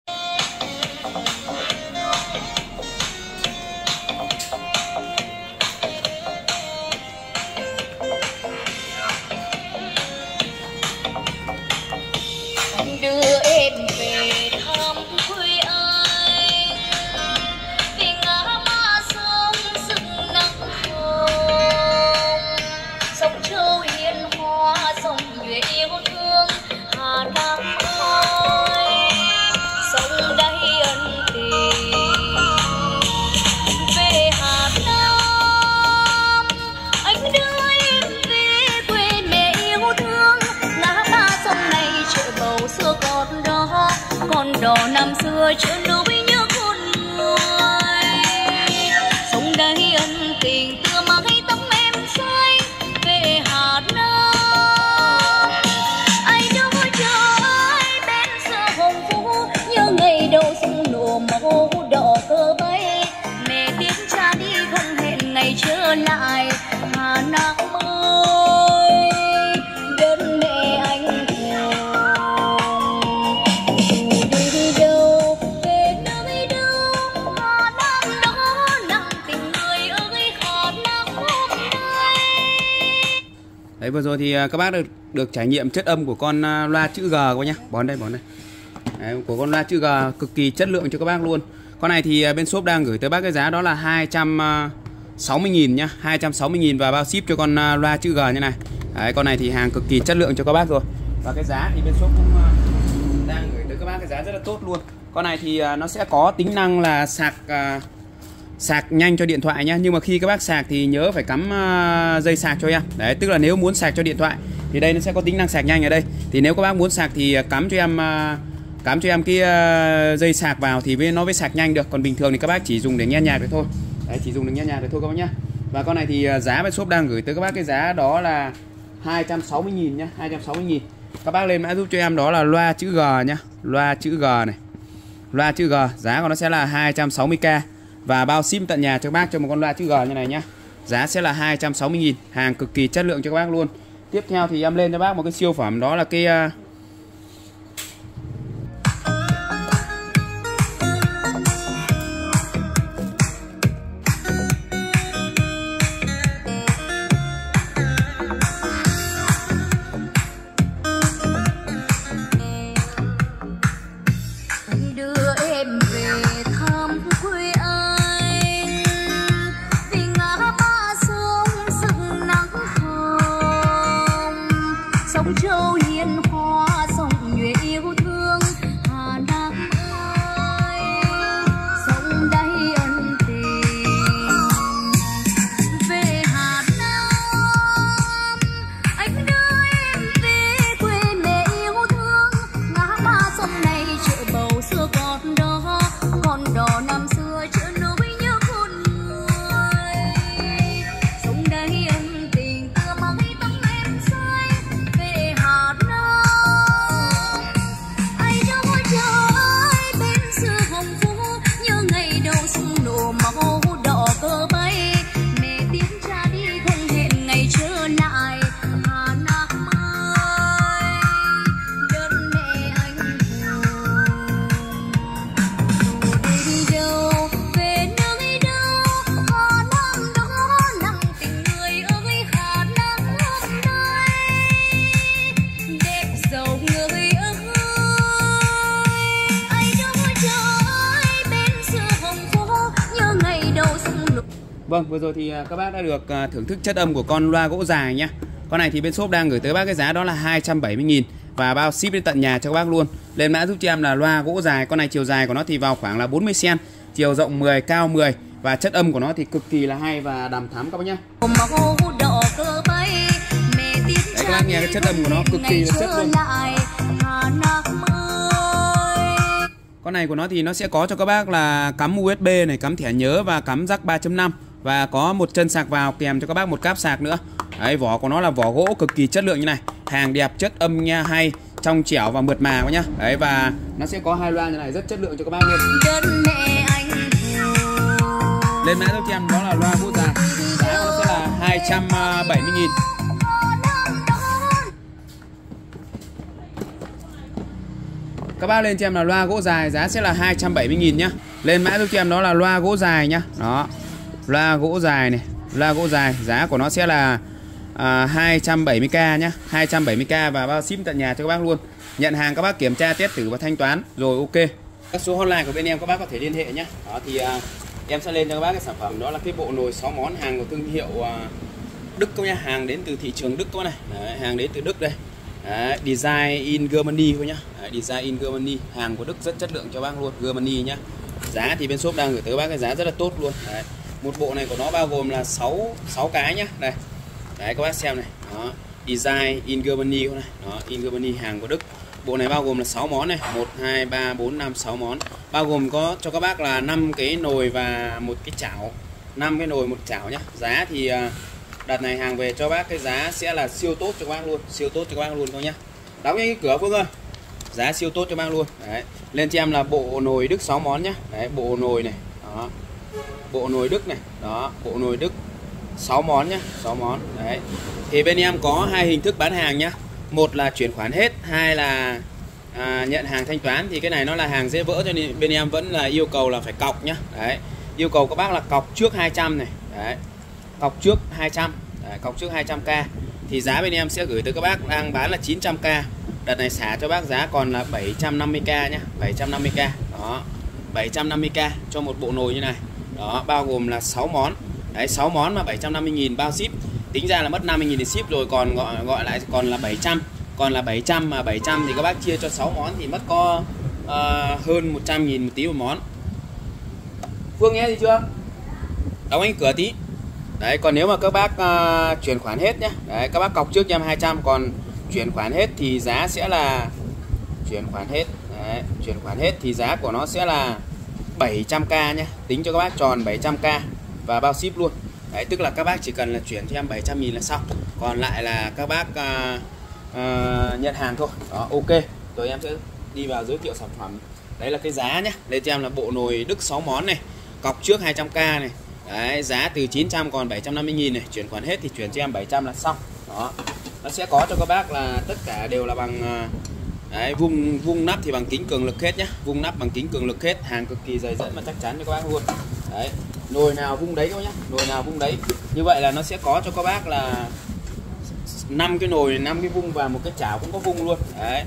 các bác được được trải nghiệm chất âm của con à, loa chữ G các bác nhá. Bón đây, bón đây. Đấy, của con loa chữ G cực kỳ chất lượng cho các bác luôn. Con này thì à, bên shop đang gửi tới bác cái giá đó là 260 000 à, nhá, 260 000 và bao ship cho con loa chữ G như này. Đấy, con này thì hàng cực kỳ chất lượng cho các bác rồi. Và cái giá thì bên shop cũng đang gửi tới các bác cái giá rất là tốt luôn. Con này thì nó sẽ có tính năng là sạc sạc nhanh cho điện thoại nhé nhưng mà khi các bác sạc thì nhớ phải cắm à, dây sạc cho em đấy, tức là nếu muốn sạc cho điện thoại thì đây nó sẽ có tính năng sạc nhanh ở đây. Thì nếu các bác muốn sạc thì à, cắm cho em à, cắm cho em cái dây sạc vào thì với, nó mới sạc nhanh được. Còn bình thường thì các bác chỉ dùng để nghe nhạc được thôi. Đấy, chỉ dùng để nghe nhạc được thôi các bác nhá. Và con này thì giá bên shop đang gửi tới các bác cái giá đó là 260 000 nhá 260 000 các bác lên mã giúp cho em đó là loa chữ G nhá. Loa chữ G này. Loa chữ G, giá của nó sẽ là 260k và bao ship tận nhà cho các bác cho một con loa chữ G như này nhá. Giá sẽ là 260 000 hàng cực kỳ chất lượng cho các bác luôn. Tiếp theo thì em lên cho bác một cái siêu phẩm đó là cái uh, Vâng, vừa rồi thì à, các bác đã được à, thưởng thức chất âm của con loa gỗ dài nhá. Con này thì bên shop đang gửi tới bác cái giá đó là 270 000 và bao ship đến tận nhà cho các bác luôn. Lên mã giúp cho em là loa gỗ dài, con này chiều dài của nó thì vào khoảng là 40 cm, chiều rộng 10, cao 10 và chất âm của nó thì cực kỳ là hay và đàm thắm các bác nhá. bay các bác nghe cái chất âm của nó cực kỳ là chất luôn con này của nó thì nó sẽ có cho các bác là cắm USB này cắm thẻ nhớ và cắm jack 3.5 và có một chân sạc vào kèm cho các bác một cáp sạc nữa. Đấy, vỏ của nó là vỏ gỗ cực kỳ chất lượng như này. Hàng đẹp chất âm nha hay trong trẻo và mượt mà quá nhá. Đấy và nó sẽ có hai loa như này rất chất lượng cho các bác luôn. Lên mã tiếp theo đó là loa gỗ dài giá nó sẽ là 270 nghìn. Các bác lên cho em là loa gỗ dài giá sẽ là 270 nghìn nhá. Lên mã giúp cho em đó là loa gỗ dài nhá. Đó loa gỗ dài này. Loa gỗ dài giá của nó sẽ là à, 270k nhá. 270k và bao ship tận nhà cho các bác luôn. Nhận hàng các bác kiểm tra test thử và thanh toán. Rồi ok. Các số hotline của bên em các bác có thể liên hệ nhé đó thì à, em sẽ lên cho các bác cái sản phẩm. Đó là cái bộ nồi 6 món hàng của thương hiệu à, Đức các nhá. Hàng đến từ thị trường Đức các này. Đấy, hàng đến từ Đức đây. Đấy, design in Germany thôi nhá. Đấy, design in Germany. Hàng của Đức rất chất lượng cho bác luôn Germany nhá. Giá thì bên shop đang gửi tới các bác cái giá rất là tốt luôn. Đấy một bộ này của nó bao gồm là 6 6 cái nhá. Đây, đấy, các bác xem này. Đó, design in Germany này. Đó, in Germany hàng của Đức. Bộ này bao gồm là 6 món này. 1 2 3 4 5 6 món. Bao gồm có, cho các bác là 5 cái nồi và một cái chảo. 5 cái nồi, một chảo nhá. Giá thì à, đặt này hàng về cho bác, cái giá sẽ là siêu tốt cho các bác luôn. Siêu tốt cho các bác luôn thôi nhá. Đóng cái cửa Phương ơi. Giá siêu tốt cho bác luôn. Đấy, lên cho em là bộ nồi Đức 6 món nhá. Đấy, bộ nồi này. Đó bộ nồi Đức này. Đó bộ nồi Đức. 6 món nhá 6 món. Đấy. Thì bên em có hai hình thức bán hàng nhá. Một là chuyển khoản hết hai là à, nhận hàng thanh toán. Thì cái này nó là hàng dễ vỡ cho nên bên em vẫn là yêu cầu là phải cọc nhá. Đấy. Yêu cầu các bác là cọc trước 200 này. Đấy. Cọc trước 200 đấy, cọc trước 200k thì giá bên em sẽ gửi tới các bác đang bán là 900k đợt này xả cho bác giá còn là 750k nhá. 750k đó. 750k cho một bộ nồi như này đó bao gồm là 6 món. Đấy 6 món mà 750.000 bao ship. Tính ra là mất 50.000 để ship rồi còn gọi gọi lại còn là 700 còn là 700 mà 700 thì các bác chia cho 6 món thì mất có uh, hơn 100.000 một tí một món. Phương nghe gì chưa? Đóng anh cửa tí. Đấy còn nếu mà các bác uh, chuyển khoản hết nhé đấy các bác cọc trước cho em 200 còn chuyển khoản hết thì giá sẽ là chuyển khoản hết. Đấy, chuyển khoản hết thì giá của nó sẽ là 700k nhé. Tính cho các bác tròn 700k và bao ship luôn. Đấy tức là các bác chỉ cần là chuyển cho em 700 nghìn là xong. Còn lại là các bác à, à, nhận hàng thôi. Đó ok. Rồi em sẽ đi vào giới thiệu sản phẩm. Đấy là cái giá nhé. Đây cho em là bộ nồi Đức 6 món này. Cọc trước 200k này. Đấy giá từ 900 còn 750 nghìn này. Chuyển khoản hết thì chuyển cho em 700 là xong. Đó. Nó sẽ có cho các bác là tất cả đều là bằng uh, Đấy, vung vung nắp thì bằng kính cường lực hết nhé, vung nắp bằng kính cường lực hết. Hàng cực kỳ dày dẫn và chắc chắn cho các bác luôn. Đấy nồi nào vung đấy các nhá. Nồi nào vung đấy. Như vậy là nó sẽ có cho các bác là năm cái nồi năm cái vung và một cái chảo cũng có vung luôn. Đấy.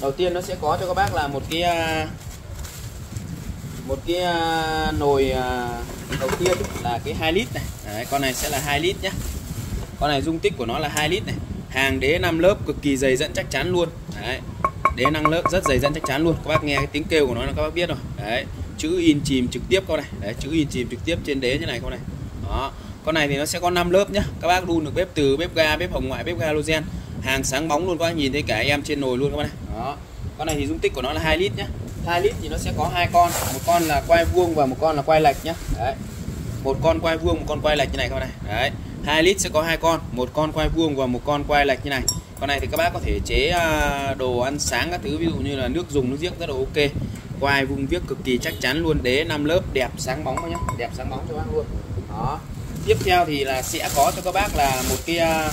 Đầu tiên nó sẽ có cho các bác là một cái à, một cái à, nồi à, đầu tiên là cái 2 lít này. Đấy, con này sẽ là 2 lít nhé, con này dung tích của nó là 2 lít này hàng đế 5 lớp cực kỳ dày dẫn chắc chắn luôn. Đấy. Đế năng lớp rất dày dẫn chắc chắn luôn. Các bác nghe cái tiếng kêu của nó là các bác biết rồi. Đấy. Chữ in chìm trực tiếp con này. Đấy, chữ in chìm trực tiếp trên đế như này con này. Đó. Con này thì nó sẽ có 5 lớp nhá. Các bác đun được bếp từ, bếp ga, bếp hồng ngoại, bếp ga halogen. Hàng sáng bóng luôn, các bác nhìn thấy cả em trên nồi luôn các bác này. Đó. Con này thì dung tích của nó là 2 lít nhá. 2 lít thì nó sẽ có hai con. Một con là quay vuông và một con là quay lệch nhá. Đấy. Một con quay vuông, một con quay lệch như này các bác này. Đấy. 2 lít sẽ có hai con một con quay vuông và một con quay lệch như này. Con này thì các bác có thể chế à, đồ ăn sáng các thứ ví dụ như là nước dùng nước giếc rất là ok. Quai vuông viết cực kỳ chắc chắn luôn đế 5 lớp đẹp sáng bóng nhá đẹp sáng bóng cho bác luôn. Đó. Tiếp theo thì là sẽ có cho các bác là một cái à,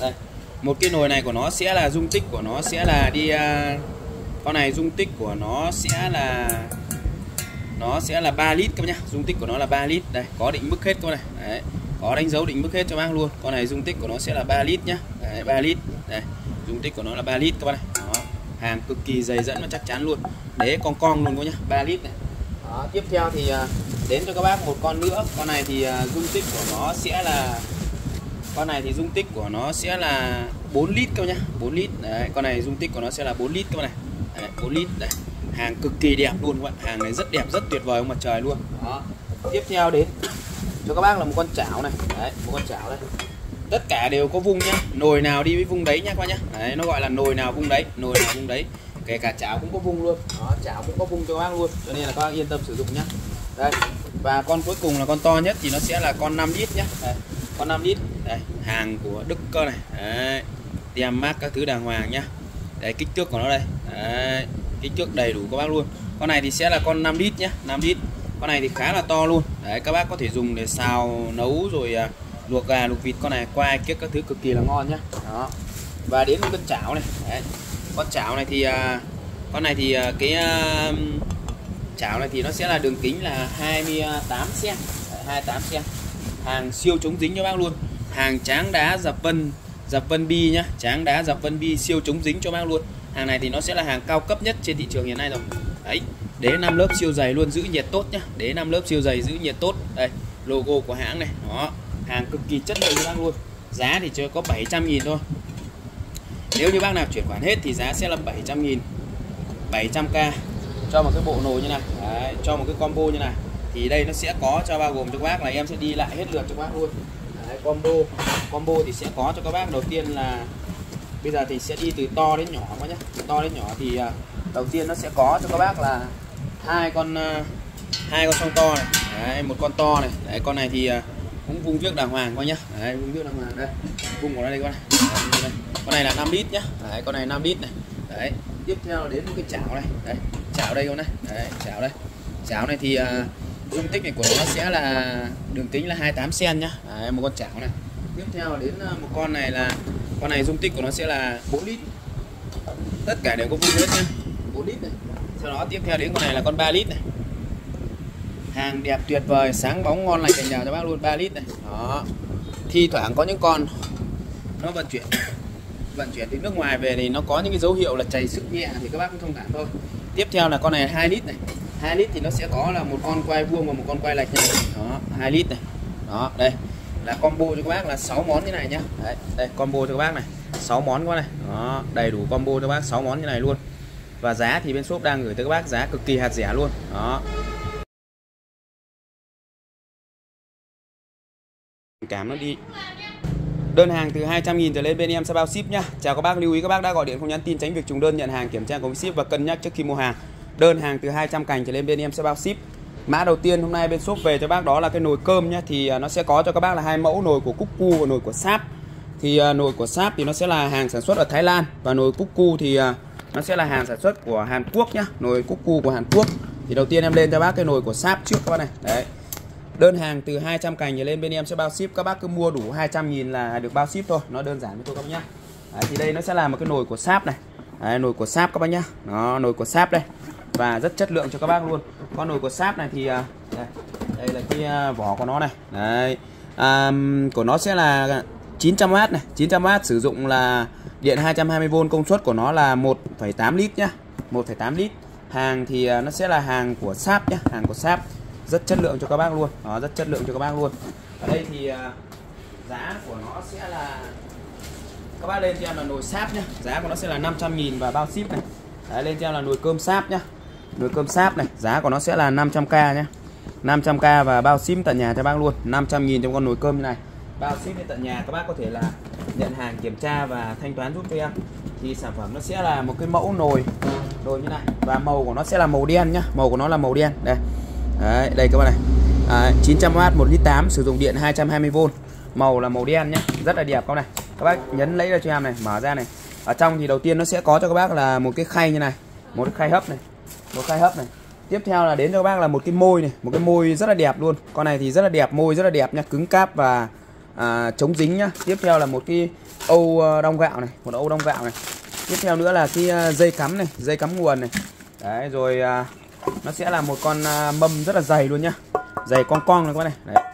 đây, một cái nồi này của nó sẽ là dung tích của nó sẽ là đi à, con này dung tích của nó sẽ là nó sẽ là 3 lít các bác nhá dung tích của nó là 3 lít. Đây có định mức hết các này. Đấy có đánh dấu định mức hết cho bác luôn. Con này dung tích của nó sẽ là 3 lít nhá. Đấy, 3 lít. Đây dung tích của nó là 3 lít các bạn này. Đó. hàng cực kỳ dày dẫn và chắc chắn luôn. Đế con con luôn các nhá. 3 lít này. Đó. tiếp theo thì à, đến cho các bác một con nữa. Con này thì à, dung tích của nó sẽ là con này thì dung tích của nó sẽ là 4 lít các bác nhá. 4 lít. Đấy con này dung tích của nó sẽ là 4 lít các bạn này. Đấy, 4 lít. Đây hàng cực kỳ đẹp luôn các bạn. Hàng này rất đẹp rất tuyệt vời ông mặt trời luôn. Đó tiếp theo đến cho các bác là một con chảo này. Đấy một con chảo đây. Tất cả đều có vung nhá. Nồi nào đi với vung đấy nhá các bác nhá. Đấy, nó gọi là nồi nào vung đấy nồi nào vung đấy. Kể cả chảo cũng có vung luôn. Đó chảo cũng có vung cho các bác luôn. Cho nên là các bác yên tâm sử dụng nhá. Đây và con cuối cùng là con to nhất thì nó sẽ là con 5 lít nhá. Đây, con 5 lít. Đây hàng của Đức cơ này. Đấy, tem mát các thứ đàng hoàng nhá. Đấy kích thước của nó đây. Đấy, kích thước đầy đủ các bác luôn. Con này thì sẽ là con 5 lít nhá 5 lít con này thì khá là to luôn. Đấy các bác có thể dùng để xào nấu rồi à, luộc gà luộc vịt. Con này qua kiếp các thứ cực kỳ là ngon nhá. Đó. Và đến với con chảo này. Đấy. con chảo này thì à, con này thì à, cái à, chảo này thì nó sẽ là đường kính là 28 cm 28 cm hàng siêu chống dính cho bác luôn. Hàng tráng đá dập vân dập vân bi nhá. Tráng đá dập vân bi siêu chống dính cho bác luôn. Hàng này thì nó sẽ là hàng cao cấp nhất trên thị trường hiện nay rồi. Đấy đế 5 lớp siêu dày luôn giữ nhiệt tốt nhá. Đế 5 lớp siêu dày giữ nhiệt tốt. Đây logo của hãng này. Đó hàng cực kỳ chất lượng cho bác luôn. Giá thì chưa có 700 nghìn thôi. Nếu như bác nào chuyển khoản hết thì giá sẽ là 700 nghìn. 700k cho một cái bộ nồi như này. Đấy, cho một cái combo như này. Thì đây nó sẽ có cho bao gồm cho các bác là em sẽ đi lại hết lượt cho các bác luôn. Đấy, combo. Combo thì sẽ có cho các bác. Đầu tiên là bây giờ thì sẽ đi từ to đến nhỏ các nhé từ to đến nhỏ thì à, đầu tiên nó sẽ có cho các bác là hai con ờ, hai con song to này. Đấy, một con to này. Đấy, con này thì ờ, cũng vung trước đàng hoàng coi nhá. Đấy, vung trước đàng hoàng. Đây vung của nó đây con này. Đấy, con này là 5 lít nhá. Đấy, con này 5 lít này. Đấy, tiếp theo là đến một cái chảo này. Đấy, chảo đây con này. Đấy, chảo đây. Chảo này thì uh, dung tích này của nó sẽ là đường kính là 28 cm nhá. Đấy, một con chảo này. Tiếp theo đến một con này là con này dung tích của nó sẽ là 4 lít. Tất cả đều có vung hết nhá. 4 lít này sau đó tiếp theo đến con này là con 3 lít này. Hàng đẹp tuyệt vời sáng bóng ngon lành cành nhà cho bác luôn 3 lít này. Đó. Thi thoảng có những con nó vận chuyển vận chuyển từ nước ngoài về thì nó có những cái dấu hiệu là chảy sức nhẹ thì các bác cũng thông cảm thôi. Tiếp theo là con này 2 lít này. 2 lít thì nó sẽ có là một con quay vuông và một con quay lệch này. Đó 2 lít này. Đó đây. Là combo cho các bác là 6 món như này nhá. Đấy, đây combo cho các bác này. 6 món quá này. Đó đầy đủ combo cho các bác 6 món như này luôn và giá thì bên shop đang gửi tới các bác giá cực kỳ hạt rẻ luôn đó cảm nó đi Đơn hàng từ 200.000 trở lên bên em sẽ bao ship nhá. Chào các bác, lưu ý các bác đã gọi điện không nhắn tin tránh việc trùng đơn nhận hàng kiểm tra có ship và cân nhắc trước khi mua hàng. Đơn hàng từ 200 cành trở lên bên em sẽ bao ship. Mã đầu tiên hôm nay bên shop về cho bác đó là cái nồi cơm nhá thì à, nó sẽ có cho các bác là hai mẫu nồi của cúc cu và nồi của Sáp. Thì à, nồi của Sáp thì nó sẽ là hàng sản xuất ở Thái Lan và nồi cúc cu thì uh, nó sẽ là hàng sản xuất của Hàn Quốc nhá, nồi Cuckoo của Hàn Quốc. Thì đầu tiên em lên cho bác cái nồi của Sáp trước các bác này. Đấy. Đơn hàng từ 200 cành trở lên bên em sẽ bao ship. Các bác cứ mua đủ 200 nghìn là được bao ship thôi. Nó đơn giản với tôi các bác nhá. Đấy, Thì đây nó sẽ là một cái nồi của Sáp này. Đấy, Nồi của Sáp các bác nhá. Nó Nồi của Sáp đây. Và rất chất lượng cho các bác luôn. Con nồi của Sáp này thì à, đây, đây là cái à, vỏ của nó này. Đấy. À, Của nó sẽ là 900W này. 900W sử dụng là điện 220V công suất của nó là 1,8 lít nhá. 1,8 lít. Hàng thì à, nó sẽ là hàng của Sáp nhá Hàng của Sáp rất chất lượng cho các bác luôn. Đó, rất chất lượng cho các bác luôn. Ở đây thì à, giá của nó sẽ là các bác lên cho em là nồi sáp nhá. Giá của nó sẽ là 500 nghìn và bao ship này. Đấy, lên cho em là nồi cơm sáp nhá. Nồi cơm sáp này giá của nó sẽ là 500k nhá. 500k và bao ship tận nhà cho bác luôn. 500 nghìn trong con nồi cơm như này bao ship đến tận nhà các bác có thể là nhận hàng kiểm tra và thanh toán giúp cho em. Thì sản phẩm nó sẽ là một cái mẫu nồi nồi như này. Và màu của nó sẽ là màu đen nhá. Màu của nó là màu đen. Đây. Đấy, đây các bạn này. À, 900W 1 lít 8 sử dụng điện 220V màu là màu đen nhá. Rất là đẹp các này. Các bác nhấn lấy ra cho em này mở ra này. Ở trong thì đầu tiên nó sẽ có cho các bác là một cái khay như này một cái khay hấp này một khay hấp này. Tiếp theo là đến cho các bác là một cái môi này một cái môi rất là đẹp luôn. Con này thì rất là đẹp môi rất là đẹp nha cứng cáp và à, chống dính nhá. Tiếp theo là một cái âu ờ, đông gạo này một âu đông gạo này. Tiếp theo nữa là cái ờ, dây cắm này dây cắm nguồn này. Đấy rồi à, nó sẽ là một con à, mâm rất là dày luôn nhá. Dày con cong này các bác này. Đấy.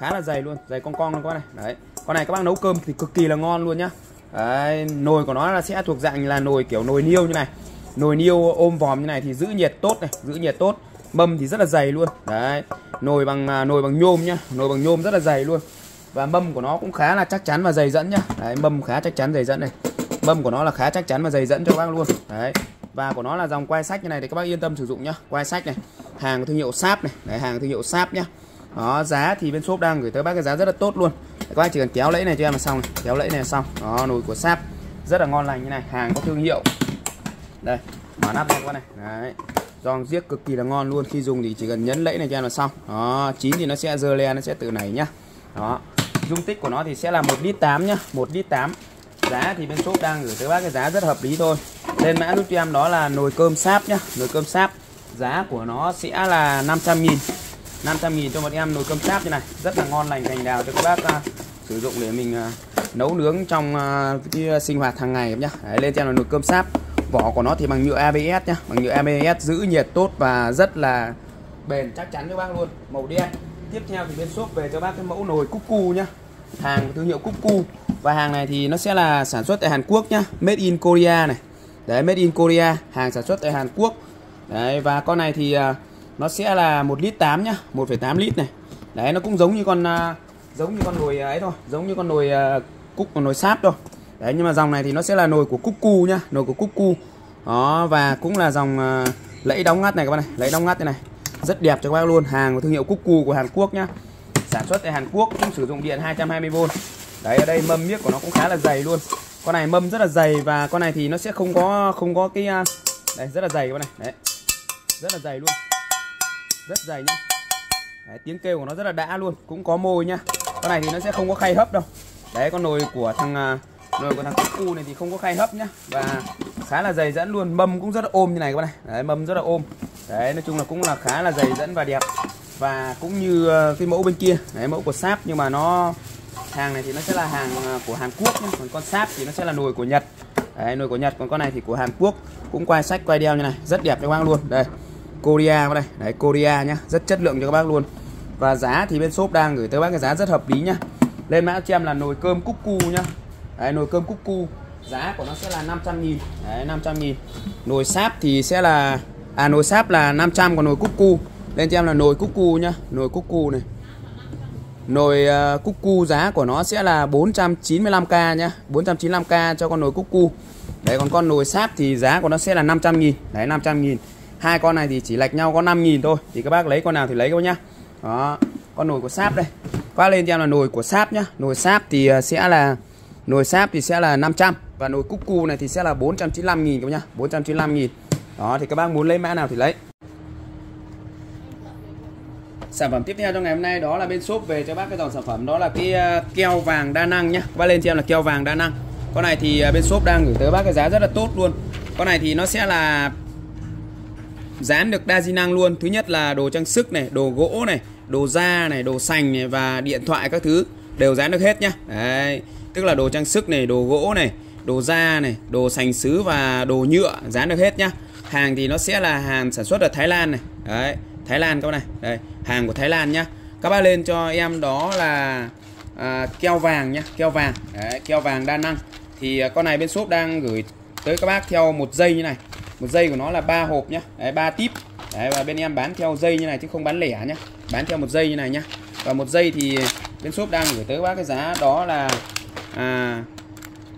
Khá là dày luôn dày con cong này các bác này. Đấy. Con này các bác nấu cơm thì cực kỳ là ngon luôn nhá. Đấy, nồi của nó là sẽ thuộc dạng là nồi kiểu nồi niêu như này. Nồi niêu ôm vòm như này thì giữ nhiệt tốt này giữ nhiệt tốt. Mâm thì rất là dày luôn. Đấy. Nồi bằng à, nồi bằng nhôm nhá. Nồi bằng nhôm rất là dày luôn và mâm của nó cũng khá là chắc chắn và dày dẫn nhá. Đấy, mâm khá chắc chắn, dày dẫn này. Mâm của nó là khá chắc chắn và dày dẫn cho các bác luôn. Đấy. Và của nó là dòng quai sách như này thì các bác yên tâm sử dụng nhá. Quai sách này, hàng thương hiệu sáp này. Đấy, hàng thương hiệu sáp nhá. Đó, giá thì bên shop đang gửi tới bác cái giá rất là tốt luôn. Các bác chỉ cần kéo lẫy này cho em là xong này. kéo lẫy này là xong. Đó, nồi của sáp rất là ngon lành như này. Hàng có thương hiệu. Đây mở nắp ra các bác này. Đấy. Giòn giết cực kỳ là ngon luôn. Khi dùng thì chỉ cần nhấn lẫy này cho em là xong. Đó, chín thì nó sẽ dơ le, nó sẽ tự nảy nhá đó. Dung tích của nó thì sẽ là một lít tám nhá một lít tám. Giá thì bên shop đang gửi tới bác cái giá rất hợp lý thôi. Lên mã giúp cho em đó là nồi cơm sáp nhá nồi cơm sáp. Giá của nó sẽ là 500 nghìn. 500 nghìn cho một em nồi cơm sáp như này. Rất là ngon lành cành đào cho các bác uh, sử dụng để mình uh, nấu nướng trong uh, cái sinh hoạt hàng ngày nhá. Đấy, lên cho là nồi cơm sáp. Vỏ của nó thì bằng nhựa ABS nhá bằng nhựa ABS giữ nhiệt tốt và rất là bền chắc chắn cho bác luôn. Màu đen tiếp theo thì bên shop về cho bác cái mẫu nồi cúc cu nhá. Hàng của thương hiệu cúc cu. Và hàng này thì nó sẽ là sản xuất tại Hàn Quốc nhá. Made in Korea này. Đấy made in Korea hàng sản xuất tại Hàn Quốc. Đấy và con này thì à, nó sẽ là một lít 8 nhá 1,8 lít này. Đấy nó cũng giống như con à, giống như con nồi à, ấy thôi giống như con nồi cúc con nồi sáp thôi. Đấy nhưng mà dòng này thì nó sẽ là nồi của cúc cu nhá nồi của cúc cu. Đó và cũng là dòng lẫy đóng ngắt này các bạn này lẫy đóng ngắt thế này rất đẹp cho các bác luôn. Hàng của thương hiệu cúc của Hàn Quốc nhá. Sản xuất tại Hàn Quốc cũng sử dụng điện 220V đấy ở đây mâm miếc của nó cũng khá là dày luôn. Con này mâm rất là dày và con này thì nó sẽ không có không có cái à, đây rất là dày các bạn này. Đấy rất là dày luôn. Rất dày nhá. Đấy, tiếng kêu của nó rất là đã luôn cũng có môi nhá. Con này thì nó sẽ không có khay hấp đâu. Đấy con nồi của thằng à, rồi nồi của thằng cu này thì không có khay hấp nhá. Và khá là dày dẫn luôn. Mâm cũng rất là ôm như này các bạn này. Đấy, mâm rất là ôm. Đấy nói chung là cũng là khá là dày dẫn và đẹp. Và cũng như ờ, cái mẫu bên kia. Đấy, mẫu của sáp nhưng mà nó hàng này thì nó sẽ là hàng ờ, của Hàn Quốc nhá. còn con sáp thì nó sẽ là nồi của Nhật. Đấy, nồi của Nhật. Còn con này thì của Hàn Quốc. Cũng quay sách quay đeo như này. Rất đẹp cho các bác luôn. Đây Korea các đây đấy Korea nhá. Rất chất lượng cho các bác luôn. Và giá thì bên shop đang gửi tới bác cái giá rất hợp lý nhá. Lên mã cho em là nồi cơm cúc cu nhá đấy, nồi cơm cúc cu giá của nó sẽ là 500 nghìn. Đấy 500 nghìn. Nồi sáp thì sẽ là à nồi sáp là 500 còn nồi cúc cu. Lên cho em là nồi cúc cu nhá nồi cúc cu này. Nồi uh, cúc cu giá của nó sẽ là 495k nhá 495k cho con nồi cúc cu. Đấy còn con nồi sáp thì giá của nó sẽ là 500 nghìn. Đấy 500 nghìn. Hai con này thì chỉ lệch nhau có 5 nghìn thôi Thì các bác lấy con nào thì lấy các nhá. Đó Con nồi của sáp đây. Qua lên cho em là nồi của sáp nhá. Nồi sáp thì ờ, sẽ là Nồi sáp thì sẽ là 500 Và nồi cúc cu này thì sẽ là 495 nghìn các nhá 495 nghìn. Đó, thì các bác muốn lấy mã nào thì lấy. Sản phẩm tiếp theo trong ngày hôm nay đó là bên shop về cho bác cái dòng sản phẩm, đó là cái à, keo vàng đa năng nhá. Bác lên cho em là keo vàng đa năng. Con này thì à, bên shop đang gửi tới bác cái giá rất là tốt luôn. Con này thì nó sẽ là dán được đa di năng luôn. Thứ nhất là đồ trang sức này, đồ gỗ này, đồ da này, đồ sành này và điện thoại các thứ đều dán được hết nhá. Đấy tức là đồ trang sức này đồ gỗ này đồ da này đồ sành sứ và đồ nhựa dán được hết nhá. Hàng thì nó sẽ là hàng sản xuất ở Thái Lan này. Đấy Thái Lan các bạn này. Đây hàng của Thái Lan nhá. Các bác lên cho em đó là à, keo vàng nhá keo vàng. Đấy, keo vàng đa năng. Thì à, con này bên shop đang gửi tới các bác theo một dây như này. Một dây của nó là ba hộp nhá. Đấy, ba tip. Đấy, và bên em bán theo dây như này chứ không bán lẻ nhá. Bán theo một dây như này nhá. Và một dây thì bên shop đang gửi tới các bác cái giá đó là à,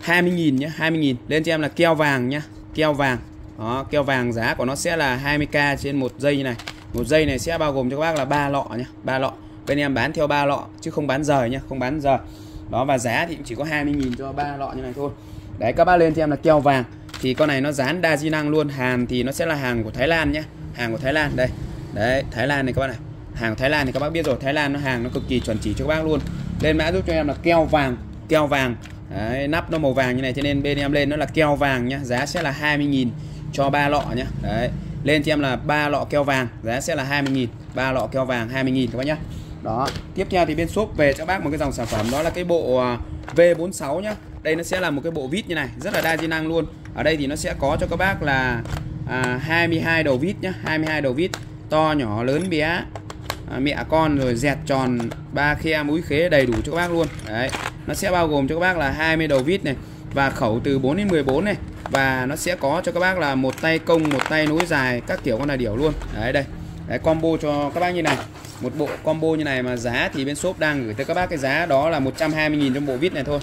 20.000 nhé 20.000 lên cho em là keo vàng nhá keo vàng. Đó keo vàng giá của nó sẽ là 20k trên một dây như này. Một dây này sẽ bao gồm cho các bác là ba lọ nhé ba lọ. Bên em bán theo ba lọ chứ không bán giờ nhé không bán giờ đó và giá thì cũng chỉ có 20.000 cho ba lọ như này thôi. Đấy các bác lên cho em là keo vàng. Thì con này nó dán đa di năng luôn. Hàng thì nó sẽ là hàng của Thái Lan nhé hàng của Thái Lan đây. Đấy Thái Lan này các bác này. Hàng Thái Lan thì các bác biết rồi Thái Lan nó hàng nó cực kỳ chuẩn chỉ cho các bác luôn. Lên mã giúp cho em là keo vàng keo vàng. Đấy, nắp nó màu vàng như này cho nên bên em lên nó là keo vàng nhá giá sẽ là 20.000 cho ba lọ nhá. Đấy lên cho em là ba lọ keo vàng giá sẽ là 20.000 ba lọ keo vàng 20.000 các bác nhá. Đó tiếp theo thì bên shop về cho bác một cái dòng sản phẩm đó là cái bộ à, V46 nhá. Đây nó sẽ là một cái bộ vít như này rất là đa di năng luôn. Ở đây thì nó sẽ có cho các bác là à, 22 đầu vít nhá 22 đầu vít to nhỏ lớn bé. À, mẹ con rồi dẹt tròn ba khe mũi khế đầy đủ cho các bác luôn. Đấy nó sẽ bao gồm cho các bác là 20 đầu vít này và khẩu từ 4 đến 14 này. Và nó sẽ có cho các bác là một tay công một tay nối dài các kiểu con là điểu luôn. Đấy đây. Đấy, combo cho các bác như này. Một bộ combo như này mà giá thì bên shop đang gửi tới các bác cái giá đó là 120.000 trong bộ vít này thôi.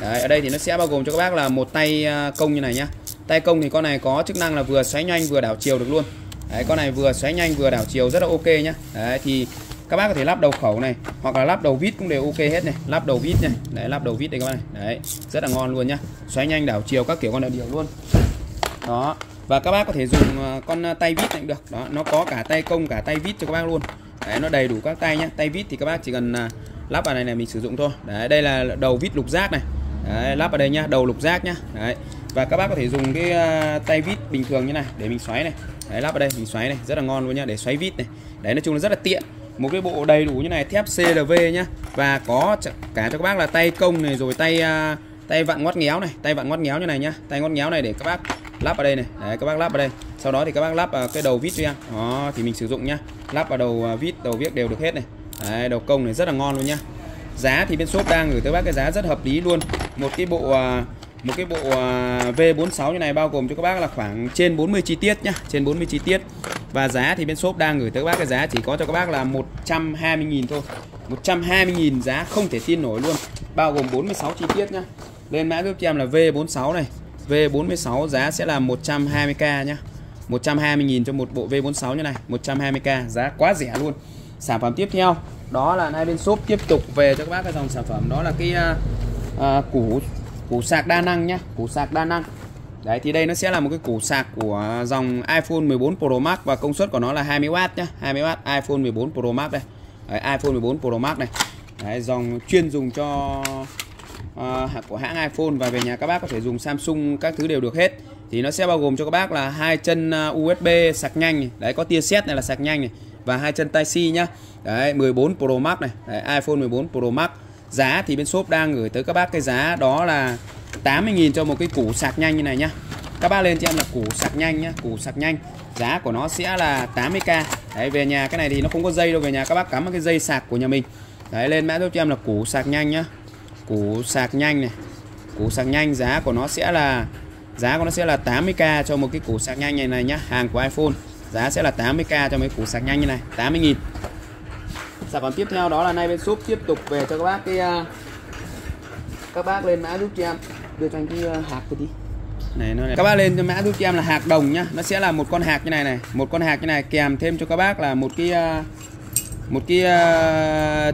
Đấy, ở đây thì nó sẽ bao gồm cho các bác là một tay à, công như này nhá. Tay công thì con này có chức năng là vừa xoáy nhanh vừa đảo chiều được luôn. Đấy con này vừa xoáy nhanh vừa đảo chiều rất là ok nhá. Đấy thì các bác có thể lắp đầu khẩu này hoặc là lắp đầu vít cũng đều ok hết này. Lắp đầu vít này đấy lắp đầu vít đây các bác này. Đấy rất là ngon luôn nhá. Xoáy nhanh đảo chiều các kiểu con đảo điều luôn. Đó và các bác có thể dùng ờ, con ờ, tay vít này cũng được. Đó nó có cả tay công cả tay vít cho các bác luôn. Đấy nó đầy đủ các tay nhá. Tay vít thì các bác chỉ cần ờ, lắp vào này này mình sử dụng thôi. Đấy đây là đầu vít lục giác này. Đấy, lắp vào đây nhá đầu lục giác nhá. Đấy và các bác có thể dùng cái tay vít bình thường như này để mình xoáy này. Đấy lắp vào đây mình xoáy này rất là ngon luôn nhá để xoáy vít này. Đấy nói chung là rất là tiện một cái bộ đầy đủ như này thép CLV nhá. Và có cả cho các bác là tay công này rồi tay uh, tay vặn ngoắt ngéo này tay vặn ngoắt ngéo như này nhá. Tay ngoắt ngéo này để các bác lắp vào đây này. Đấy các bác lắp vào đây. Sau đó thì các bác lắp vào cái đầu vít cho em. Đó thì mình sử dụng nhá. Lắp vào đầu à, vít đầu viết đều được hết này. Đấy, đầu công này rất là ngon luôn nhá. Giá thì bên shop đang gửi tới bác cái giá rất hợp lý luôn. Một cái bộ à, một cái bộ à, V46 như này bao gồm cho các bác là khoảng trên 40 chi tiết nhá trên 40 chi tiết. Và giá thì bên shop đang gửi tới các bác cái giá chỉ có cho các bác là 120.000 thôi. 120.000 giá không thể tin nổi luôn bao gồm 46 chi tiết nhá. Lên mã giúp cho em là V46 này. V46 giá sẽ là 120k nhá. 120.000 cho một bộ V46 như này 120k giá quá rẻ luôn. Sản phẩm tiếp theo đó là nay bên shop tiếp tục về cho các bác cái dòng sản phẩm đó là cái uh, uh, củ củ sạc đa năng nhá củ sạc đa năng. Đấy thì đây nó sẽ là một cái củ sạc của dòng iPhone 14 Pro Max và công suất của nó là 20W nhá 20W iPhone 14 Pro Max đây. Đấy, iPhone 14 Pro Max này. Đấy, dòng chuyên dùng cho uh, của hãng iPhone và về nhà các bác có thể dùng Samsung các thứ đều được hết. Thì nó sẽ bao gồm cho các bác là hai chân ờ, USB sạc nhanh này. đấy có tia sét này là sạc nhanh này và hai chân Type C nhá. Đấy 14 Pro Max này. Đấy, iPhone 14 Pro Max giá thì bên shop đang gửi tới các bác cái giá đó là 80.000 cho một cái củ sạc nhanh như này nhá. Các bác lên cho em là củ sạc nhanh nhá, củ sạc nhanh. Giá của nó sẽ là 80k đấy, về nhà cái này thì nó không có dây đâu, về nhà các bác cắm cái dây sạc của nhà mình. Đấy, lên mã giúp cho em là củ sạc nhanh nhá. Củ sạc nhanh này. Củ sạc nhanh, giá của nó sẽ là, giá của nó sẽ là 80k cho một cái củ sạc nhanh này này nhá. Hàng của iPhone, giá sẽ là 80k cho mấy củ sạc nhanh như này 80.000 sản phẩm tiếp theo đó là nay bên shop tiếp tục về cho các bác cái uh, các bác lên mã giúp cho em. Đưa cho anh cái uh, hạt cái đi. Này nó này. các bác lên cho mã giúp cho em là hạt đồng nhá. Nó sẽ là một con hạt như này này. Một con hạt như này kèm thêm cho các bác là một cái uh, một cái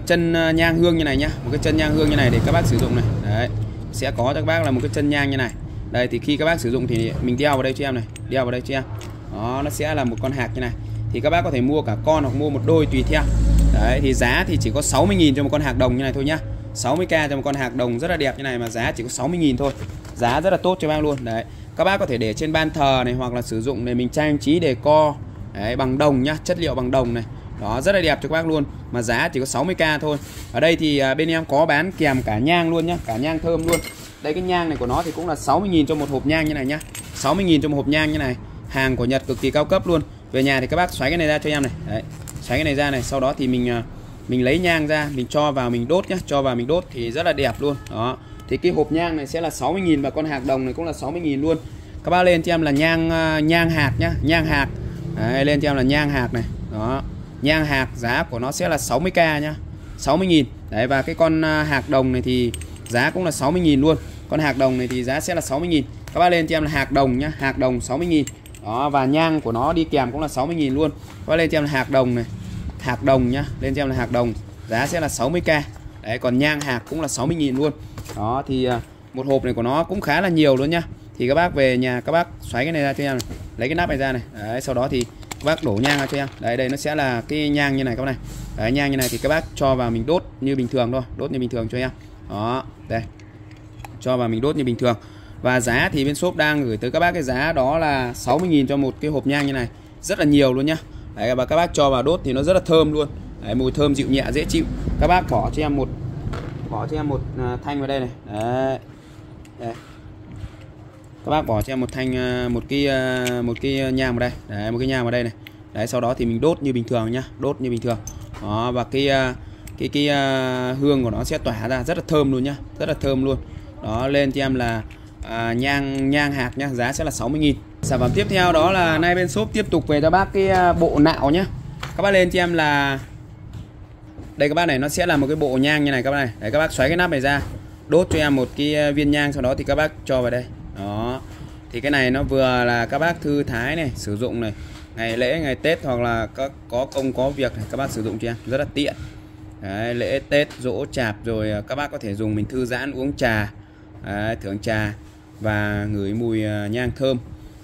chân nhang hương như này nhá. Một cái chân nhang hương như này để các bác sử dụng này. Đấy. Sẽ có cho các bác là một cái chân nhang như này. Đây thì khi các bác sử dụng thì mình đeo vào đây cho em này. Đeo vào đây cho em. Đó nó sẽ là một con hạt như này. Thì các bác có thể mua cả con hoặc mua một đôi tùy theo đấy thì giá thì chỉ có 60.000 cho một con hạt đồng như này thôi nhá. 60k cho một con hạt đồng rất là đẹp như này mà giá chỉ có 60.000 thôi. Giá rất là tốt cho bác luôn. Đấy các bác có thể để trên ban thờ này hoặc là sử dụng để mình trang trí đề co đấy, bằng đồng nhá chất liệu bằng đồng này. Đó rất là đẹp cho các bác luôn. Mà giá chỉ có 60k thôi. Ở đây thì à, bên em có bán kèm cả nhang luôn nhá cả nhang thơm luôn. Đây cái nhang này của nó thì cũng là 60.000 cho một hộp nhang như này nhá. 60.000 cho một hộp nhang như này. Hàng của Nhật cực kỳ cao cấp luôn. Về nhà thì các bác xoáy cái này ra cho em này. Đấy xoáy cái này ra này sau đó thì mình à, mình lấy nhang ra mình cho vào mình đốt nhá cho vào mình đốt thì rất là đẹp luôn. Đó. Thì cái hộp nhang này sẽ là 60.000 và con hạt đồng này cũng là 60.000 luôn. Các bác lên cho em là nhang à, nhang hạt nhá nhang hạt. Đấy, lên cho em là nhang hạt này. Đó. Nhang hạt giá của nó sẽ là 60k nhá 60.000 đấy và cái con à, hạt đồng này thì giá cũng là 60.000 luôn. Con hạt đồng này thì giá sẽ là 60.000 các bác lên cho em là hạt đồng nhá hạt đồng 60.000 đó và nhang của nó đi kèm cũng là 60.000 luôn. Có lên cho em là hạt đồng này. Hạt đồng nhá lên cho em là hạt đồng. Giá sẽ là 60k đấy còn nhang hạt cũng là 60.000 luôn. Đó thì à, một hộp này của nó cũng khá là nhiều luôn nhá. Thì các bác về nhà các bác xoáy cái này ra cho em này. lấy cái nắp này ra này. Đấy, sau đó thì các bác đổ nhang ra cho em. Đấy đây nó sẽ là cái nhang như này các bác này. Đấy, nhang như này thì các bác cho vào mình đốt như bình thường thôi. Đốt như bình thường cho em. Đó đây. Cho vào mình đốt như bình thường và giá thì bên shop đang gửi tới các bác cái giá đó là 60.000 cho một cái hộp nhang như này. Rất là nhiều luôn nhá. Đấy, và các bác cho vào đốt thì nó rất là thơm luôn. Đấy, mùi thơm dịu nhẹ dễ chịu. Các bác bỏ cho em một bỏ cho em một à, thanh vào đây này. Đấy. đấy. Các bác bỏ cho em một thanh à, một cái à, một cái nhang vào đây. Đấy một cái nhang vào đây này. Đấy sau đó thì mình đốt như bình thường nhá. Đốt như bình thường. Đó và cái cái cái hương của nó sẽ tỏa ra. Rất là thơm luôn nhá. Rất là thơm luôn. Đó lên cho em là à, nhang nhang hạt nhá giá sẽ là 60.000 sản phẩm tiếp theo đó là nay bên shop tiếp tục về cho bác cái à, bộ nạo nhá. Các bác lên cho em là đây các bác này nó sẽ là một cái bộ nhang như này các bác này. Đấy các bác xoáy cái nắp này ra đốt cho em một cái à, viên nhang sau đó thì các bác cho vào đây. Đó. Thì cái này nó vừa là các bác thư thái này sử dụng này ngày lễ ngày tết hoặc là có có công có việc này các bác sử dụng cho em rất là tiện. Đấy, lễ tết dỗ chạp rồi à, các bác có thể dùng mình thư giãn uống trà. Đấy, thưởng trà và ngửi mùi à, nhang thơm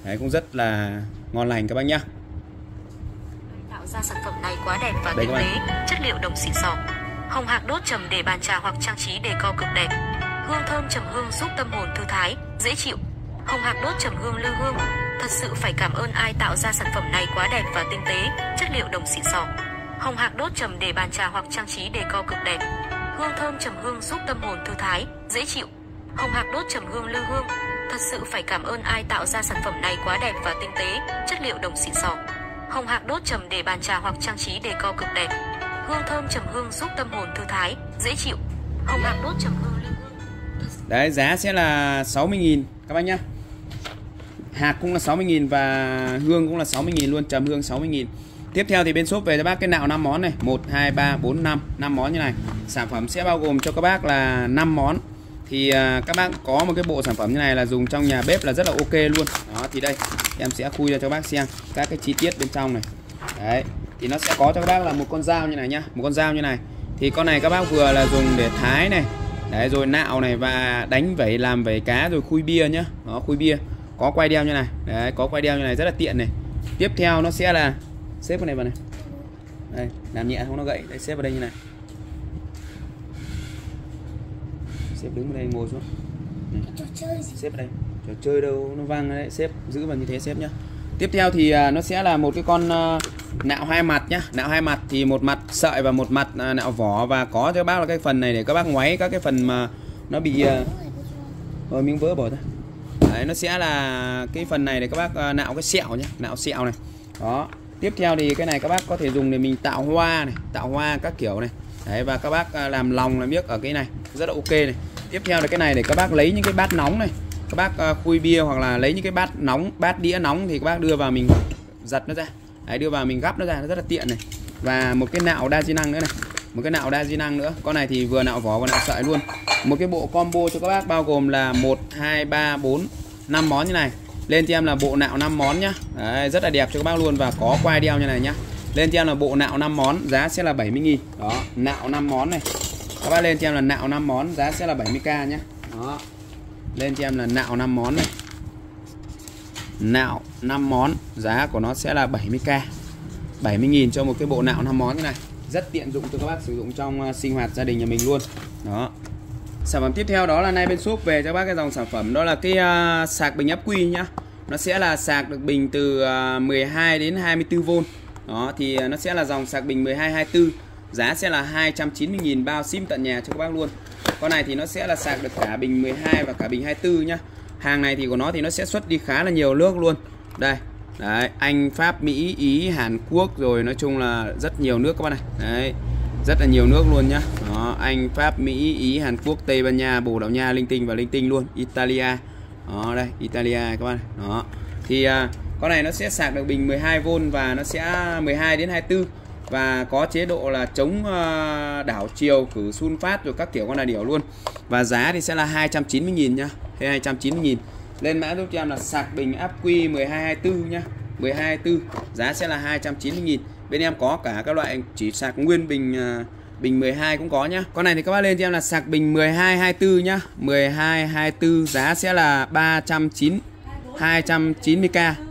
Đấy, cũng rất là ngon lành các bác nhá Tạo ra sản phẩm này quá đẹp và tinh tế, chất liệu đồng xịn sò. Hồng hạc đốt trầm để bàn trà hoặc trang trí đề co cực đẹp. Hương thơm trầm hương giúp tâm hồn thư thái, dễ chịu. Hồng hạc đốt trầm hương lưu hương. Thật sự phải cảm ơn ai tạo ra sản phẩm này quá đẹp và tinh tế, chất liệu đồng xịn sò. Hồng hạc đốt trầm để bàn trà hoặc trang trí đề co cực đẹp. Hương thơm trầm hương giúp tâm hồn thư thái, dễ chịu không hạc đốt trầm hương lư hương. Thật sự phải cảm ơn ai tạo ra sản phẩm này quá đẹp và tinh tế, chất liệu đồng xịn sò. Hồng hạc đốt trầm để bàn trà hoặc trang trí đề co cực đẹp. Hương thơm trầm hương giúp tâm hồn thư thái, dễ chịu. Hồng hạc đốt trầm hương lưu hương. Đấy giá sẽ là 60.000 các bác nhá Hạt cũng là 60.000 và hương cũng là 60.000 luôn Trầm hương 60.000 Tiếp theo thì bên shop về cho bác cái nạo 5 món này 1, 2, 3, 4, 5 5 món như này Sản phẩm sẽ bao gồm cho các bác là 5 món thì à, các bác có một cái bộ sản phẩm như này là dùng trong nhà bếp là rất là ok luôn. Đó, thì đây, Em sẽ khui ra cho bác xem Các cái chi tiết bên trong này. Đấy, Thì nó sẽ có cho các bác là một con dao như này nhá, Một con dao như này. Thì con này các bác vừa là dùng để thái này, Đấy, rồi nạo này và đánh vẩy, làm vẩy cá rồi khui bia nhá. Đó, khui bia, Có quay đeo như này. Đấy, có quay đeo như này rất là tiện này. Tiếp theo nó sẽ là Xếp cái này vào này. Đây, làm nhẹ không nó gãy Đây, xếp vào đây như này. Xếp đứng đây ngồi xuống. Xếp vào đây. Trò chơi đâu nó văng đấy. Xếp giữ vào như thế xếp nhá. Tiếp theo thì à, nó sẽ là một cái con à, nạo hai mặt nhá. Nạo hai mặt thì một mặt sợi và một mặt à, nạo vỏ. Và có cho bác là cái phần này để các bác ngoáy các cái phần mà nó bị rồi miếng vỡ bỏ ra. Đấy nó sẽ là cái phần này để các bác nạo cái sẹo nhá. Nạo sẹo này. Đó. Tiếp theo thì cái này các bác có thể dùng để mình tạo hoa này tạo hoa các kiểu này đấy và các bác à, làm lòng làm biếc ở cái này. Rất là ok này. Tiếp theo là cái này để các bác lấy những cái bát nóng này. Các bác à, khui bia hoặc là lấy những cái bát nóng bát đĩa nóng thì các bác đưa vào mình giật nó ra. Đấy đưa vào mình gắp nó ra nó rất là tiện này. Và một cái nạo đa di năng nữa này. Một cái nạo đa di năng nữa. Con này thì vừa nạo vỏ vừa nạo sợi luôn. Một cái bộ combo cho các bác bao gồm là 1 2 3 4 5 món như này. Lên cho em là bộ nạo 5 món nhá. Đấy, rất là đẹp cho các bác luôn và có quai đeo như này nhá lên cho em là bộ nạo 5 món giá sẽ là 70.000 đó nạo 5 món này. Các bác lên cho em là nạo 5 món giá sẽ là 70k nhé đó. Lên cho em là nạo 5 món này. Nạo 5 món giá của nó sẽ là 70k 70.000 cho một cái bộ nạo 5 món như này. Rất tiện dụng cho các bác sử dụng trong ờ, sinh hoạt gia đình nhà mình luôn. Đó. Sản phẩm tiếp theo đó là nay bên shop về cho các bác cái dòng sản phẩm đó là cái uh, sạc bình ắc quy nhá. Nó sẽ là sạc được bình từ ờ, uh, 12 đến 24V đó thì à, nó sẽ là dòng sạc bình 12 24 giá sẽ là 290.000 bao sim tận nhà cho các bác luôn. Con này thì nó sẽ là sạc được cả bình 12 và cả bình 24 nhá. Hàng này thì của nó thì nó sẽ xuất đi khá là nhiều nước luôn. Đây đấy Anh Pháp Mỹ Ý Hàn Quốc rồi nói chung là rất nhiều nước các bạn này. Đấy rất là nhiều nước luôn nhá. Đó Anh Pháp Mỹ Ý Hàn Quốc Tây Ban Nha Bồ Đào Nha linh tinh và linh tinh luôn. Italia. Đó đây Italia các bạn đó thì à, con này nó sẽ sạc được bình 12V và nó sẽ 12 đến 24 và có chế độ là chống ờ, đảo chiều khử sun phát rồi các kiểu con là điểu luôn. Và giá thì sẽ là 290.000 nhá. 290.000 lên mã giúp cho em là sạc bình áp quy 1224 nhá. 1224 giá sẽ là 290.000 bên em có cả các loại, chỉ sạc nguyên bình ờ, bình 12 cũng có nhá. Con này thì các bác lên cho em là sạc bình 1224 nhá. 1224 giá sẽ là 390 290k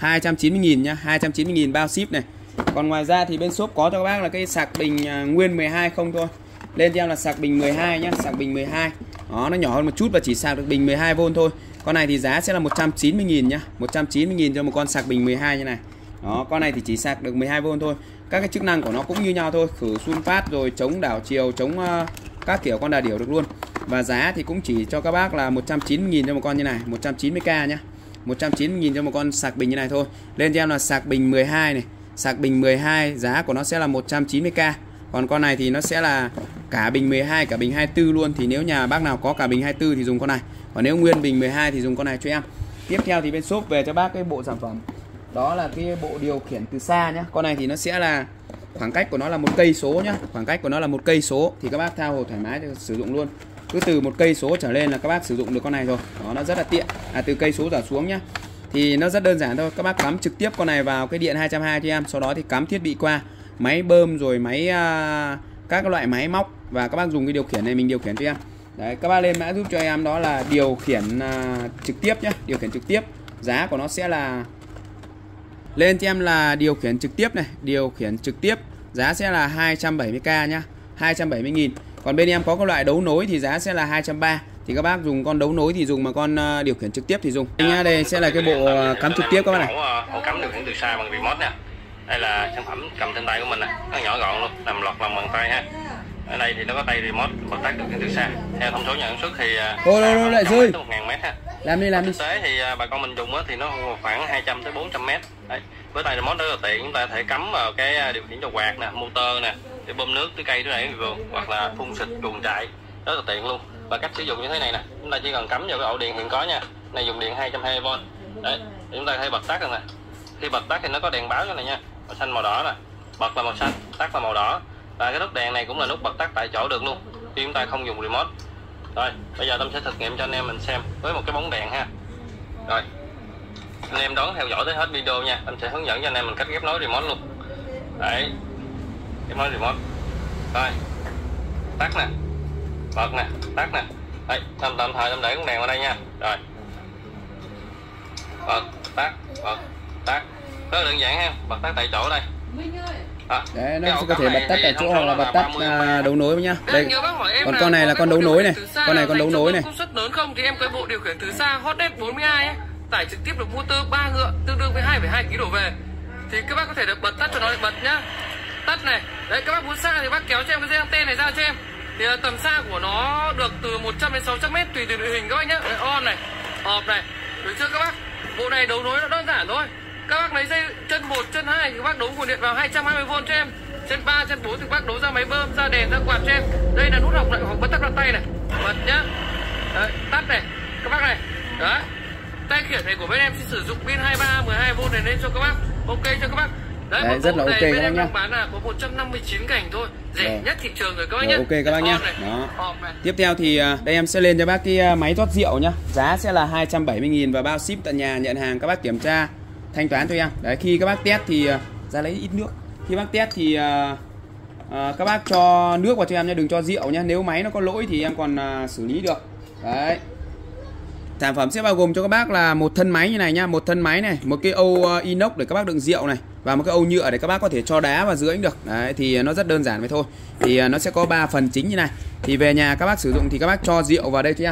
290.000 nhá 290.000 bao ship này. Còn ngoài ra thì bên shop có cho các bác là cái sạc bình à, nguyên 12 không thôi. Lên cho em là sạc bình 12 nhá sạc bình 12 đó nó nhỏ hơn một chút và chỉ sạc được bình 12V thôi. Con này thì giá sẽ là 190.000 nhá 190.000 cho một con sạc bình 12 như này. Đó con này thì chỉ sạc được 12V thôi. Các cái chức năng của nó cũng như nhau thôi khử sun phát rồi chống đảo chiều chống uh, các kiểu con đà điểu được luôn. Và giá thì cũng chỉ cho các bác là 190.000 cho một con như này 190k nhá. 190.000 cho một con sạc bình như này thôi. Lên cho em là sạc bình 12 này. Sạc bình 12 giá của nó sẽ là 190k còn con này thì nó sẽ là cả bình 12 cả bình 24 luôn. Thì nếu nhà bác nào có cả bình 24 thì dùng con này. Còn nếu nguyên bình 12 thì dùng con này cho em. Tiếp theo thì bên shop về cho bác cái bộ sản phẩm. Đó là cái bộ điều khiển từ xa nhá. Con này thì nó sẽ là khoảng cách của nó là một cây số nhá. Khoảng cách của nó là một cây số thì các bác thao hồ thoải mái để sử dụng luôn cứ từ một cây số trở lên là các bác sử dụng được con này rồi. Đó nó rất là tiện. À từ cây số trở xuống nhá. Thì nó rất đơn giản thôi. Các bác cắm trực tiếp con này vào cái điện 220 cho em. Sau đó thì cắm thiết bị qua. Máy bơm rồi máy à, các loại máy móc. Và các bác dùng cái điều khiển này mình điều khiển cho em. Đấy các bác lên mã giúp cho em. Đó là điều khiển à, trực tiếp nhá. Điều khiển trực tiếp. Giá của nó sẽ là lên cho em là điều khiển trực tiếp này. Điều khiển trực tiếp. Giá sẽ là 270k nhá. 270 nghìn còn bên em có cái loại đấu nối thì giá sẽ là 230 thì các bác dùng con đấu nối thì dùng mà con uh, điều khiển trực tiếp thì dùng. Nha đây sẽ là cái bộ uh, cắm trực tiếp các bác này. Ổ, ổ cắm điều khiển từ xa bằng remote nè đây là sản phẩm cầm trên tay của mình nè. Nó nhỏ gọn luôn làm lọt lòng bằng tay ha. Ở đây thì nó có tay remote bật tắt điều khiển từ xa. Theo thông số nhà sản xuất thì thôi thôi thôi lại rơi. một ngàn mét ha. Làm đi làm đi. thực tế thì bà con mình dùng thì nó khoảng 200 tới 400 mét. Đấy với tay remote rất là tiện, chúng ta có thể cắm vào cái à, điều khiển cho quạt nè, motor nè, để bơm nước tưới cây tưới này vườn hoặc là phun xịt chuồng trại. Rất là tiện luôn. Và cách sử dụng như thế này nè, chúng ta chỉ cần cắm vào cái ổ điện hiện có nha. Này dùng điện 220V đấy chúng ta có thể bật tắt rồi nè. Khi bật tắt thì nó có đèn báo cái này nha. Màu xanh, màu đỏ nè. Bật là màu xanh, tắt là màu đỏ. Và cái nút đèn này cũng là nút bật tắt tại chỗ được luôn, khi chúng ta không dùng remote. Rồi, bây giờ tâm sẽ thực nghiệm cho anh em mình xem với một cái bóng đèn ha. Rồi anh em đón theo dõi tới hết video nha. Anh sẽ hướng dẫn cho anh em mình cách ghép nối remote luôn. Đấy. Ghép nối remote. Rồi. Tắt nè. Bật nè. Tắt nè. Đấy tạm tạm thời tâm để con đèn vào đây nha. Rồi. Bật tắt bật tắt. Rất đơn giản ha. Bật tắt tại chỗ đây. À, Đấy, nó sẽ có thể bật tắt tại chỗ hoặc là bật tắt à, đấu nối nhá. Đây. Còn con này là con đấu nối này. Con này con đấu nối này. Công suất lớn không thì em có bộ điều khiển từ xa Hotnet 42 ấy, tải trực tiếp được motor 3 ngựa tương đương với 2,2 kg đổ về. Thì các bác có thể được bật tắt cho nó bật nhá. Tắt này. Đấy các bác muốn xa thì bác kéo cho em cái dây anten này ra cho em. Thì à, tầm xa của nó được từ 100 đến 600 mét tùy từ địa hình các bác nhá. Đấy, on này, off này. Được chưa các bác? Bộ này đấu nối nó đơn giản thôi các bác lấy dây chân 1, chân 2 thì các bác đấu nguồn điện vào 220V cho em chân 3, chân 4 thì các bác đấu ra máy bơm, ra đèn, ra quạt cho em đây là nút học lại hoặc bật tắt bằng tay này bật nhá đấy, tắt này các bác này đấy tay khiển này của bên em sẽ sử dụng pin 23 12V này lên cho các bác ok cho các bác Đấy, Đấy rất là ok các bác nhá. bán là có 159 cảnh thôi, rẻ Rồi. nhất thị trường rồi các bác nhá. Ok các bác nhá. Đó. Tiếp theo thì đây em sẽ lên cho bác cái máy rót rượu nhá. Giá sẽ là 270 000 và bao ship tận nhà nhận hàng các bác kiểm tra thanh toán cho em đấy khi các bác test thì ra lấy ít nước khi bác test thì uh, các bác cho nước vào cho em nhé đừng cho rượu nhé nếu máy nó có lỗi thì em còn uh, xử lý được đấy sản phẩm sẽ bao gồm cho các bác là một thân máy như này nhá một thân máy này, một cái âu ờ, inox để các bác đựng rượu này, và một cái âu nhựa để các bác có thể cho đá vào dưới được. Đấy, thì ờ, nó rất đơn giản vậy thôi. Thì ờ, nó sẽ có 3 phần chính như này. Thì về nhà các bác sử dụng thì các bác cho rượu vào đây thôi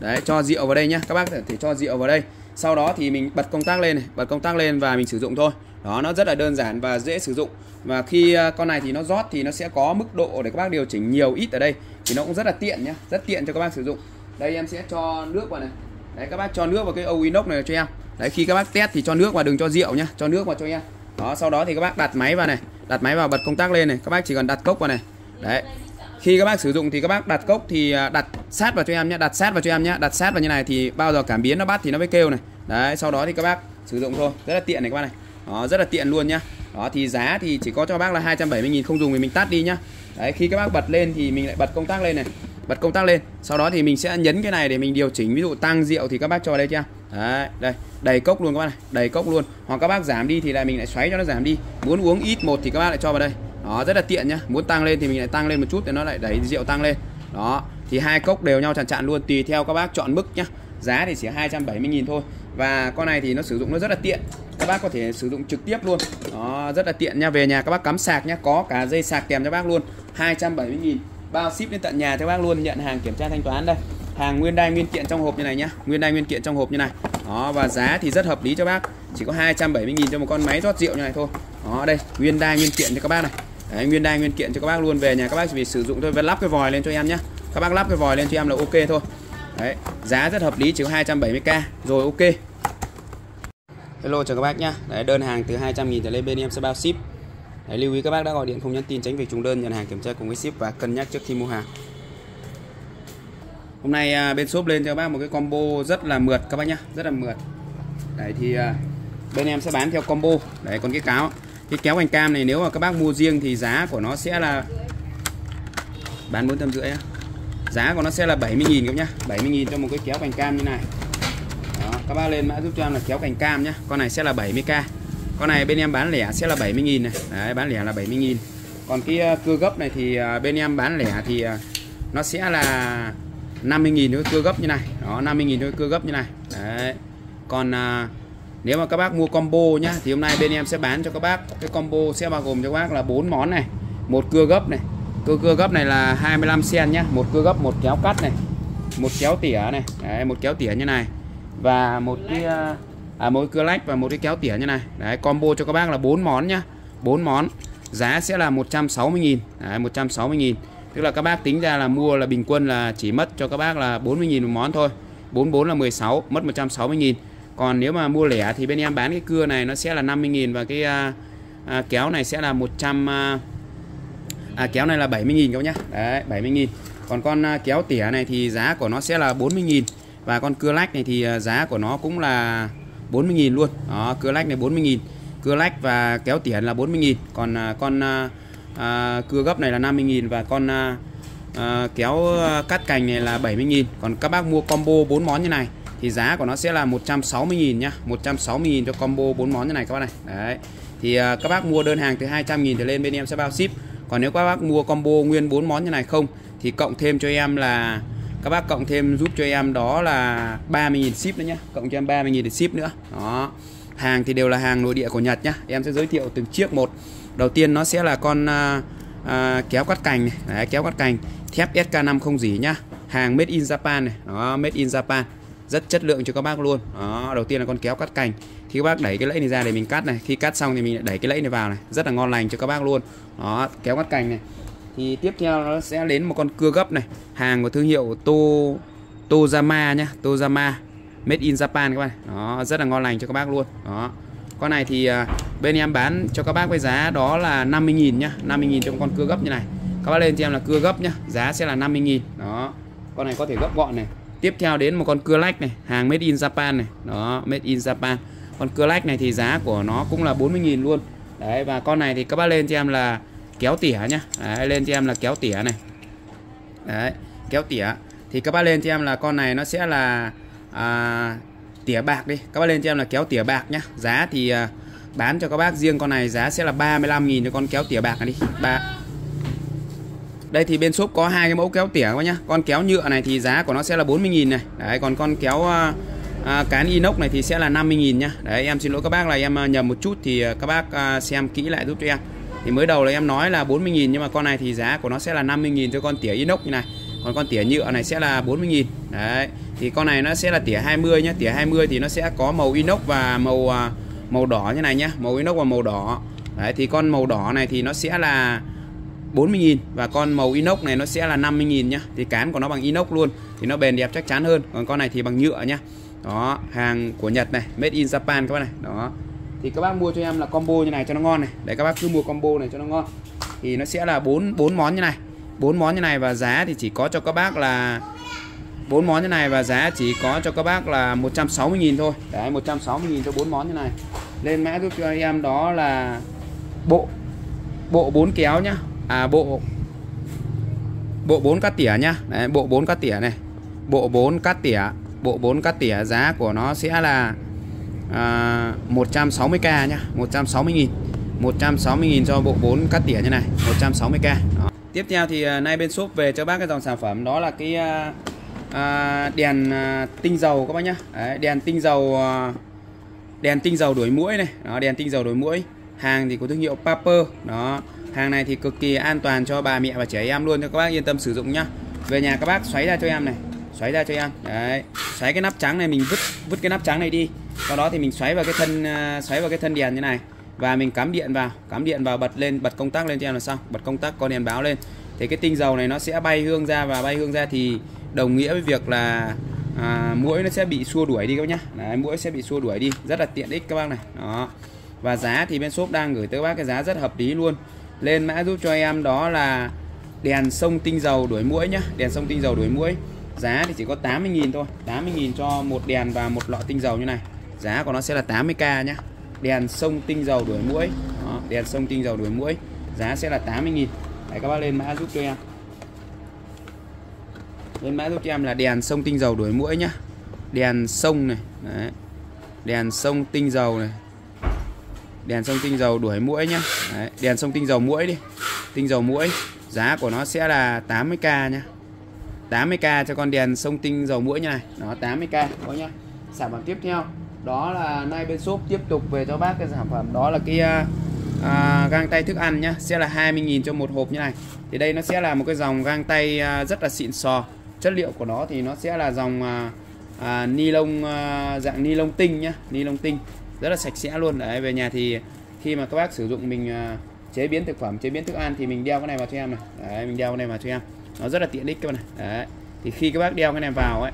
đấy, cho rượu vào đây nhá. Các bác có thể cho rượu vào đây. Sau đó thì mình bật công tắc lên này, bật công tắc lên và mình sử dụng thôi. Đó, nó rất là đơn giản và dễ sử dụng. Và khi con này thì nó rót thì nó sẽ có mức độ để các bác điều chỉnh nhiều ít ở đây. Thì nó cũng rất là tiện nhá, rất tiện cho các bác sử dụng. Đây em sẽ cho nước vào này đấy, các bác cho nước vào cái âu inox này cho em. Đấy, khi các bác test thì cho nước vào đừng cho rượu nhá, cho nước vào cho em. Đó, sau đó thì các bác đặt máy vào này, đặt máy vào bật công tắc lên này, các bác chỉ cần đặt cốc vào này. Đấy, khi các bác sử dụng thì các bác đặt cốc thì à, đặt sát vào cho em nhé đặt sát vào cho em nhé đặt sát vào như này thì bao giờ cảm biến nó bắt thì nó mới kêu này. Đấy, sau đó thì các bác sử dụng thôi, rất là tiện này các bác này. Đó, rất là tiện luôn nhá. Đó, thì giá thì chỉ có cho bác là 270.000 không dùng thì mình tắt đi nhá. Đấy, khi các bác bật lên thì mình lại bật công tắc lên này bật công tắc lên. Sau đó thì mình sẽ nhấn cái này để mình điều chỉnh. Ví dụ tăng rượu thì các bác cho đây chưa? Đấy, đây, đầy cốc luôn các bác này, đầy cốc luôn. Hoặc các bác giảm đi thì lại mình lại xoáy cho nó giảm đi. Muốn uống ít một thì các bác lại cho vào đây. Đó, rất là tiện nhá. Muốn tăng lên thì mình lại tăng lên một chút thì nó lại đẩy rượu tăng lên. Đó, thì hai cốc đều nhau chặn chặn luôn, tùy theo các bác chọn mức nhá. Giá thì chỉ 270.000 thôi. Và con này thì nó sử dụng nó rất là tiện. Các bác có thể sử dụng trực tiếp luôn. Đó, rất là tiện nha về nhà các bác cắm sạc nhá. Có cả dây sạc kèm cho bác luôn. 270.000 bao ship đến tận nhà cho bác luôn nhận hàng kiểm tra thanh toán đây. Hàng nguyên đai nguyên kiện trong hộp như này nhá. Nguyên đai nguyên kiện trong hộp như này. Đó và giá thì rất hợp lý cho bác. Chỉ có 270.000 cho một con máy rót rượu như này thôi. Đó đây nguyên đai nguyên kiện cho các bác này. Đấy, nguyên đai nguyên kiện cho các bác luôn. Về nhà các bác chỉ sử dụng thôi và lắp cái vòi lên cho em nhé các bác lắp cái vòi lên cho em là ok thôi. Đấy, giá rất hợp lý chỉ có 270k rồi ok. Hello chào các bác nhá. Đấy, đơn hàng từ 200.000 trở lên bên em sẽ bao ship. Đấy, lưu ý các bác đã gọi điện không nhắn tin tránh việc trùng đơn nhận hàng kiểm tra cùng với ship và cân nhắc trước khi mua hàng. Hôm nay à, bên shop lên cho các bác một cái combo rất là mượt các bác nhá rất là mượt. Đấy thì à, bên em sẽ bán theo combo. Đấy còn cái cáo cái kéo hành cam này nếu mà các bác mua riêng thì giá của nó sẽ là bán bốn trăm rưỡi giá của nó sẽ là 70.000 các nhá 70.000 cho một cái kéo cành cam như này. Đó, các bác lên mã giúp cho em là kéo cành cam nhá con này sẽ là 70k con này bên em bán lẻ sẽ là 70.000 này. Đấy, bán lẻ là 70.000 còn cái ờ, cưa gấp này thì ờ, bên em bán lẻ thì ờ, nó sẽ là 50.000 thôi cưa gấp như này. Đó 50.000 thôi cưa gấp như này. Đấy. Còn à, nếu mà các bác mua combo nhá thì hôm nay bên em sẽ bán cho các bác. Cái combo sẽ bao gồm cho các bác là bốn món này. Một cưa gấp này. Cưa cưa gấp này là 25 sen nhá. Một cưa gấp một kéo cắt này. Một kéo tỉa này. Đấy, một kéo tỉa như này. Và một cái uh, à, một cái cưa lách và một cái kéo tỉa như này. Đấy combo cho các bác là bốn món nhá. Bốn món. Giá sẽ là 160.000 đấy 160.000 tức là các bác tính ra là mua là bình quân là chỉ mất cho các bác là 40.000 một món thôi. 44 là 16 mất 160.000 còn nếu mà mua lẻ thì bên em bán cái cưa này nó sẽ là 50.000 và cái à, à, kéo này sẽ là 100 à, à, kéo này là 70.000 các bác nhá. Đấy 70.000 còn con à, kéo tỉa này thì giá của nó sẽ là 40.000 và con cưa lách này thì à, giá của nó cũng là 40.000 luôn. Đó cưa lách này 40.000 cưa lách và kéo tỉa là 40.000 còn à, con à, à, cưa gấp này là 50.000 và con à, à, kéo à, cắt cành này là 70.000 còn các bác mua combo 4 món như này thì giá của nó sẽ là 160.000 nhá. 160.000 cho combo 4 món như này các bác này. Đấy. Thì à, các bác mua đơn hàng từ 200.000 trở lên bên em sẽ bao ship. Còn nếu các bác mua combo nguyên 4 món như này không thì cộng thêm cho em là các bác cộng thêm giúp cho em đó là 30.000 ship nữa nhé cộng cho em 30.000 để ship nữa. Đó. Hàng thì đều là hàng nội địa của Nhật nhá. Em sẽ giới thiệu từng chiếc một. Đầu tiên nó sẽ là con à, à, kéo cắt cành này. Đấy, kéo cắt cành. Thép SK5 không dỉ nhá. Hàng made in Japan này. Đó made in Japan. Rất chất lượng cho các bác luôn. Đó đầu tiên là con kéo cắt cành. Khi các bác đẩy cái lẫy này ra để mình cắt này. Khi cắt xong thì mình lại đẩy cái lẫy này vào này. Rất là ngon lành cho các bác luôn. Đó kéo cắt cành này thì tiếp theo nó sẽ đến một con cưa gấp này. Hàng của thương hiệu To Tozama nhá, Tozama, made in Japan các bạn. Đó, rất là ngon lành cho các bác luôn. Đó. Con này thì à, bên em bán cho các bác với giá đó là 50.000 nhá 50.000 cho con cưa gấp như này. Các bác lên cho em là cưa gấp nhá, giá sẽ là 50.000 đó, con này có thể gấp gọn này. Tiếp theo đến một con cưa lách này, hàng made in Japan này. Đó, made in Japan. Con cưa lách này thì giá của nó cũng là 40.000 luôn. Đấy, và con này thì các bác lên cho em là kéo tỉa nhá. Đấy, lên cho em là kéo tỉa này. Đấy kéo tỉa. Thì các bác lên cho em là con này nó sẽ là à, tỉa bạc đi. Các bác lên cho em là kéo tỉa bạc nhá. Giá thì à, bán cho các bác riêng con này giá sẽ là 35.000 cho con kéo tỉa bạc này đi. Ba. Đây thì bên shop có hai cái mẫu kéo tỉa các bác nhá. Con kéo nhựa này thì giá của nó sẽ là 40.000 này. Đấy còn con kéo à, à, cán inox này thì sẽ là 50.000 nhá. Đấy em xin lỗi các bác là em à, nhầm một chút thì à, các bác à, xem kỹ lại giúp cho em thì mới đầu là em nói là 40.000 nhưng mà con này thì giá của nó sẽ là 50.000 cho con tỉa inox như này. Còn con tỉa nhựa này sẽ là 40.000 đấy, thì con này nó sẽ là tỉa 20 nhá. Tỉa 20 thì nó sẽ có màu inox và màu à, màu đỏ như này nhá. Màu inox và màu đỏ. Đấy, thì con màu đỏ này thì nó sẽ là 40.000 và con màu inox này nó sẽ là 50.000 nhá. Thì cán của nó bằng inox luôn, thì nó bền đẹp chắc chắn hơn. Còn con này thì bằng nhựa nhá. Đó, hàng của Nhật này, made in Japan các bạn này. Đó thì các bác mua cho em là combo như này cho nó ngon này. Để các bác cứ mua combo này cho nó ngon. Thì nó sẽ là bốn bốn món như này. Bốn món như này và giá thì chỉ có cho các bác là bốn món như này và giá chỉ có cho các bác là 160.000 thôi. Đấy 160.000 cho bốn món như này. Lên mã giúp cho em đó là bộ bộ bốn kéo nhá. À bộ bộ 4 cắt tỉa nhá. Đấy, bộ 4 cắt tỉa này. Bộ 4 cắt tỉa bộ 4 cắt tỉa. Giá của nó sẽ là à, 160k nhá 160.000 160.000 cho bộ 4 cắt tỉa như này 160k đó. tiếp theo thì à, nay bên shop về cho bác cái dòng sản phẩm đó là cái à, à, đèn à, tinh dầu các bác nhá. Đấy, đèn tinh dầu à, đèn tinh dầu đuổi mũi này đó, đèn tinh dầu đuổi mũi. Hàng thì có thương hiệu Paper đó. Hàng này thì cực kỳ an toàn cho bà mẹ và trẻ em luôn cho các bác yên tâm sử dụng nhá. Về nhà các bác xoáy ra cho em này xoáy ra cho em. Đấy xoáy cái nắp trắng này mình vứt vứt cái nắp trắng này đi. Sau đó thì mình xoáy vào cái thân à, xoáy vào cái thân đèn như này. Và mình cắm điện vào cắm điện vào bật lên bật công tắc lên cho em là xong. Bật công tắc có đèn báo lên. Thì cái tinh dầu này nó sẽ bay hương ra và bay hương ra thì đồng nghĩa với việc là à, mũi nó sẽ bị xua đuổi đi các bác nhá. Đấy, mũi sẽ bị xua đuổi đi. Rất là tiện ích các bác này. Đó. Và giá thì bên shop đang gửi tới bác cái giá rất hợp lý luôn. Lên mã giúp cho em đó là đèn sông tinh dầu đuổi mũi nhá. Đèn sông tinh dầu đuổi mũi giá thì chỉ có 80.000 thôi. 80.000 cho một đèn và một lọ tinh dầu như này. Giá của nó sẽ là 80k nhá. Đèn sông tinh dầu đuổi mũi đó, đèn sông tinh dầu đuổi mũi giá sẽ là 80.000 Đấy các bác lên mã giúp cho em. Lên mã giúp cho em là đèn sông tinh dầu đuổi mũi nhá. Đèn sông này đấy. Đèn sông tinh dầu này. Đèn sông tinh dầu đuổi mũi nhá. Đấy. đèn sông tinh dầu mũi đi. Tinh dầu mũi giá của nó sẽ là 80k nhá. 80k cho con đèn sông tinh dầu mũi như này. Nó 80k có nhá. Sản phẩm tiếp theo đó là nay bên shop tiếp tục về cho bác cái sản phẩm. Đó là cái à, à găng tay thức ăn nhá. Sẽ là 20.000 cho một hộp như này. Thì đây nó sẽ là một cái dòng găng tay à, rất là xịn sò. Chất liệu của nó thì nó sẽ là dòng à, à, ni lông à, dạng ni lông tinh nhá. Ni lông tinh rất là sạch sẽ luôn. Đấy về nhà thì khi mà các bác sử dụng mình à, chế biến thực phẩm chế biến thức ăn thì mình đeo cái này vào cho em này. Đấy, mình đeo cái này vào cho em nó rất là tiện ích các bạn này đấy. Thì khi các bác đeo cái này vào ấy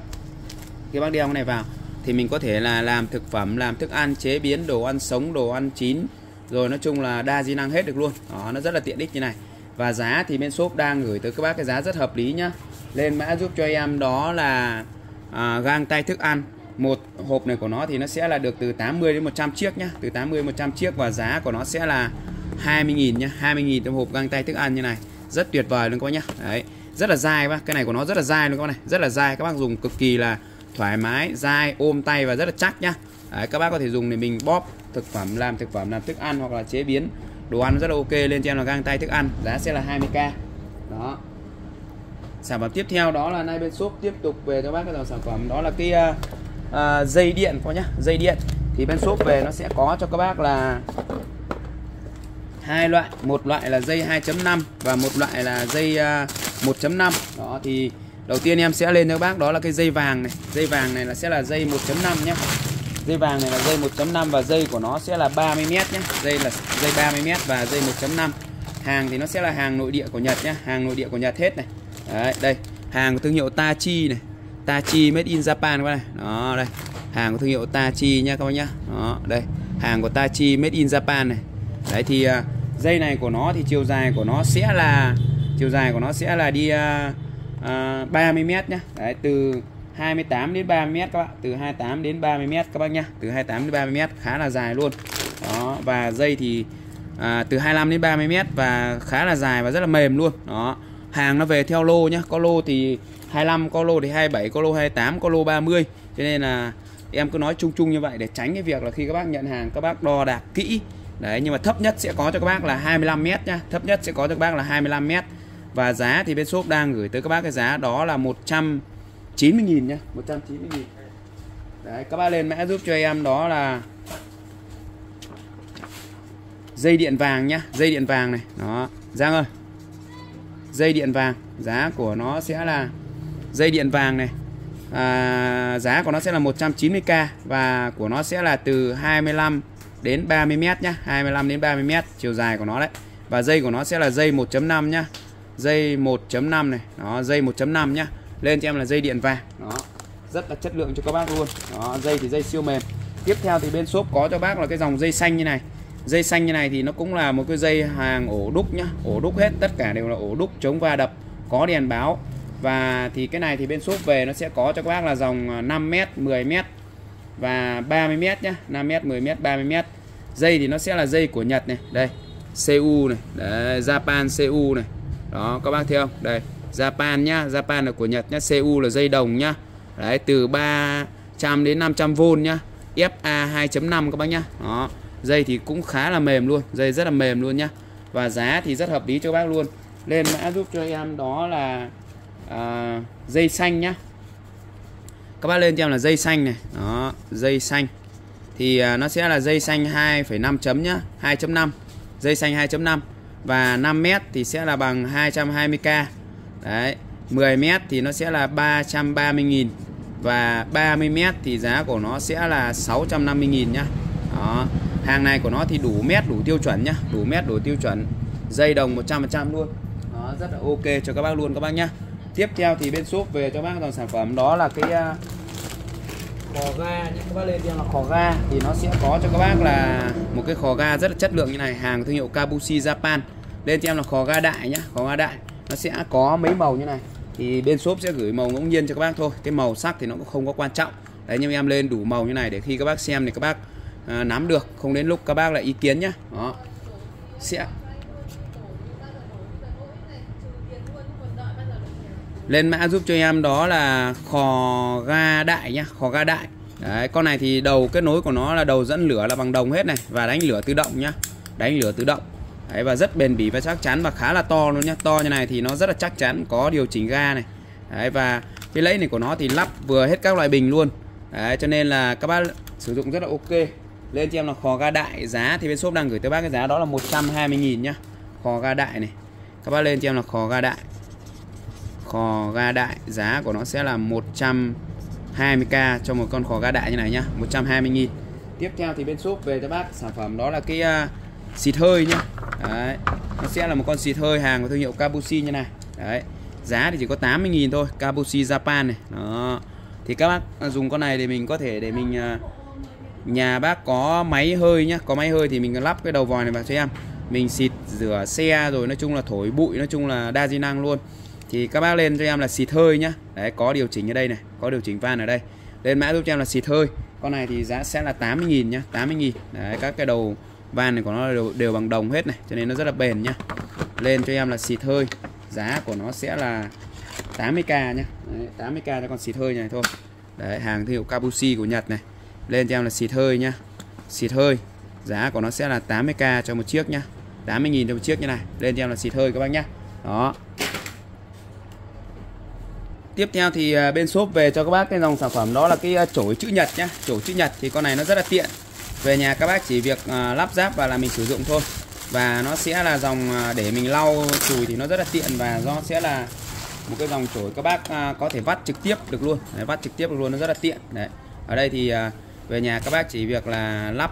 khi bác đeo cái này vào thì mình có thể là làm thực phẩm làm thức ăn chế biến đồ ăn sống đồ ăn chín. Rồi nói chung là đa di năng hết được luôn. Đó nó rất là tiện ích như này. Và giá thì bên shop đang gửi tới các bác cái giá rất hợp lý nhá. Lên mã giúp cho em đó là à, gang tay thức ăn. Một hộp này của nó thì nó sẽ là được từ 80 đến 100 chiếc nhá. Từ 80 đến 100 chiếc và giá của nó sẽ là 20.000 nhá. 20.000 trong hộp găng tay thức ăn như này. Rất tuyệt vời luôn các bác nhá. Đấy rất là dai bác. Cái này của nó rất là dai luôn các bác này. Rất là dai. Các bác dùng cực kỳ là thoải mái dai ôm tay và rất là chắc nhá. Đấy, các bác có thể dùng để mình bóp thực phẩm làm thực phẩm làm thức ăn hoặc là chế biến. Đồ ăn rất là ok lên trên là găng tay thức ăn. Giá sẽ là 20k đó. Sản phẩm tiếp theo đó là nay bên shop. Tiếp tục về cho bác cái dòng sản phẩm. Đó là cái uh, uh, dây điện có nhá. Dây điện. Thì bên shop về nó sẽ có cho các bác là hai loại một loại là dây 2.5 và một loại là dây à, 1.5 đó thì đầu tiên em sẽ lên cho các bác đó là cái dây vàng này. Dây vàng này là sẽ là dây 1.5 nhé. Dây vàng này là dây 1.5 và dây của nó sẽ là 30 m nhé. Dây là dây 30 m và dây 1.5 hàng thì nó sẽ là hàng nội địa của Nhật nhé hàng nội địa của Nhật hết này. Đấy, đây hàng của thương hiệu Tachi này. Tachi made in Japan các này. Đó đây hàng của thương hiệu Tachi nha các bác nhá. Đó đây hàng của Tachi made in Japan này đấy thì à, dây này của nó thì chiều dài của nó sẽ là chiều dài của nó sẽ là đi uh, uh, 30 m nhá. Đấy từ 28 đến 30 m các bạn. Từ 28 đến 30 m các bác nhá. Từ 28 đến 30 m khá là dài luôn. Đó và dây thì à, từ 25 đến 30 mét và khá là dài và rất là mềm luôn. Đó hàng nó về theo lô nhá. Có lô thì 25 có lô thì 27 có lô 28 có lô 30 cho nên là em cứ nói chung chung như vậy để tránh cái việc là khi các bác nhận hàng các bác đo đạc kỹ đấy nhưng mà thấp nhất sẽ có cho các bác là 25 m nhá. Thấp nhất sẽ có cho các bác là 25 m. và giá thì bên shop đang gửi tới các bác cái giá đó là 190.000 nhá. 190.000 đấy các bác lên mã giúp cho em đó là dây điện vàng nhá. Dây điện vàng này. Đó Giang ơi. Dây điện vàng. Giá của nó sẽ là dây điện vàng này. À, giá của nó sẽ là 190k và của nó sẽ là từ 25 đến 30 mét nhá 25 đến 30 mét, chiều dài của nó đấy. Và dây của nó sẽ là dây 1.5 nhá, dây 1.5 này, đó, dây 1.5 nhá. Lên cho em là dây điện vàng, đó, rất là chất lượng cho các bác luôn. Đó, dây thì dây siêu mềm. Tiếp theo thì bên shop có cho bác là cái dòng dây xanh như này. Dây xanh như này thì nó cũng là một cái dây hàng ổ đúc nhá, ổ đúc hết, tất cả đều là ổ đúc, chống va đập, có đèn báo. Và thì cái này thì bên shop về nó sẽ có cho các bác là dòng à, 5m 10m và 30m nhá 5m 10m 30m dây thì nó sẽ là dây của Nhật này đây CU này đấy, Japan CU này. Đó các bác thấy không? Đây Japan nhá Japan là của Nhật nhá CU là dây đồng nhá. Đấy từ 300 đến 500V nhá. FA 2.5 các bác nhá. Đó dây thì cũng khá là mềm luôn dây rất là mềm luôn nhá. Và giá thì rất hợp lý cho các bác luôn. Lên mã giúp cho em đó là à, dây xanh nhá các bác lên cho em là dây xanh này. Đó dây xanh. Thì à, nó sẽ là dây xanh 2,5 chấm nhá 2.5 dây xanh 2.5 và 5 mét thì sẽ là bằng 220k đấy 10 mét thì nó sẽ là 330.000 và 30 mét thì giá của nó sẽ là 650.000 nhá. Đó hàng này của nó thì đủ mét đủ tiêu chuẩn nhá. Đủ mét đủ tiêu chuẩn. Dây đồng 100% luôn. Đó rất là ok cho các bác luôn các bác nhá tiếp theo thì bên shop về cho bác dòng sản phẩm đó là cái uh, khò ga nhé các bác lên xem là khò ga. thì nó sẽ có cho các bác là một cái khò ga rất là chất lượng như này hàng thương hiệu Kabushi Japan. Lên cho em là khò ga đại nhá khò ga đại. Nó sẽ có mấy màu như này. Thì bên shop sẽ gửi màu ngẫu nhiên cho các bác thôi. Cái màu sắc thì nó cũng không có quan trọng. Đấy nhưng em lên đủ màu như này để khi các bác xem thì các bác à, nắm được. Không đến lúc các bác lại ý kiến nhá. Đó. Sẽ lên mã giúp cho em đó là khò ga đại nhá khò ga đại. Đấy, con này thì đầu kết nối của nó là đầu dẫn lửa là bằng đồng hết này và đánh lửa tự động nhá đánh lửa tự động. Đấy, và rất bền bỉ và chắc chắn và khá là to luôn nhá. To như này thì nó rất là chắc chắn có điều chỉnh ga này. Đấy, và cái lẫy này của nó thì lắp vừa hết các loại bình luôn. Đấy, cho nên là các bác sử dụng rất là ok. Lên cho em là khò ga đại giá thì bên shop đang gửi tới bác cái giá đó là 120.000 nhá. Khò ga đại này. Các bác lên cho em là khò ga đại khò ga đại giá của nó sẽ là 120k cho một con khò ga đại như này nhá 120.000 tiếp theo thì bên shop về cho bác sản phẩm đó là cái uh, xịt hơi nhá. Đấy nó sẽ là một con xịt hơi hàng của thương hiệu Kabushi như này. Đấy giá thì chỉ có 80.000 thôi Kabushi Japan này. Đó thì các bác à, dùng con này để mình có thể để mình uh, nhà bác có máy hơi nhá. Có máy hơi thì mình lắp cái đầu vòi này vào cho em. Mình xịt rửa xe rồi nói chung là thổi bụi nói chung là đa di năng luôn thì các bác lên cho em là xịt hơi nhá. Đấy có điều chỉnh ở đây này có điều chỉnh van ở đây. Lên mã giúp cho em là xịt hơi. Con này thì giá sẽ là 80.000 nhá 80.000 đấy các cái đầu van này của nó đều, đều bằng đồng hết này cho nên nó rất là bền nhá. Lên cho em là xịt hơi. Giá của nó sẽ là 80k nhá. Đấy, 80k cho con xịt hơi này thôi. Đấy hàng thương hiệu Kabushi của Nhật này. Lên cho em là xịt hơi nhá. Xịt hơi. Giá của nó sẽ là 80k cho một chiếc nhá. 80.000 cho một chiếc như này. Lên cho em là xịt hơi các bác nhá. Đó tiếp theo thì à, bên shop về cho các bác cái dòng sản phẩm đó là cái à, chổi chữ nhật nhá. Chổi chữ nhật thì con này nó rất là tiện. Về nhà các bác chỉ việc à, lắp ráp và là mình sử dụng thôi. Và nó sẽ là dòng để mình lau chùi thì nó rất là tiện và nó sẽ là một cái dòng chổi các bác có thể vắt trực tiếp được luôn. Đấy, vắt trực tiếp được luôn nó rất là tiện. Đấy. Ở đây thì về nhà các bác chỉ việc là lắp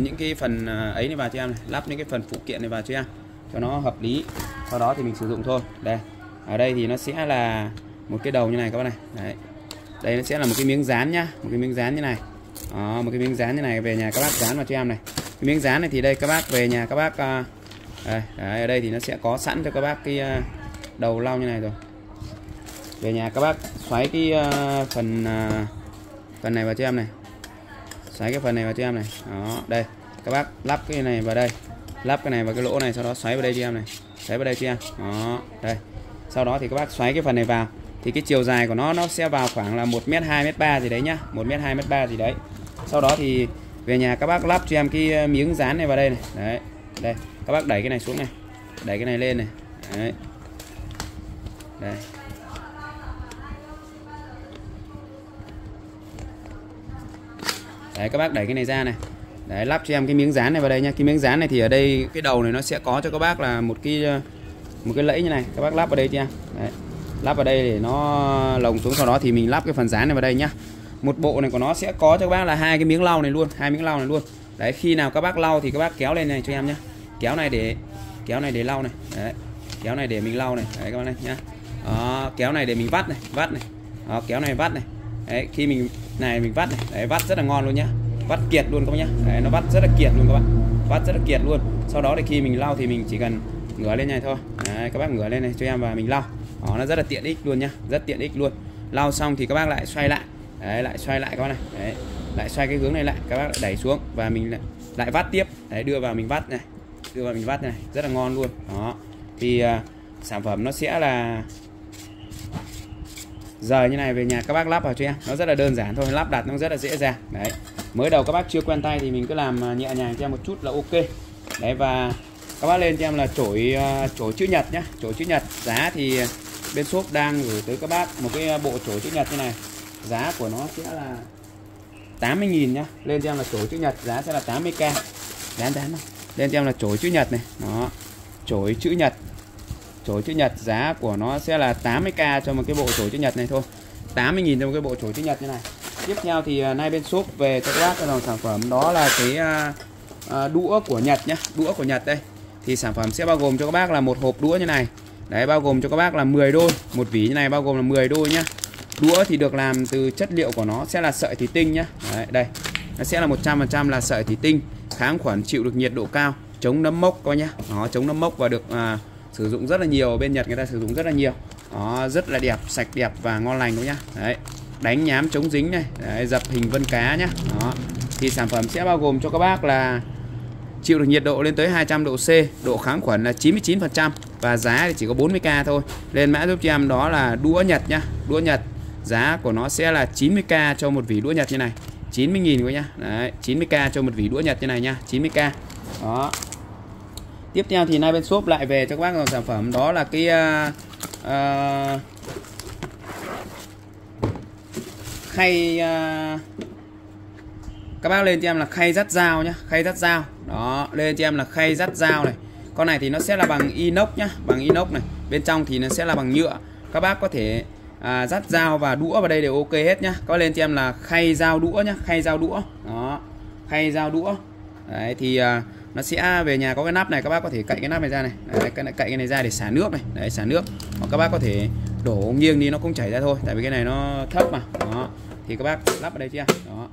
những cái phần ấy này vào cho em này lắp những cái phần phụ kiện này vào cho em cho nó hợp lý. Sau đó thì mình sử dụng thôi. Đây. Ở đây thì nó sẽ là một cái đầu như này các bạn này. Đấy. Đây nó sẽ là một cái miếng dán nhá. Một cái miếng dán như này. Đó, một cái miếng dán như này về nhà các bác dán vào cho em này. Cái miếng dán này thì đây các bác về nhà các bác à, đây, đấy, ở đây thì nó sẽ có sẵn cho các bác cái à, đầu lau như này rồi. Về nhà các bác xoáy cái à, phần phần này vào cho em này. Xoáy cái phần này vào cho em này. Đó đây. Các bác lắp cái này vào đây. Lắp cái này vào cái lỗ này sau đó xoáy vào đây cho em này. Xoáy vào đây cho em. Đó đây. Sau đó thì các bác xoáy cái phần này vào thì cái chiều dài của nó nó sẽ vào khoảng là một mét hai, mét ba gì đấy nhá. Một mét hai, mét ba gì đấy. Sau đó thì về nhà các bác lắp cho em cái ờ, miếng dán này vào đây này. Đấy, đây. Các bác đẩy cái này xuống này. Đẩy cái này lên này. Đấy. Đây. Đấy, các bác đẩy cái này ra này. Đấy, lắp cho em cái miếng dán này vào đây nha cái miếng dán này thì ở đây, cái đầu này nó sẽ có cho các bác là một cái ờ, một cái lẫy như này. Các bác lắp vào đây cho em. Đấy lắp vào đây để nó lồng xuống sau đó thì mình lắp cái phần dán này vào đây nhá. Một bộ này của nó sẽ có cho các bác là hai cái miếng lau này luôn hai miếng lau này luôn. Đấy khi nào các bác lau thì các bác kéo lên này cho em nhá. Kéo này để kéo này để lau này. Đấy kéo này để mình lau này. Đấy các bác này nhá. Đó, kéo này để mình vắt này vắt này. Đó, kéo này vắt này. Đấy khi mình này mình vắt này. Đấy vắt rất là ngon luôn nhá. Vắt kiệt luôn các bác nhá. Đấy, nó vắt rất là kiệt luôn các bạn vắt rất là kiệt luôn. Sau đó thì khi mình lau thì mình chỉ cần ngửa lên này thôi. Đấy, các bác ngửa lên này cho em và mình lau đó, nó rất là tiện ích luôn nhá rất tiện ích luôn. Lau xong thì các bác lại xoay lại. Đấy, lại xoay lại các bác này. Đấy, lại xoay cái hướng này lại các bác lại đẩy xuống và mình lại, lại vắt tiếp. Đấy, đưa vào mình vắt này đưa vào mình vắt này rất là ngon luôn. Đó thì uh, sản phẩm nó sẽ là rời như này về nhà các bác lắp vào cho em. Nó rất là đơn giản thôi lắp đặt nó rất là dễ dàng. Đấy mới đầu các bác chưa quen tay thì mình cứ làm à, nhẹ nhàng cho em một chút là ok. Đấy và các bác lên cho em là chổi à, chổi chữ nhật nhá chổi chữ nhật. Giá thì bên shop đang gửi tới các bác một cái à, bộ chổi chữ nhật như này. Giá của nó sẽ là 80.000 nhá. Lên cho em là chổi chữ nhật, giá sẽ là 80k đáng đáng không lên cho em là chổi chữ nhật này. Nó chổi chữ nhật. Chổi chữ nhật, giá của nó sẽ là 80k cho một cái bộ chổi chữ nhật này thôi. 80.000 cho một cái bộ chổi chữ nhật như này. Tiếp theo thì à, nay bên shop về cho các bác cái dòng sản phẩm đó là cái à, đũa của Nhật nhá. Đũa của Nhật đây. Thì sản phẩm sẽ bao gồm cho các bác là một hộp đũa như này đấy bao gồm cho các bác là 10 đôi. Một vỉ như này bao gồm là 10 đôi nhá. Đũa thì được làm từ chất liệu của nó sẽ là sợi thủy tinh nhá. Đấy, đây. Nó sẽ là 100% là sợi thủy tinh. Kháng khuẩn chịu được nhiệt độ cao. Chống nấm mốc coi nhá. Nó chống nấm mốc và được à, sử dụng rất là nhiều. Bên Nhật người ta sử dụng rất là nhiều. Đó rất là đẹp sạch đẹp và ngon lành đúng nhá. Đấy. Đánh nhám chống dính này. Đấy, dập hình vân cá nhá. Đó. Thì sản phẩm sẽ bao gồm cho các bác là chịu được nhiệt độ lên tới 200 độ C độ kháng khuẩn là 99% và giá thì chỉ có 40k thôi. Lên mã giúp cho em đó là đũa Nhật nhá đũa Nhật. Giá của nó sẽ là 90k cho một vỉ đũa Nhật như này. 90.000 quý nhá. Đấy, 90k cho một vỉ đũa Nhật như này nhá, 90k đó. Tiếp theo thì nay bên shop lại về cho các bác dòng sản phẩm. Đó là cái uh, uh, khay uh, các bác lên cho em là khay dắt dao nhá khay dắt dao. Đó lên cho em là khay dắt dao này. Con này thì nó sẽ là bằng inox nhá bằng inox này. Bên trong thì nó sẽ là bằng nhựa. Các bác có thể à, dắt dao và đũa vào đây đều ok hết nhá. Có lên cho em là khay dao đũa nhá khay dao đũa. Đó khay dao đũa. Đấy thì à, nó sẽ về nhà có cái nắp này các bác có thể cậy cái nắp này ra này. Đấy, cậy cái này ra để xả nước này. Đấy xả nước. Hoặc các bác có thể đổ nghiêng đi nó cũng chảy ra thôi tại vì cái này nó thấp mà. Đó thì các bác lắp vào đây chưa đó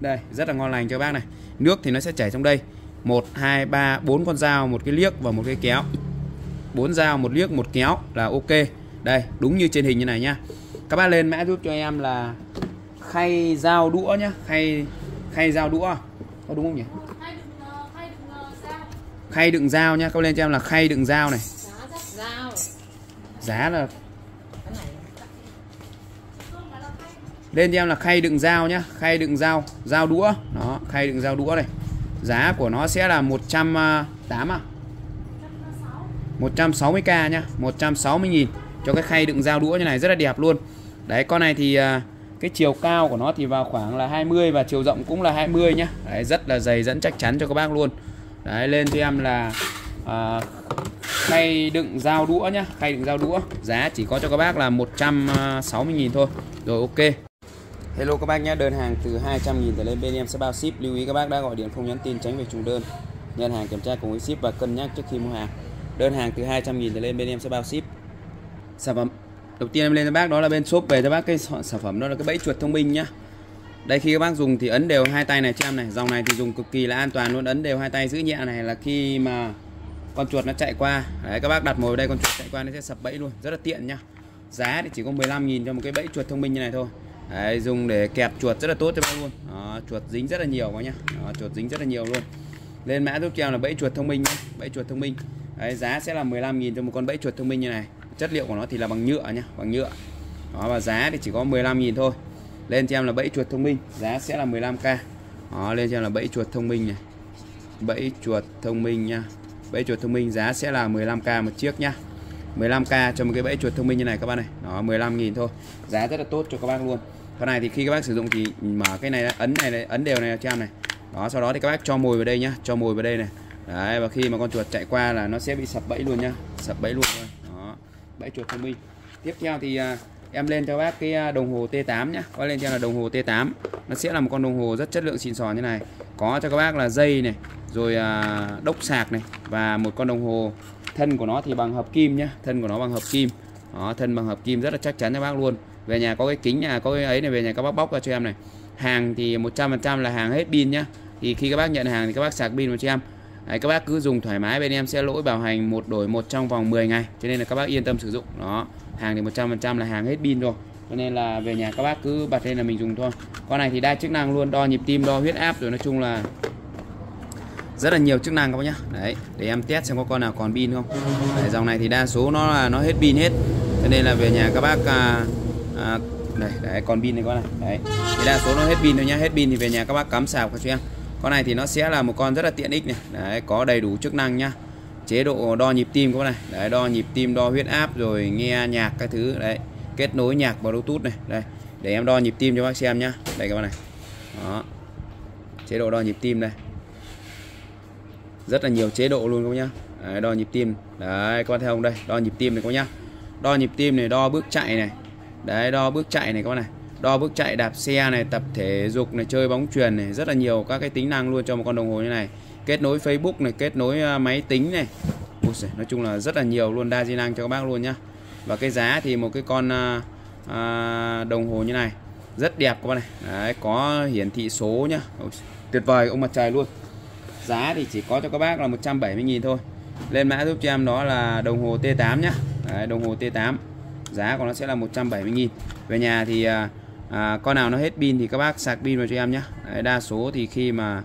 đây rất là ngon lành cho bác này. Nước thì nó sẽ chảy trong đây. Một hai ba bốn con dao một cái liếc và một cái kéo. Bốn dao một liếc một kéo là ok. Đây đúng như trên hình như này nhá. Các bác lên mã giúp cho em là khay dao đũa nhá. Khay khay dao đũa. Có đúng không nhỉ? Khay đựng dao. Nhá. Các lên cho em là khay đựng dao này. Giá là lên cho em là khay đựng dao nhá khay đựng dao dao đũa. Đó khay đựng dao đũa này. Giá của nó sẽ là 108 à 160k à? nhá 160.000 cho cái khay đựng dao đũa như này rất là đẹp luôn. Đấy con này thì à, cái chiều cao của nó thì vào khoảng là 20 và chiều rộng cũng là 20 nhá. Đấy rất là dày dẫn chắc chắn cho các bác luôn. Đấy lên cho em là à, khay đựng dao đũa nhá khay đựng dao đũa. Giá chỉ có cho các bác là 160.000 à, thôi. Rồi ok. Hello các bác nhé, đơn hàng từ 200.000 trở lên bên em sẽ bao ship. Lưu ý các bác đã gọi điện không nhắn tin, tránh việc trùng đơn. Nhận hàng kiểm tra cùng với ship và cân nhắc trước khi mua hàng. Đơn hàng từ 200.000 trở lên bên em sẽ bao ship. Sản phẩm đầu tiên em lên cho bác đó là bên shop về cho bác cái sản phẩm, đó là cái bẫy chuột thông minh nhá. Đây khi các bác dùng thì ấn đều hai tay này cho em này, dòng này thì dùng cực kỳ là an toàn luôn, ấn đều hai tay giữ nhẹ này là khi mà con chuột nó chạy qua. Đấy, các bác đặt ngồi đây con chuột chạy qua nó sẽ sập bẫy luôn, rất là tiện nhá. Giá thì chỉ có 15.000 cho một cái bẫy chuột thông minh như này thôi đấy, dùng để kẹp chuột rất là tốt cho bác luôn. Đó, chuột dính rất là nhiều quá nhá. Đó, chuột dính rất là nhiều luôn. Lên mã giúp cho em là bẫy chuột thông minh nhá. bẫy chuột thông minh. Đấy, giá sẽ là 15.000 cho một con bẫy chuột thông minh như này. Chất liệu của nó thì là bằng nhựa nhá bằng nhựa. Đó và giá thì chỉ có 15.000 thôi. Lên cho em là bẫy chuột thông minh. Giá sẽ là 15k đó, lên cho em là bẫy chuột thông minh này. Bẫy chuột thông minh nha bẫy chuột thông minh giá sẽ là 15k một chiếc nhá. 15k cho một cái bẫy chuột thông minh như này các bạn này. Đó 15.000 thôi. Giá rất là tốt cho các bác luôn con này thì khi các bác sử dụng thì mở cái này ấn này, này ấn đều này cho em này. Đó sau đó thì các bác cho mồi vào đây nhá cho mồi vào đây này. Đấy và khi mà con chuột chạy qua là nó sẽ bị sập bẫy luôn nhá sập bẫy luôn thôi. Đó bẫy chuột thông minh. Tiếp theo thì à, em lên cho bác cái à, đồng hồ T8 nhá. Có lên cho là đồng hồ T8 nó sẽ là một con đồng hồ rất chất lượng xịn sò như này. Có cho các bác là dây này rồi à, đốc sạc này và một con đồng hồ thân của nó thì bằng hợp kim nhá thân của nó bằng hợp kim. Đó, thân bằng hợp kim rất là chắc chắn cho bác luôn về nhà có cái kính nhà có cái ấy này về nhà các bác bóc ra cho em này. Hàng thì 100% là hàng hết pin nhá. Thì khi các bác nhận hàng thì các bác sạc pin cho em. Đấy, các bác cứ dùng thoải mái bên em sẽ lỗi bảo hành một đổi một trong vòng 10 ngày. Cho nên là các bác yên tâm sử dụng. Đó hàng thì 100% là hàng hết pin rồi. Cho nên là về nhà các bác cứ bật lên là mình dùng thôi. Con này thì đa chức năng luôn đo nhịp tim đo huyết áp rồi nói chung là rất là nhiều chức năng các bác nhá. Đấy để em test xem có con nào còn pin không. Đấy, dòng này thì đa số nó là nó hết pin hết. Cho nên là về nhà các bác à, à, đây đấy còn pin này con này. Đấy. Thì đa số nó hết pin thôi nhá. Hết pin thì về nhà các bác cắm sạc cho em. Con này thì nó sẽ là một con rất là tiện ích này. Đấy có đầy đủ chức năng nhá. Chế độ đo nhịp tim các bác này. Đấy đo nhịp tim đo huyết áp rồi nghe nhạc các thứ. Đấy kết nối nhạc vào bluetooth này. Đây để em đo nhịp tim cho bác xem nhá. Đây các bạn này. Đó. Chế độ đo nhịp tim đây. Rất là nhiều chế độ luôn các bác nhá. Đấy, đo nhịp tim. Đấy các bạn theo không đây. Đo nhịp tim này các bác nhá. Đo nhịp tim này đo bước chạy này đấy đo bước chạy này các bạn này. Đo bước chạy đạp xe này tập thể dục này chơi bóng truyền này rất là nhiều các cái tính năng luôn cho một con đồng hồ như này. Kết nối Facebook này kết nối à, máy tính này. Ui giời, nói chung là rất là nhiều luôn đa di năng cho các bác luôn nhá. Và cái giá thì một cái con à, à, đồng hồ như này rất đẹp các bạn này. Đấy, có hiển thị số nhá. Ui, tuyệt vời ông mặt trời luôn. Giá thì chỉ có cho các bác là 170.000 thôi. Lên mã giúp cho em đó là đồng hồ T8 nhá. Đấy, đồng hồ T8 giá của nó sẽ là 170.000 về nhà thì à, à, con nào nó hết pin thì các bác sạc pin vào cho em nhé Đấy, đa số thì khi mà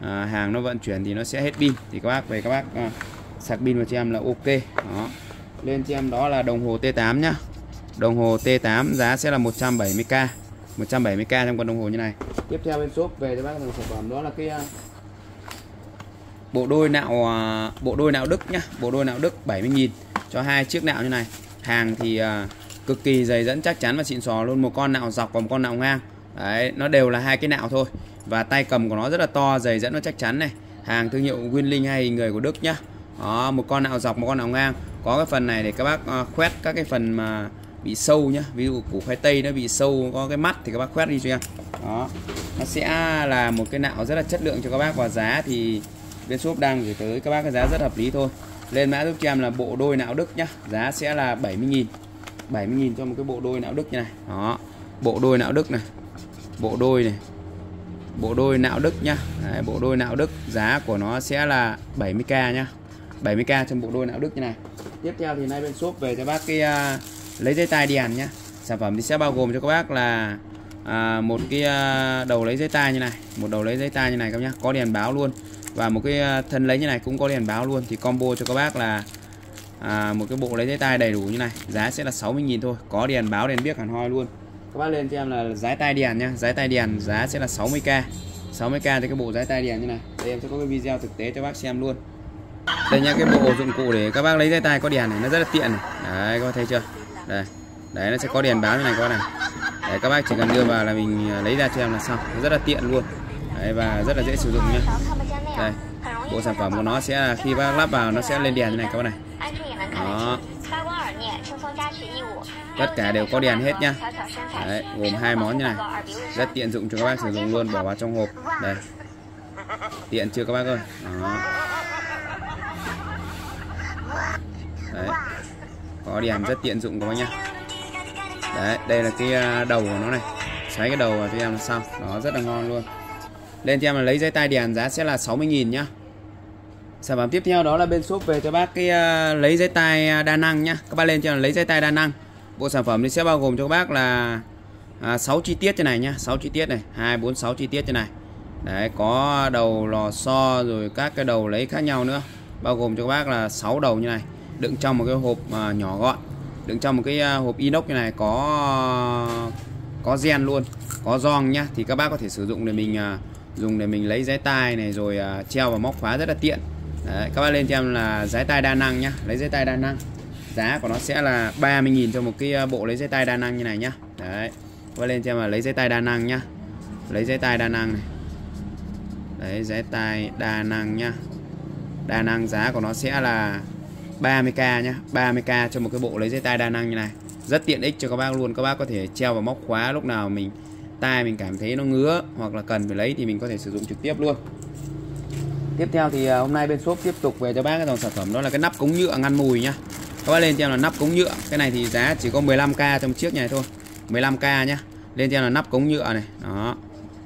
à, hàng nó vận chuyển thì nó sẽ hết pin. Thì các bác về các bác à, sạc pin vào cho em là ok. Đó. Lên cho em đó là đồng hồ T8 nhá. Đồng hồ T8 giá sẽ là 170k 170k trong con đồng hồ như này. Tiếp theo bên shop về cho bác dòng sản phẩm đó là cái à, bộ đôi nạo à, bộ đôi nạo Đức nhá. Bộ đôi nạo Đức 70.000 cho hai chiếc nạo như này hàng thì à, cực kỳ dày dẫn chắc chắn và xịn sò luôn. Một con nạo dọc và một con nạo ngang. Đấy nó đều là hai cái nạo thôi. Và tay cầm của nó rất là to dày dẫn nó chắc chắn này. Hàng thương hiệu Winling hay người của Đức nhá. Đó, một con nạo dọc một con nạo ngang. Có cái phần này để các bác uh, khoét các cái phần mà bị sâu nhá. Ví dụ củ khoai tây nó bị sâu có cái mắt thì các bác khoét đi cho em. Đó nó sẽ là một cái nạo rất là chất lượng cho các bác. Và giá thì bên shop đang gửi tới các bác cái giá rất hợp lý thôi lên mã giúp cho em là bộ đôi não Đức nhá. Giá sẽ là 70.000 70.000 cho một cái bộ đôi não Đức như này. Đó. Bộ đôi não Đức này. Bộ đôi này. Bộ đôi não Đức nhá. Đấy, bộ đôi não Đức. Giá của nó sẽ là 70k nhá. 70k trong bộ đôi não Đức như này. Tiếp theo thì nay bên shop về cho bác cái uh, lấy dây tai đèn nhá. Sản phẩm thì sẽ bao gồm cho các bác là à, một cái uh, đầu lấy dây tai như này. Một đầu lấy dây tai như này các nhá. Có đèn báo luôn và một cái à, thân lấy như này cũng có đèn báo luôn. Thì combo cho các bác là à, một cái bộ lấy dây tai đầy đủ như này. Giá sẽ là 60.000 thôi. Có đèn báo đèn biết hẳn hoi luôn. Các bác lên cho em là giá tai đèn nhá. Giá tai đèn giá sẽ là 60k 60k cho cái bộ giá tai đèn như này. Đây em sẽ có cái video thực tế cho bác xem luôn. Đây nha cái bộ dụng cụ để các bác lấy dây tai có đèn này nó rất là tiện này. Đấy các bác thấy chưa? Đây. Đấy nó sẽ có đèn báo như này các bác này. Đấy các bác chỉ cần đưa vào là mình à, lấy ra cho em là xong. Nó rất là tiện luôn đấy và rất là dễ sử dụng nhá. Đây bộ sản phẩm của nó sẽ là khi bác lắp vào nó sẽ lên đèn như này các bạn này. Đó. Tất cả đều có đèn hết nhá. Đấy, gồm hai món như này. Rất tiện dụng cho các bác sử dụng luôn bỏ vào trong hộp. Đây. Tiện chưa các bác ơi? Đó. đấy. Có đèn rất tiện dụng các bác nhá. Đấy đây là cái à, đầu của nó này. Xoáy cái đầu vào cho em là xong. Nó rất là ngon luôn lên cho em là lấy dây tai đèn giá sẽ là 60.000 nhá. Sản phẩm tiếp theo đó là bên shop về cho bác cái uh, lấy dây tai à, đa năng nhá. Các bác lên cho em là lấy dây tai đa năng. Bộ sản phẩm thì sẽ bao gồm cho các bác là à, 6 chi tiết trên này nhá. 6 chi tiết này 2 4 6 chi tiết trên này. Đấy có đầu lò xo rồi các cái đầu lấy khác nhau nữa. Bao gồm cho các bác là 6 đầu như này. Đựng trong một cái hộp à, nhỏ gọn. Đựng trong một cái à, hộp inox như này có có gen luôn có giòn nhá. Thì các bác có thể sử dụng để mình à, dùng để mình lấy giấy tai này rồi uh, treo và móc khóa rất là tiện. Đấy, các bác lên cho em là giấy tai đa năng nhá. Lấy giấy tai đa năng. Giá của nó sẽ là 30.000 cho một cái à, bộ lấy giấy tai đa năng như này nhá. Đấy các bác lên cho em là lấy giấy tai đa năng nhá. Lấy giấy tai đa năng này. Đấy giấy tai đa năng nhá. Đa năng giá của nó sẽ là 30k nhá. 30k cho một cái bộ lấy dây tai đa năng như này. Rất tiện ích cho các bác luôn. Các bác có thể treo vào móc khóa lúc nào mình tai mình cảm thấy nó ngứa hoặc là cần phải lấy thì mình có thể sử dụng trực tiếp luôn. Tiếp theo thì à, hôm nay bên shop tiếp tục về cho bác cái dòng sản phẩm đó là cái nắp cống nhựa ngăn mùi nhá. Các bác lên cho em là nắp cống nhựa cái này thì giá chỉ có 15k trong chiếc này thôi 15k nhá. Lên cho em là nắp cống nhựa này đó.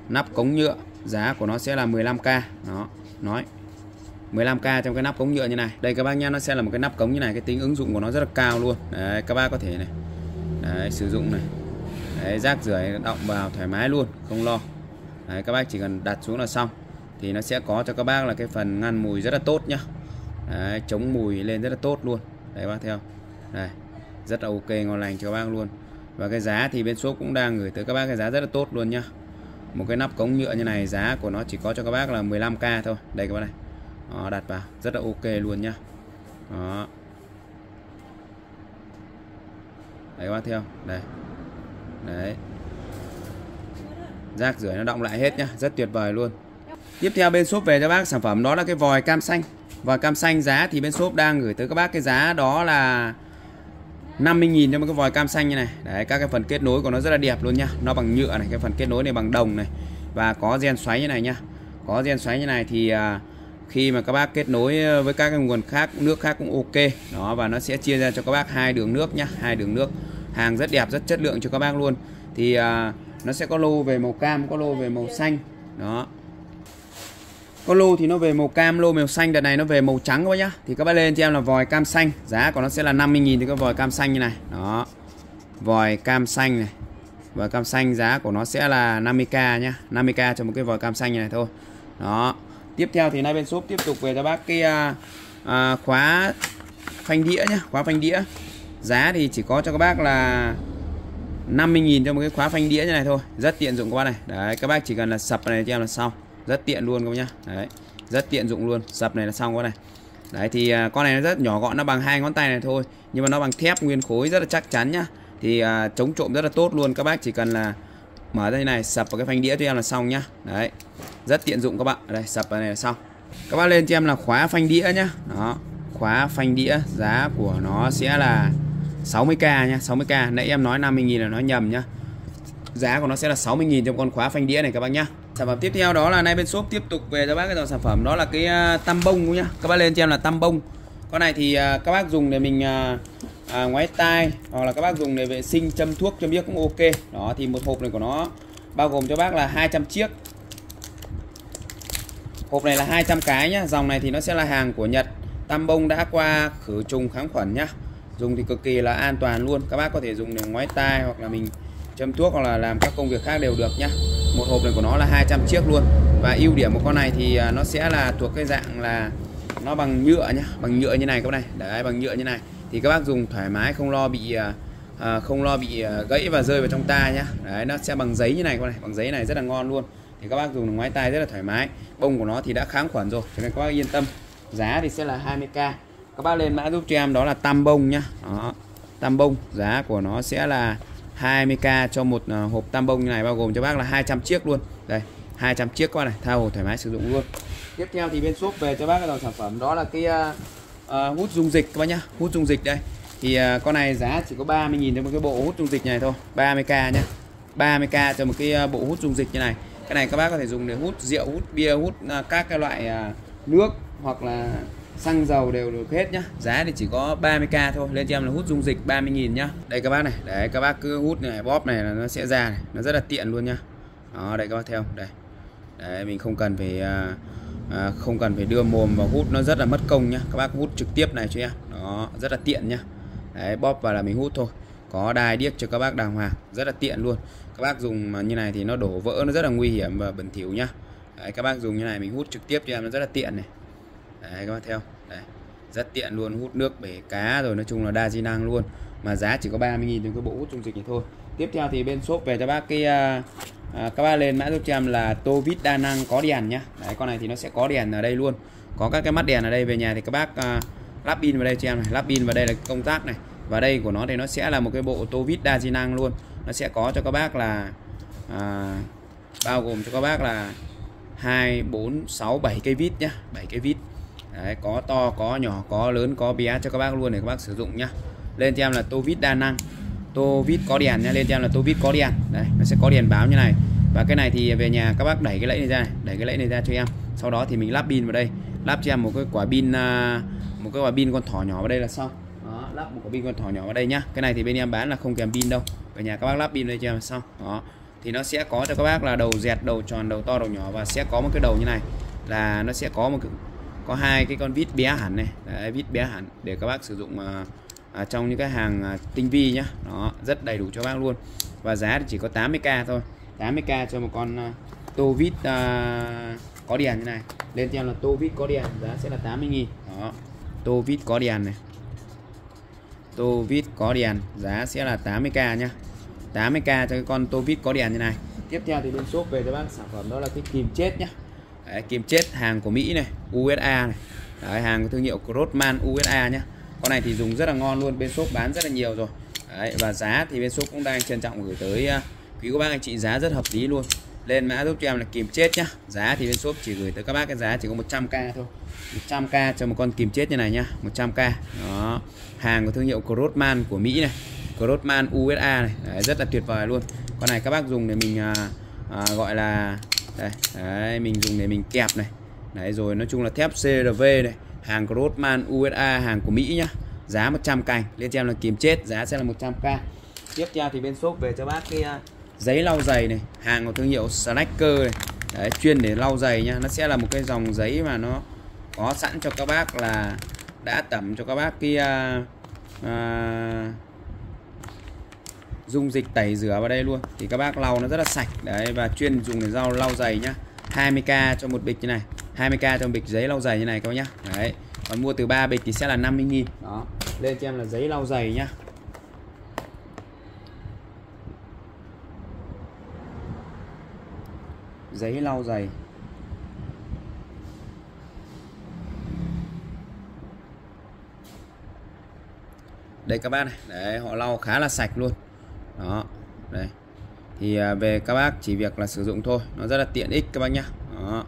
Nắp cống nhựa giá của nó sẽ là 15k đó. Nói 15k trong cái nắp cống nhựa như này. Đây các bác nhá nó sẽ là một cái nắp cống như này cái tính ứng dụng của nó rất là cao luôn. Đấy các bác có thể này đấy, sử dụng này đấy, rác rưởi động vào thoải mái luôn không lo. Đấy, các bác chỉ cần đặt xuống là xong. Thì nó sẽ có cho các bác là cái phần ngăn mùi rất là tốt nhá. Đấy, chống mùi lên rất là tốt luôn. Đấy bác theo đây rất là ok ngon lành cho các bác luôn. Và cái giá thì bên shop cũng đang gửi tới các bác cái giá rất là tốt luôn nhá. Một cái nắp cống nhựa như này giá của nó chỉ có cho các bác là 15k thôi. Đây các bác này. Đó, đặt vào. Rất là ok luôn nhá. Đó. Đấy các bác theo đây đấy. Rác rưởi nó động lại hết nhá, rất tuyệt vời luôn. Tiếp theo bên shop về cho bác, sản phẩm đó là cái vòi cam xanh. Vòi cam xanh giá thì bên shop đang gửi tới các bác cái giá đó là 50.000 cho một cái vòi cam xanh như này. Đấy, các cái phần kết nối của nó rất là đẹp luôn nhá. Nó bằng nhựa này, cái phần kết nối này bằng đồng này. Và có gen xoáy như này nhá. Có gen xoáy như này thì à, khi mà các bác kết nối với các cái nguồn khác, nước khác cũng ok. Đó, và nó sẽ chia ra cho các bác hai đường nước nhá, hai đường nước hàng rất đẹp rất chất lượng cho các bác luôn. Thì à, nó sẽ có lô về màu cam có lô về màu xanh. Đó. Có lô thì nó về màu cam lô màu xanh. Đợt này nó về màu trắng các bác nhá. Thì các bác lên cho em là vòi cam xanh. Giá của nó sẽ là 50.000 thì cái vòi cam xanh như này. Đó. Vòi cam xanh này. Vòi cam xanh giá của nó sẽ là 50k nhá. 50k cho một cái vòi cam xanh như này thôi. Đó. Tiếp theo thì nay bên shop tiếp tục về cho bác cái à, à, khóa phanh đĩa nhá. Khóa phanh đĩa giá thì chỉ có cho các bác là 50.000 cho một cái khóa phanh đĩa như này thôi. Rất tiện dụng các bác này. Đấy các bác chỉ cần là sập này cho em là xong. Rất tiện luôn các bác nhá. Đấy rất tiện dụng luôn. Sập này là xong các bác này. Đấy thì à, con này nó rất nhỏ gọn nó bằng hai ngón tay này thôi. Nhưng mà nó bằng thép nguyên khối rất là chắc chắn nhá. Thì à, chống trộm rất là tốt luôn. Các bác chỉ cần là mở ra như này sập vào cái phanh đĩa cho em là xong nhá. Đấy rất tiện dụng các bạn. Đây sập vào này là xong. Các bác lên cho em là khóa phanh đĩa nhá. Đó khóa phanh đĩa giá của nó sẽ là 60k nhá 60k nãy em nói 50.000 là nó nhầm nhá. Giá của nó sẽ là 60.000 trong con khóa phanh đĩa này các bác nhá. Sản phẩm tiếp theo đó là nay bên shop tiếp tục về cho bác cái dòng sản phẩm đó là cái à, tam bông nhá. Các bác lên cho em là tam bông. Con này thì à, các bác dùng để mình à, à ngoái tai hoặc là các bác dùng để vệ sinh châm thuốc châm biếc cũng ok. Đó thì một hộp này của nó bao gồm cho bác là 200 chiếc. Hộp này là 200 cái nhá. Dòng này thì nó sẽ là hàng của Nhật tam bông đã qua khử trùng kháng khuẩn nhá. Dùng thì cực kỳ là an toàn luôn. Các bác có thể dùng để ngoái tai hoặc là mình châm thuốc hoặc là làm các công việc khác đều được nhá. Một hộp này của nó là 200 chiếc luôn. Và ưu điểm của con này thì à, nó sẽ là thuộc cái dạng là nó bằng nhựa nhá. Bằng nhựa như này các bác này. Đấy bằng nhựa như này. Thì các bác dùng thoải mái không lo bị à, à không lo bị à, gãy và rơi vào trong tai nhá. Đấy nó sẽ bằng giấy như này con này. Bằng giấy này rất là ngon luôn. Thì các bác dùng ngoái tai rất là thoải mái. Bông của nó thì đã kháng khuẩn rồi. Cho nên các bác yên tâm giá thì sẽ là 20k các bác lên mã giúp cho em đó là tam bông nhá. Đó tam bông giá của nó sẽ là 20k cho một à, hộp tam bông như này bao gồm cho bác là 200 chiếc luôn. Đây 200 chiếc con này thao hồ thoải mái sử dụng luôn. Tiếp theo thì bên shop về cho bác cái dòng sản phẩm đó là cái uh, uh, hút dung dịch các bác nhá hút dung dịch đây. Thì uh, con này giá chỉ có 30.000 cho một cái bộ hút dung dịch này thôi 30k nhá. 30k cho một cái uh, bộ hút dung dịch như này. Cái này các bác có thể dùng để hút rượu hút bia hút uh, các cái loại uh, nước hoặc là xăng dầu đều được hết nhá. Giá thì chỉ có 30k thôi lên cho em là hút dung dịch 30.000 nhá. Đây các bác này đấy các bác cứ hút này bóp này là nó sẽ ra này nó rất là tiện luôn nhá. Đó đây các bác theo đây. Đấy mình không cần phải à, à, không cần phải đưa mồm vào hút nó rất là mất công nhá. Các bác hút trực tiếp này cho em. Đó rất là tiện nhá. Đấy bóp vào là mình hút thôi. Có đai điếc cho các bác đàng hoàng rất là tiện luôn. Các bác dùng mà như này thì nó đổ vỡ nó rất là nguy hiểm và bẩn thỉu nhá. Đấy, các bác dùng như này mình hút trực tiếp cho em nó rất là tiện này đấy các bác theo đấy rất tiện luôn hút nước bể cá rồi nói chung là đa di năng luôn. Mà giá chỉ có 30.000 cho cái bộ hút dung dịch này thôi. Tiếp theo thì bên shop về cho bác cái à, à, các bác lên mã giúp cho em là tô vít đa năng có đèn nhá. Đấy con này thì nó sẽ có đèn ở đây luôn. Có các cái mắt đèn ở đây về nhà thì các bác à, lắp pin vào đây cho em này lắp pin vào đây là công tác này. Và đây của nó thì nó sẽ là một cái bộ tô vít đa di năng luôn. Nó sẽ có cho các bác là à, bao gồm cho các bác là 2 4 6 7 cây vít nhá 7 cây vít. Đấy, có to có nhỏ có lớn có bé cho các bác luôn để các bác sử dụng nhá. Lên cho em là tô vít đa năng. Tô vít có đèn nhá lên cho em là tô vít có đèn. Đấy nó sẽ có đèn báo như này. Và cái này thì về nhà các bác đẩy cái lẫy này ra này đẩy cái lẫy này ra cho em. Sau đó thì mình lắp pin vào đây. Lắp cho em một cái quả pin à, một cái quả pin con thỏ nhỏ vào đây là xong. Đó, lắp một quả pin con thỏ nhỏ vào đây nhá. Cái này thì bên em bán là không kèm pin đâu. Về nhà các bác lắp pin đây cho em xong. Đó thì nó sẽ có cho các bác là đầu dẹt đầu tròn đầu to đầu nhỏ. Và sẽ có một cái đầu như này là nó sẽ có một cái có hai cái con vít bé hẳn này. Đấy, vít bé hẳn để các bác sử dụng à, à, trong những cái hàng à, tinh vi nhá. Nó rất đầy đủ cho bác luôn. Và giá thì chỉ có 80k thôi. 80k cho một con à, tô vít à, có đèn như này. Lên theo là tô vít có đèn giá sẽ là 80 nghìn. Đó tô vít có đèn này. Tô vít có đèn giá sẽ là 80k nhá. 80k cho cái con tô vít có đèn như này. Tiếp theo thì bên shop về cho bác sản phẩm đó là cái kìm chết nhá. Đấy, kim chết hàng của Mỹ này USA này. Đấy, hàng của thương hiệu Crossman USA nhá. Con này thì dùng rất là ngon luôn bên shop bán rất là nhiều rồi. Đấy, và giá thì bên shop cũng đang trân trọng gửi tới uh, quý cô bác anh chị giá rất hợp lý luôn. Lên mã giúp cho em là kìm chết nhá. Giá thì bên shop chỉ gửi tới các bác cái giá chỉ có 100k thôi. 100k cho một con kìm chết như này nhá 100k đó hàng của thương hiệu Crossman của Mỹ này Crossman USA này. Đấy, rất là tuyệt vời luôn. Con này các bác dùng để mình uh, à, gọi là đây đấy, mình dùng để mình kẹp này. Đấy rồi nói chung là thép CRV này hàng Grossman USA hàng của Mỹ nhá. Giá 100 cành lên cho em là kìm chết giá sẽ là 100k tiếp theo thì bên shop về cho bác cái à, giấy lau giày này hàng của thương hiệu Snacker này. Đấy, chuyên để lau giày nhá nó sẽ là một cái dòng giấy mà nó có sẵn cho các bác là đã tẩm cho các bác cái uh, uh, dung dịch tẩy rửa vào đây luôn. Thì các bác lau nó rất là sạch. Đấy, và chuyên dùng để rau, lau giày nhá. 20k cho một bịch như này. 20k cho một bịch giấy lau giày như này các bác nhá. Đấy, còn mua từ 3 bịch thì sẽ là 50 nghìn. Đó, lên cho em là giấy lau giày nhá. Giấy lau giày. Đây các bác này. Đấy, họ lau khá là sạch luôn đó đây. Thì à, về các bác chỉ việc là sử dụng thôi nó rất là tiện ích các bác nhá. Đó.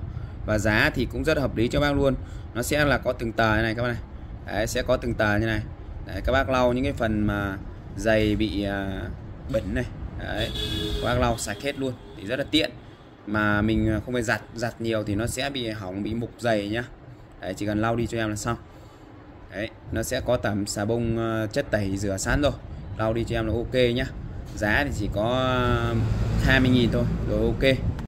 và giá thì cũng rất là hợp lý cho bác luôn. Nó sẽ là có từng tờ như này các bác này. Đấy, sẽ có từng tờ như này. Đấy, các bác lau những cái phần mà giày bị à, bẩn này. Đấy, các bác lau sạch hết luôn thì rất là tiện. Mà mình không phải giặt giặt nhiều thì nó sẽ bị hỏng bị mục giày nhá. Đấy, chỉ cần lau đi cho em là xong. Đấy nó sẽ có tẩm xà bông à, chất tẩy rửa sẵn rồi. Lau đi cho em là ok nhá giá thì chỉ có ờ, 20.000 thôi. Rồi ok.